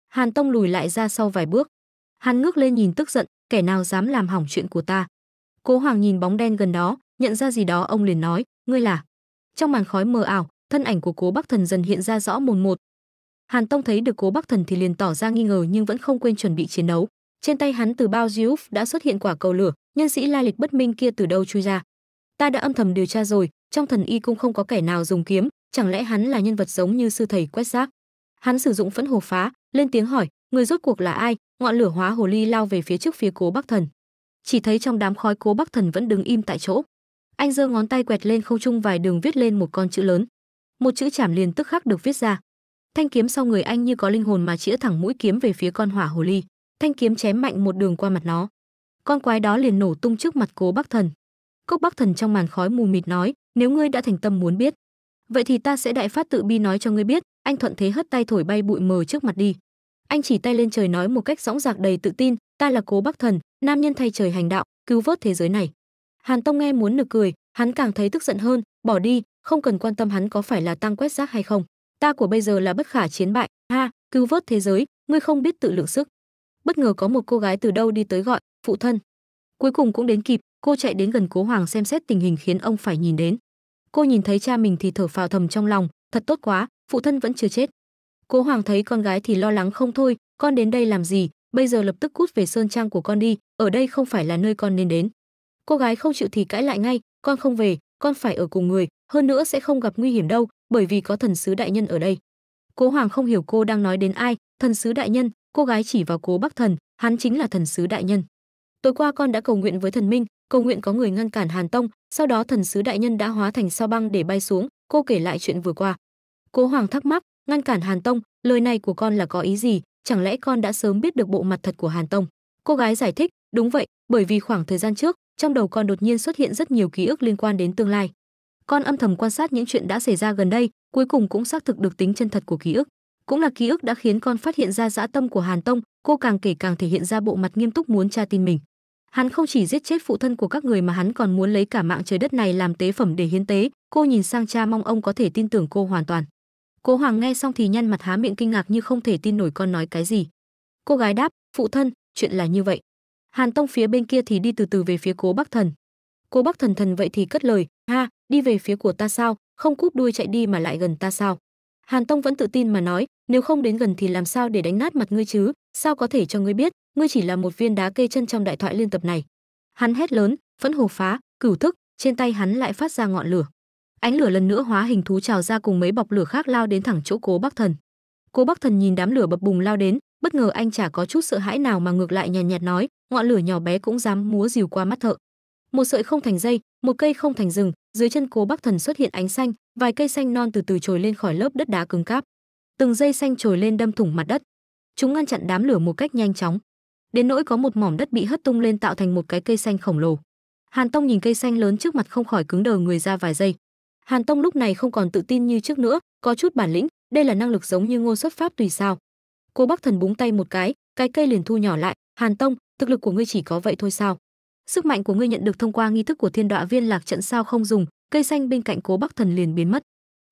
Hàn tông lùi lại ra sau vài bước. Hắn ngước lên nhìn tức giận, kẻ nào dám làm hỏng chuyện của ta? Cố hoàng nhìn bóng đen gần đó, nhận ra gì đó, ông liền nói, ngươi là? Trong màn khói mờ ảo, thân ảnh của cố bắc thần dần hiện ra rõ mồn một. Hàn tông thấy được cố bắc thần thì liền tỏ ra nghi ngờ nhưng vẫn không quên chuẩn bị chiến đấu. Trên tay hắn từ bao diuf đã xuất hiện quả cầu lửa, nhân sĩ lai lịch bất minh kia từ đâu chui ra? Ta đã âm thầm điều tra rồi trong thần y cung không có kẻ nào dùng kiếm, chẳng lẽ hắn là nhân vật giống như sư thầy quét rác? Hắn sử dụng phẫn hồ phá, lên tiếng hỏi, người rốt cuộc là ai? Ngọn lửa hóa hồ ly lao về phía trước phía cố bắc thần. Chỉ thấy trong đám khói cố bắc thần vẫn đứng im tại chỗ. Anh giơ ngón tay quẹt lên không trung vài đường viết lên một con chữ lớn. Một chữ chảm liền tức khắc được viết ra. Thanh kiếm sau người anh như có linh hồn mà chĩa thẳng mũi kiếm về phía con hỏa hồ ly. Thanh kiếm chém mạnh một đường qua mặt nó. Con quái đó liền nổ tung trước mặt cố bắc thần. Cốc bắc thần trong màn khói mù mịt nói nếu ngươi đã thành tâm muốn biết, vậy thì ta sẽ đại phát tự bi nói cho ngươi biết, anh thuận thế hất tay thổi bay bụi mờ trước mặt đi. Anh chỉ tay lên trời nói một cách dõng dạc đầy tự tin, ta là cố bắc thần, nam nhân thay trời hành đạo, cứu vớt thế giới này. Hàn tông nghe muốn nực cười, hắn càng thấy tức giận hơn, bỏ đi, không cần quan tâm hắn có phải là tăng quét rác hay không. Ta của bây giờ là bất khả chiến bại, ha, cứu vớt thế giới, ngươi không biết tự lượng sức. Bất ngờ có một cô gái từ đâu đi tới gọi, phụ thân cuối cùng cũng đến kịp, cô chạy đến gần cố hoàng xem xét tình hình khiến ông phải nhìn đến. Cô nhìn thấy cha mình thì thở phào thầm trong lòng, thật tốt quá, phụ thân vẫn chưa chết. Cố hoàng thấy con gái thì lo lắng không thôi, con đến đây làm gì? Bây giờ lập tức cút về sơn trang của con đi, ở đây không phải là nơi con nên đến. Cô gái không chịu thì cãi lại ngay, con không về, con phải ở cùng người, hơn nữa sẽ không gặp nguy hiểm đâu, bởi vì có thần sứ đại nhân ở đây. Cố hoàng không hiểu cô đang nói đến ai, thần sứ đại nhân, cô gái chỉ vào cố bắc thần, hắn chính là thần sứ đại nhân tối qua con đã cầu nguyện với thần minh, cầu nguyện có người ngăn cản hàn tông, sau đó thần sứ đại nhân đã hóa thành sao băng để bay xuống, cô kể lại chuyện vừa qua. Cố hoàng thắc mắc, ngăn cản hàn tông, lời này của con là có ý gì? Chẳng lẽ con đã sớm biết được bộ mặt thật của hàn tông? Cô gái giải thích, đúng vậy, bởi vì khoảng thời gian trước, trong đầu con đột nhiên xuất hiện rất nhiều ký ức liên quan đến tương lai. Con âm thầm quan sát những chuyện đã xảy ra gần đây, cuối cùng cũng xác thực được tính chân thật của ký ức. Cũng là ký ức đã khiến con phát hiện ra dã tâm của hàn tông, cô càng kể càng thể hiện ra bộ mặt nghiêm túc muốn tra tin mình hắn không chỉ giết chết phụ thân của các người mà hắn còn muốn lấy cả mạng trời đất này làm tế phẩm để hiến tế. Cô nhìn sang cha mong ông có thể tin tưởng cô hoàn toàn. Cố hoàng nghe xong thì nhăn mặt há miệng kinh ngạc như không thể tin nổi con nói cái gì. Cô gái đáp, phụ thân, chuyện là như vậy. Hàn tông phía bên kia thì đi từ từ về phía cố bắc thần. Cố bắc thần thần vậy thì cất lời, ha, đi về phía của ta sao? Không cúp đuôi chạy đi mà lại gần ta sao? Hàn tông vẫn tự tin mà nói, nếu không đến gần thì làm sao để đánh nát mặt ngươi chứ? Sao có thể cho ngươi biết? Ngươi chỉ là một viên đá kê chân trong đại thoại liên tập này. Hắn hét lớn phẫn hồ phá cửu thức trên tay hắn lại phát ra ngọn lửa. Ánh lửa lần nữa hóa hình thú trào ra cùng mấy bọc lửa khác lao đến thẳng chỗ cố bắc thần. Cố bắc thần nhìn đám lửa bập bùng lao đến bất ngờ anh chả có chút sợ hãi nào mà ngược lại nhàn nhạt, nhạt nói ngọn lửa nhỏ bé cũng dám múa dìu qua mắt thợ. Một sợi không thành dây một cây không thành rừng dưới chân cố bắc thần xuất hiện ánh xanh vài cây xanh non từ từ trồi lên khỏi lớp đất đá cứng cáp. Từng dây xanh trồi lên đâm thủng mặt đất. Chúng ngăn chặn đám lửa một cách nhanh chóng đến nỗi có một mỏm đất bị hất tung lên tạo thành một cái cây xanh khổng lồ. Hàn tông nhìn cây xanh lớn trước mặt không khỏi cứng đờ người ra vài giây. Hàn tông lúc này không còn tự tin như trước nữa, có chút bản lĩnh, đây là năng lực giống như ngô xuất pháp tùy sao. Cô bắc thần búng tay một cái cái cây liền thu nhỏ lại. Hàn tông, thực lực của ngươi chỉ có vậy thôi sao? Sức mạnh của ngươi nhận được thông qua nghi thức của thiên đọa viên lạc trận sao không dùng, cây xanh bên cạnh cố bắc thần liền biến mất.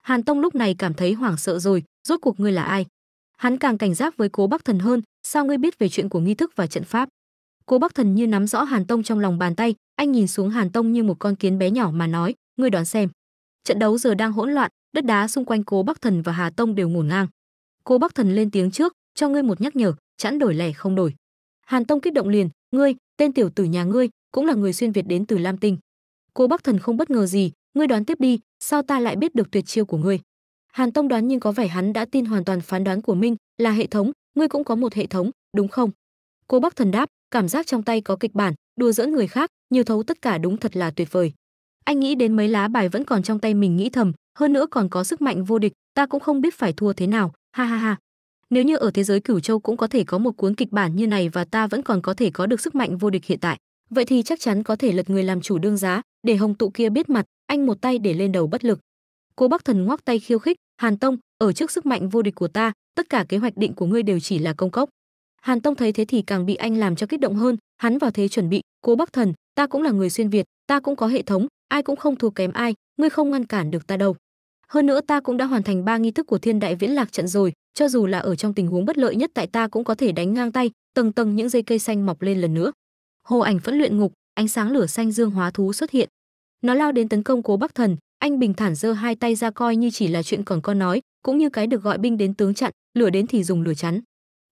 Hàn tông lúc này cảm thấy hoảng sợ rồi, rốt cuộc ngươi là ai? Hắn càng cảnh giác với cố bắc thần hơn, sao ngươi biết về chuyện của nghi thức và trận pháp? Cố bắc thần như nắm rõ hàn tông trong lòng bàn tay, anh nhìn xuống hàn tông như một con kiến bé nhỏ mà nói, ngươi đoán xem. Trận đấu giờ đang hỗn loạn, đất đá xung quanh cố bắc thần và hà tông đều ngổn ngang. Cố bắc thần lên tiếng trước, cho ngươi một nhắc nhở, chẵn đổi lẻ không đổi. Hàn tông kích động liền, ngươi, tên tiểu tử nhà ngươi, cũng là người xuyên việt đến từ lam tinh. Cố bắc thần không bất ngờ gì, ngươi đoán tiếp đi, sao ta lại biết được tuyệt chiêu của ngươi? Hàn tông đoán nhưng có vẻ hắn đã tin hoàn toàn phán đoán của minh là hệ thống, ngươi cũng có một hệ thống, đúng không? Cô bắc thần đáp, cảm giác trong tay có kịch bản, đùa giỡn người khác nhiều thấu tất cả đúng thật là tuyệt vời. Anh nghĩ đến mấy lá bài vẫn còn trong tay mình nghĩ thầm, hơn nữa còn có sức mạnh vô địch, ta cũng không biết phải thua thế nào, ha ha ha. Nếu như ở thế giới cửu châu cũng có thể có một cuốn kịch bản như này và ta vẫn còn có thể có được sức mạnh vô địch hiện tại, vậy thì chắc chắn có thể lật người làm chủ đương giá, để hồng tụ kia biết mặt, anh một tay để lên đầu bất lực cô bắc thần ngoắc tay khiêu khích, hàn tông, ở trước sức mạnh vô địch của ta, tất cả kế hoạch định của ngươi đều chỉ là công cốc. Hàn tông thấy thế thì càng bị anh làm cho kích động hơn, hắn vào thế chuẩn bị cố bắc thần, ta cũng là người xuyên việt, ta cũng có hệ thống, ai cũng không thua kém ai, ngươi không ngăn cản được ta đâu. Hơn nữa ta cũng đã hoàn thành ba nghi thức của thiên đại viễn lạc trận rồi, cho dù là ở trong tình huống bất lợi nhất tại ta cũng có thể đánh ngang tay, tầng tầng những dây cây xanh mọc lên lần nữa. Hồ ảnh vẫn luyện ngục, ánh sáng lửa xanh dương hóa thú xuất hiện. Nó lao đến tấn công cố bắc thần anh bình thản giơ hai tay ra coi như chỉ là chuyện còn con nói, cũng như cái được gọi binh đến tướng chặn, lửa đến thì dùng lửa chắn.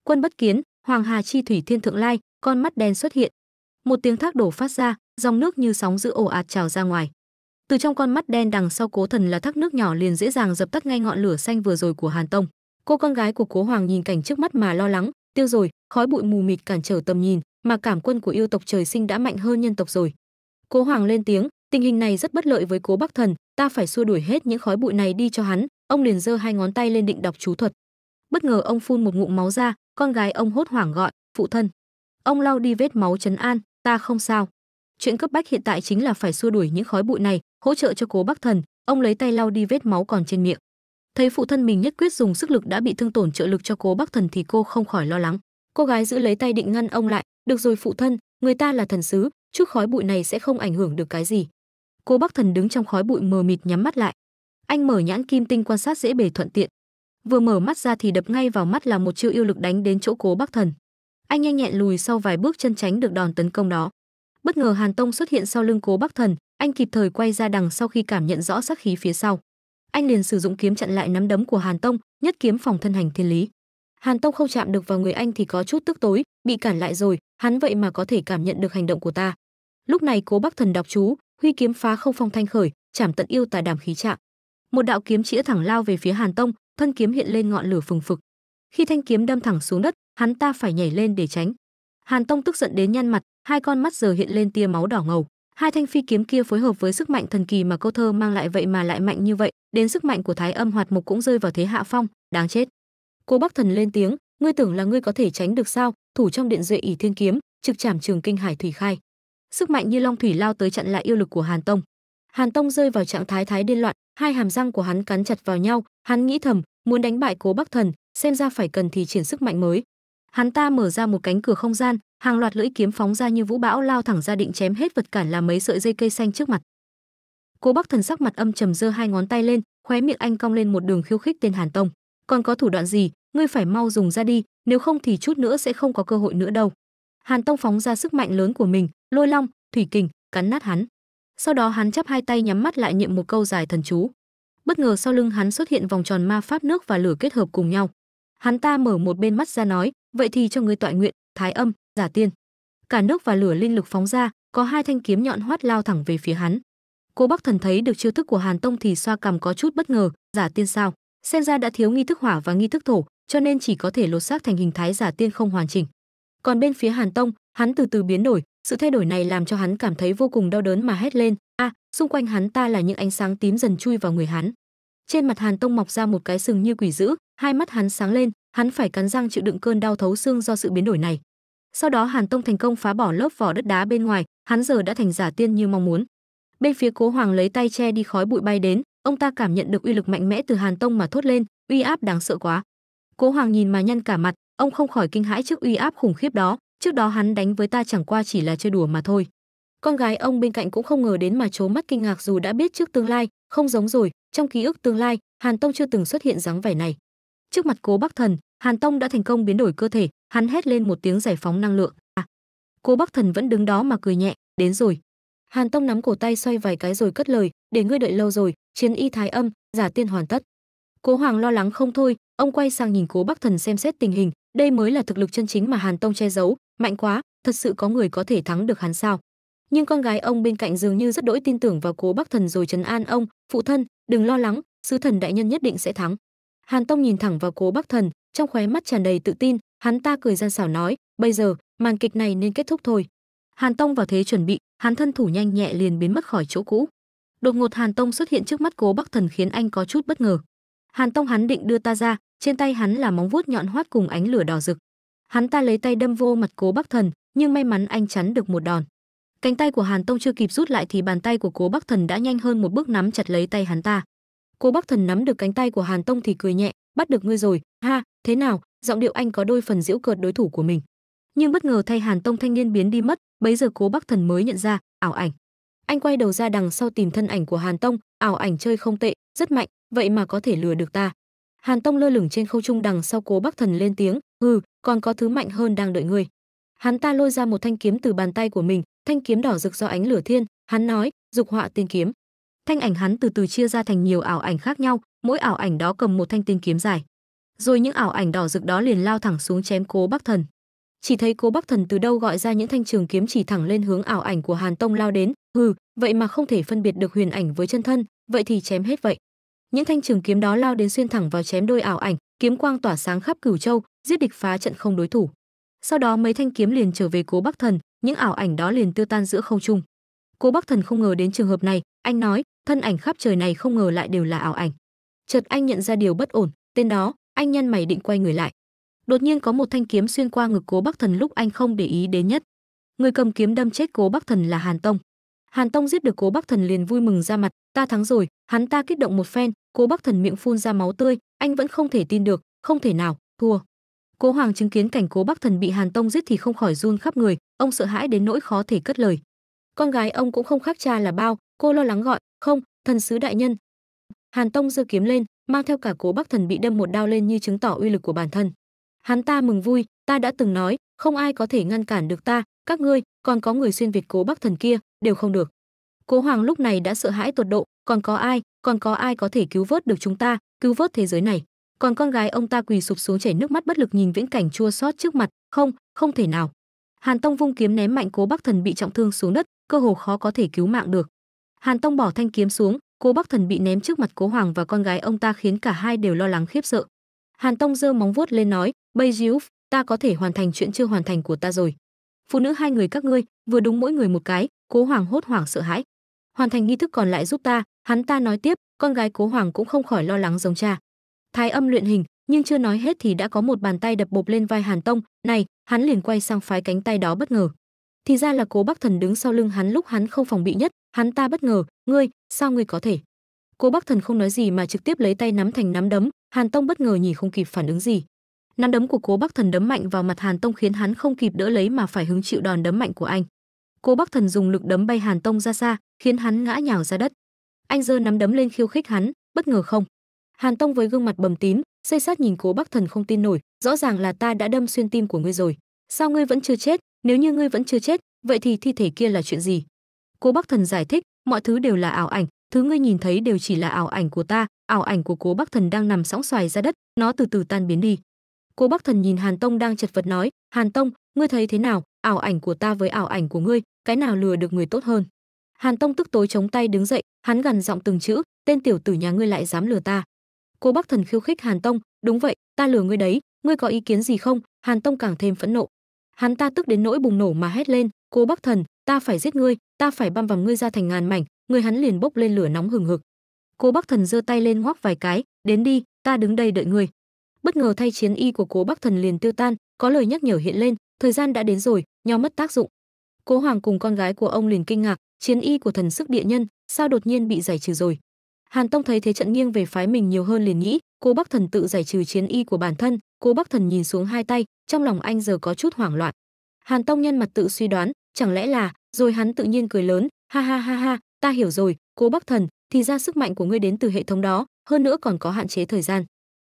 Quân bất kiến, hoàng hà chi thủy thiên thượng lai, con mắt đen xuất hiện. Một tiếng thác đổ phát ra, dòng nước như sóng giữ ồ ạt trào ra ngoài. Từ trong con mắt đen đằng sau cố thần là thác nước nhỏ liền dễ dàng dập tắt ngay ngọn lửa xanh vừa rồi của hàn tông. Cô con gái của cố hoàng nhìn cảnh trước mắt mà lo lắng, tiêu rồi, khói bụi mù mịt cản trở tầm nhìn, mà cảm quân của yêu tộc trời sinh đã mạnh hơn nhân tộc rồi. Cố hoàng lên tiếng, tình hình này rất bất lợi với cố bắc thần ta phải xua đuổi hết những khói bụi này đi cho hắn. Ông liền giơ hai ngón tay lên định đọc chú thuật. Bất ngờ ông phun một ngụm máu ra, con gái ông hốt hoảng gọi, phụ thân, ông lau đi vết máu chấn an, ta không sao. Chuyện cấp bách hiện tại chính là phải xua đuổi những khói bụi này, hỗ trợ cho cố bắc thần, ông lấy tay lau đi vết máu còn trên miệng. Thấy phụ thân mình nhất quyết dùng sức lực đã bị thương tổn trợ lực cho cố bắc thần thì cô không khỏi lo lắng. Cô gái giữ lấy tay định ngăn ông lại, được rồi phụ thân, người ta là thần sứ, chút khói bụi này sẽ không ảnh hưởng được cái gì cố bắc thần đứng trong khói bụi mờ mịt nhắm mắt lại. Anh mở nhãn kim tinh quan sát dễ bề thuận tiện. Vừa mở mắt ra thì đập ngay vào mắt là một chiêu yêu lực đánh đến chỗ cố bắc thần. Anh nhanh nhẹn lùi sau vài bước chân tránh được đòn tấn công đó. Bất ngờ hàn tông xuất hiện sau lưng cố bắc thần, anh kịp thời quay ra đằng sau khi cảm nhận rõ sắc khí phía sau. Anh liền sử dụng kiếm chặn lại nắm đấm của hàn tông, nhất kiếm phòng thân hành thiên lý. Hàn tông không chạm được vào người anh thì có chút tức tối, bị cản lại rồi, hắn vậy mà có thể cảm nhận được hành động của ta. Lúc này cố bắc thần đọc chú huy kiếm phá không phong thanh khởi, chảm tận yêu tà đàm khí trạng. Một đạo kiếm chĩa thẳng lao về phía hàn tông, thân kiếm hiện lên ngọn lửa phừng phực. Khi thanh kiếm đâm thẳng xuống đất, hắn ta phải nhảy lên để tránh. Hàn tông tức giận đến nhăn mặt, hai con mắt giờ hiện lên tia máu đỏ ngầu. Hai thanh phi kiếm kia phối hợp với sức mạnh thần kỳ mà câu thơ mang lại vậy mà lại mạnh như vậy, đến sức mạnh của thái âm hoạt mục cũng rơi vào thế hạ phong, đáng chết. Cô bắc thần lên tiếng, ngươi tưởng là ngươi có thể tránh được sao? Thủ trong điện duệ ỷ thiên kiếm, trực chảm trường kinh hải thủy khai sức mạnh như long thủy lao tới chặn lại yêu lực của hàn tông. Hàn tông rơi vào trạng thái thái điên loạn, hai hàm răng của hắn cắn chặt vào nhau, hắn nghĩ thầm, muốn đánh bại cố bắc thần, xem ra phải cần thì triển sức mạnh mới. Hắn ta mở ra một cánh cửa không gian, hàng loạt lưỡi kiếm phóng ra như vũ bão lao thẳng ra định chém hết vật cản là mấy sợi dây cây xanh trước mặt. Cố bắc thần sắc mặt âm trầm giơ hai ngón tay lên, khóe miệng anh cong lên một đường khiêu khích tên hàn tông. Còn có thủ đoạn gì? Ngươi phải mau dùng ra đi, nếu không thì chút nữa sẽ không có cơ hội nữa đâu. Hàn tông phóng ra sức mạnh lớn của mình lôi long, thủy kình, cắn nát hắn. Sau đó hắn chắp hai tay nhắm mắt lại niệm một câu dài thần chú. Bất ngờ sau lưng hắn xuất hiện vòng tròn ma pháp nước và lửa kết hợp cùng nhau. Hắn ta mở một bên mắt ra nói, vậy thì cho ngươi tọa nguyện, thái âm, giả tiên. Cả nước và lửa linh lực phóng ra, có hai thanh kiếm nhọn hoắt lao thẳng về phía hắn. Cô bắc thần thấy được chiêu thức của hàn tông thì xoa cằm có chút bất ngờ, giả tiên sao? Xem ra đã thiếu nghi thức hỏa và nghi thức thổ, cho nên chỉ có thể lột xác thành hình thái giả tiên không hoàn chỉnh. Còn bên phía hàn tông, hắn từ từ biến đổi sự thay đổi này làm cho hắn cảm thấy vô cùng đau đớn mà hét lên, a, xung quanh hắn ta là những ánh sáng tím dần chui vào người hắn. Trên mặt hàn tông mọc ra một cái sừng như quỷ dữ, hai mắt hắn sáng lên, hắn phải cắn răng chịu đựng cơn đau thấu xương do sự biến đổi này. Sau đó hàn tông thành công phá bỏ lớp vỏ đất đá bên ngoài, hắn giờ đã thành giả tiên như mong muốn. Bên phía cố hoàng lấy tay che đi khói bụi bay đến, ông ta cảm nhận được uy lực mạnh mẽ từ hàn tông mà thốt lên, uy áp đáng sợ quá. Cố hoàng nhìn mà nhăn cả mặt, ông không khỏi kinh hãi trước uy áp khủng khiếp đó trước đó hắn đánh với ta chẳng qua chỉ là chơi đùa mà thôi. Con gái ông bên cạnh cũng không ngờ đến mà trố mắt kinh ngạc dù đã biết trước tương lai, không giống rồi, trong ký ức tương lai, hàn tông chưa từng xuất hiện dáng vẻ này. Trước mặt cố bắc thần, hàn tông đã thành công biến đổi cơ thể, hắn hét lên một tiếng giải phóng năng lượng. À. cố bắc thần vẫn đứng đó mà cười nhẹ, đến rồi. Hàn tông nắm cổ tay xoay vài cái rồi cất lời, để ngươi đợi lâu rồi, chiến y thái âm, giả tiên hoàn tất. Cố hoàng lo lắng không thôi, ông quay sang nhìn cố bắc thần xem xét tình hình đây mới là thực lực chân chính mà hàn tông che giấu, mạnh quá, thật sự có người có thể thắng được hắn sao? Nhưng con gái ông bên cạnh dường như rất đỗi tin tưởng vào cố bắc thần rồi trấn an ông, phụ thân, đừng lo lắng, sứ thần đại nhân nhất định sẽ thắng. Hàn tông nhìn thẳng vào cố bắc thần, trong khóe mắt tràn đầy tự tin, hắn ta cười gian xảo nói, bây giờ, màn kịch này nên kết thúc thôi. Hàn tông vào thế chuẩn bị, hắn thân thủ nhanh nhẹ liền biến mất khỏi chỗ cũ. Đột ngột hàn tông xuất hiện trước mắt cố bắc thần khiến anh có chút bất ngờ. Hàn tông hắn định đưa ta ra trên tay hắn là móng vuốt nhọn hoắt cùng ánh lửa đỏ rực. Hắn ta lấy tay đâm vô mặt cố bắc thần, nhưng may mắn anh chắn được một đòn. Cánh tay của hàn tông chưa kịp rút lại thì bàn tay của cố bắc thần đã nhanh hơn một bước nắm chặt lấy tay hắn ta. Cố bắc thần nắm được cánh tay của hàn tông thì cười nhẹ, bắt được ngươi rồi, ha, thế nào, giọng điệu anh có đôi phần giễu cợt đối thủ của mình. Nhưng bất ngờ thay hàn tông thanh niên biến đi mất, bấy giờ cố bắc thần mới nhận ra, ảo ảnh. Anh quay đầu ra đằng sau tìm thân ảnh của hàn tông, ảo ảnh chơi không tệ, rất mạnh, vậy mà có thể lừa được ta hàn tông lơ lửng trên không trung đằng sau cố bắc thần lên tiếng, hừ, còn có thứ mạnh hơn đang đợi ngươi. Hắn ta lôi ra một thanh kiếm từ bàn tay của mình, thanh kiếm đỏ rực do ánh lửa thiên, hắn nói, dục họa tiên kiếm. Thanh ảnh hắn từ từ chia ra thành nhiều ảo ảnh khác nhau, mỗi ảo ảnh đó cầm một thanh tiên kiếm dài. Rồi những ảo ảnh đỏ rực đó liền lao thẳng xuống chém cố bắc thần. Chỉ thấy cố bắc thần từ đâu gọi ra những thanh trường kiếm chỉ thẳng lên hướng ảo ảnh của hàn tông lao đến, hừ, vậy mà không thể phân biệt được huyền ảnh với chân thân, vậy thì chém hết vậy những thanh trường kiếm đó lao đến xuyên thẳng vào chém đôi ảo ảnh, kiếm quang tỏa sáng khắp cửu châu, giết địch phá trận không đối thủ. Sau đó mấy thanh kiếm liền trở về cố bắc thần, những ảo ảnh đó liền tiêu tan giữa không trung. Cố bắc thần không ngờ đến trường hợp này, anh nói, thân ảnh khắp trời này không ngờ lại đều là ảo ảnh. Chợt anh nhận ra điều bất ổn, tên đó, anh nhân mày định quay người lại. Đột nhiên có một thanh kiếm xuyên qua ngực cố bắc thần lúc anh không để ý đến nhất. Người cầm kiếm đâm chết cố bắc thần là hàn tông hàn tông giết được cố bắc thần liền vui mừng ra mặt, ta thắng rồi, hắn ta kích động một phen, cố bắc thần miệng phun ra máu tươi, anh vẫn không thể tin được, không thể nào, thua. Cố hoàng chứng kiến cảnh cố bắc thần bị hàn tông giết thì không khỏi run khắp người, ông sợ hãi đến nỗi khó thể cất lời. Con gái ông cũng không khác cha là bao, cô lo lắng gọi, không, thần sứ đại nhân. Hàn tông giơ kiếm lên, mang theo cả cố bắc thần bị đâm một đao lên như chứng tỏ uy lực của bản thân. Hắn ta mừng vui, ta đã từng nói, không ai có thể ngăn cản được ta các ngươi, còn có người xuyên việt cố bắc thần kia, đều không được. Cố hoàng lúc này đã sợ hãi tột độ, còn có ai, còn có ai có thể cứu vớt được chúng ta, cứu vớt thế giới này? Còn con gái ông ta quỳ sụp xuống chảy nước mắt bất lực nhìn viễn cảnh chua xót trước mặt, không không thể nào. Hàn tông vung kiếm ném mạnh cố bắc thần bị trọng thương xuống đất, cơ hồ khó có thể cứu mạng được. Hàn tông bỏ thanh kiếm xuống, cố bắc thần bị ném trước mặt cố hoàng và con gái ông ta khiến cả hai đều lo lắng khiếp sợ. Hàn tông giơ móng vuốt lên nói, bây ta có thể hoàn thành chuyện chưa hoàn thành của ta rồi phụ nữ hai người các ngươi, vừa đúng mỗi người một cái, cố hoàng hốt hoảng sợ hãi. Hoàn thành nghi thức còn lại giúp ta, hắn ta nói tiếp, con gái cố hoàng cũng không khỏi lo lắng giống cha. Thái âm luyện hình, nhưng chưa nói hết thì đã có một bàn tay đập bộp lên vai hàn tông, này, hắn liền quay sang phái cánh tay đó bất ngờ. Thì ra là cố bắc thần đứng sau lưng hắn lúc hắn không phòng bị nhất, hắn ta bất ngờ, ngươi, sao ngươi có thể? Cố bắc thần không nói gì mà trực tiếp lấy tay nắm thành nắm đấm, hàn tông bất ngờ nhìn không kịp phản ứng gì nắm đấm của cố bắc thần đấm mạnh vào mặt hàn tông khiến hắn không kịp đỡ lấy mà phải hứng chịu đòn đấm mạnh của anh. Cố bắc thần dùng lực đấm bay hàn tông ra xa, khiến hắn ngã nhào ra đất. Anh giơ nắm đấm lên khiêu khích hắn, bất ngờ không. Hàn tông với gương mặt bầm tím, xây sát nhìn cố bắc thần không tin nổi, rõ ràng là ta đã đâm xuyên tim của ngươi rồi. Sao ngươi vẫn chưa chết? Nếu như ngươi vẫn chưa chết, vậy thì thi thể kia là chuyện gì? Cố bắc thần giải thích, mọi thứ đều là ảo ảnh, thứ ngươi nhìn thấy đều chỉ là ảo ảnh của ta, ảo ảnh của cố bắc thần đang nằm sóng xoài ra đất, nó từ từ tan biến đi cô bắc thần nhìn hàn tông đang chật vật nói, hàn tông, ngươi thấy thế nào? Ảo ảnh của ta với ảo ảnh của ngươi, cái nào lừa được người tốt hơn? Hàn tông tức tối chống tay đứng dậy, hắn gằn giọng từng chữ, tên tiểu tử nhà ngươi lại dám lừa ta. Cô bắc thần khiêu khích hàn tông, đúng vậy, ta lừa ngươi đấy, ngươi có ý kiến gì không? Hàn tông càng thêm phẫn nộ. Hắn ta tức đến nỗi bùng nổ mà hét lên, cô bắc thần, ta phải giết ngươi, ta phải băm vằm ngươi ra thành ngàn mảnh. Người hắn liền bốc lên lửa nóng hừng hực. Cô bắc thần giơ tay lên ngoắc vài cái, đến đi, ta đứng đây đợi ngươi bất ngờ thay chiến y của cố bắc thần liền tiêu tan, có lời nhắc nhở hiện lên, thời gian đã đến rồi, nho mất tác dụng. Cố hoàng cùng con gái của ông liền kinh ngạc, chiến y của thần sức địa nhân, sao đột nhiên bị giải trừ rồi? Hàn tông thấy thế trận nghiêng về phái mình nhiều hơn liền nghĩ, cố bắc thần tự giải trừ chiến y của bản thân, cố bắc thần nhìn xuống hai tay, trong lòng anh giờ có chút hoảng loạn. Hàn tông nhân mặt tự suy đoán, chẳng lẽ là, rồi hắn tự nhiên cười lớn, ha ha ha ha, ta hiểu rồi, cố bắc thần, thì ra sức mạnh của ngươi đến từ hệ thống đó, hơn nữa còn có hạn chế thời gian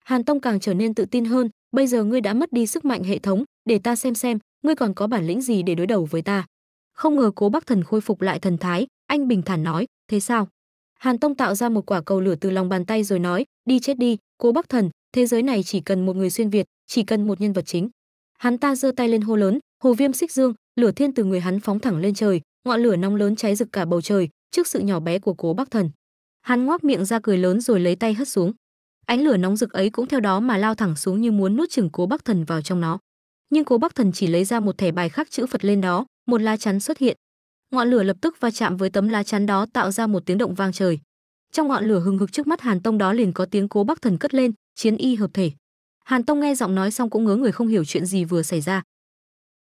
hàn tông càng trở nên tự tin hơn, bây giờ ngươi đã mất đi sức mạnh hệ thống, để ta xem xem, ngươi còn có bản lĩnh gì để đối đầu với ta. Không ngờ cố bắc thần khôi phục lại thần thái, anh bình thản nói, thế sao? Hàn tông tạo ra một quả cầu lửa từ lòng bàn tay rồi nói, đi chết đi, cố bắc thần, thế giới này chỉ cần một người xuyên việt, chỉ cần một nhân vật chính. Hắn ta giơ tay lên hô lớn, hồ viêm xích dương, lửa thiên từ người hắn phóng thẳng lên trời, ngọn lửa nóng lớn cháy rực cả bầu trời, trước sự nhỏ bé của cố bắc thần. Hắn ngoác miệng ra cười lớn rồi lấy tay hất xuống ánh lửa nóng rực ấy cũng theo đó mà lao thẳng xuống như muốn nuốt chửng cố bắc thần vào trong nó. Nhưng cố bắc thần chỉ lấy ra một thẻ bài khắc chữ phật lên đó, một lá chắn xuất hiện. Ngọn lửa lập tức va chạm với tấm lá chắn đó tạo ra một tiếng động vang trời. Trong ngọn lửa hừng hực trước mắt hàn tông đó liền có tiếng cố bắc thần cất lên, chiến y hợp thể. Hàn tông nghe giọng nói xong cũng ngớ người không hiểu chuyện gì vừa xảy ra.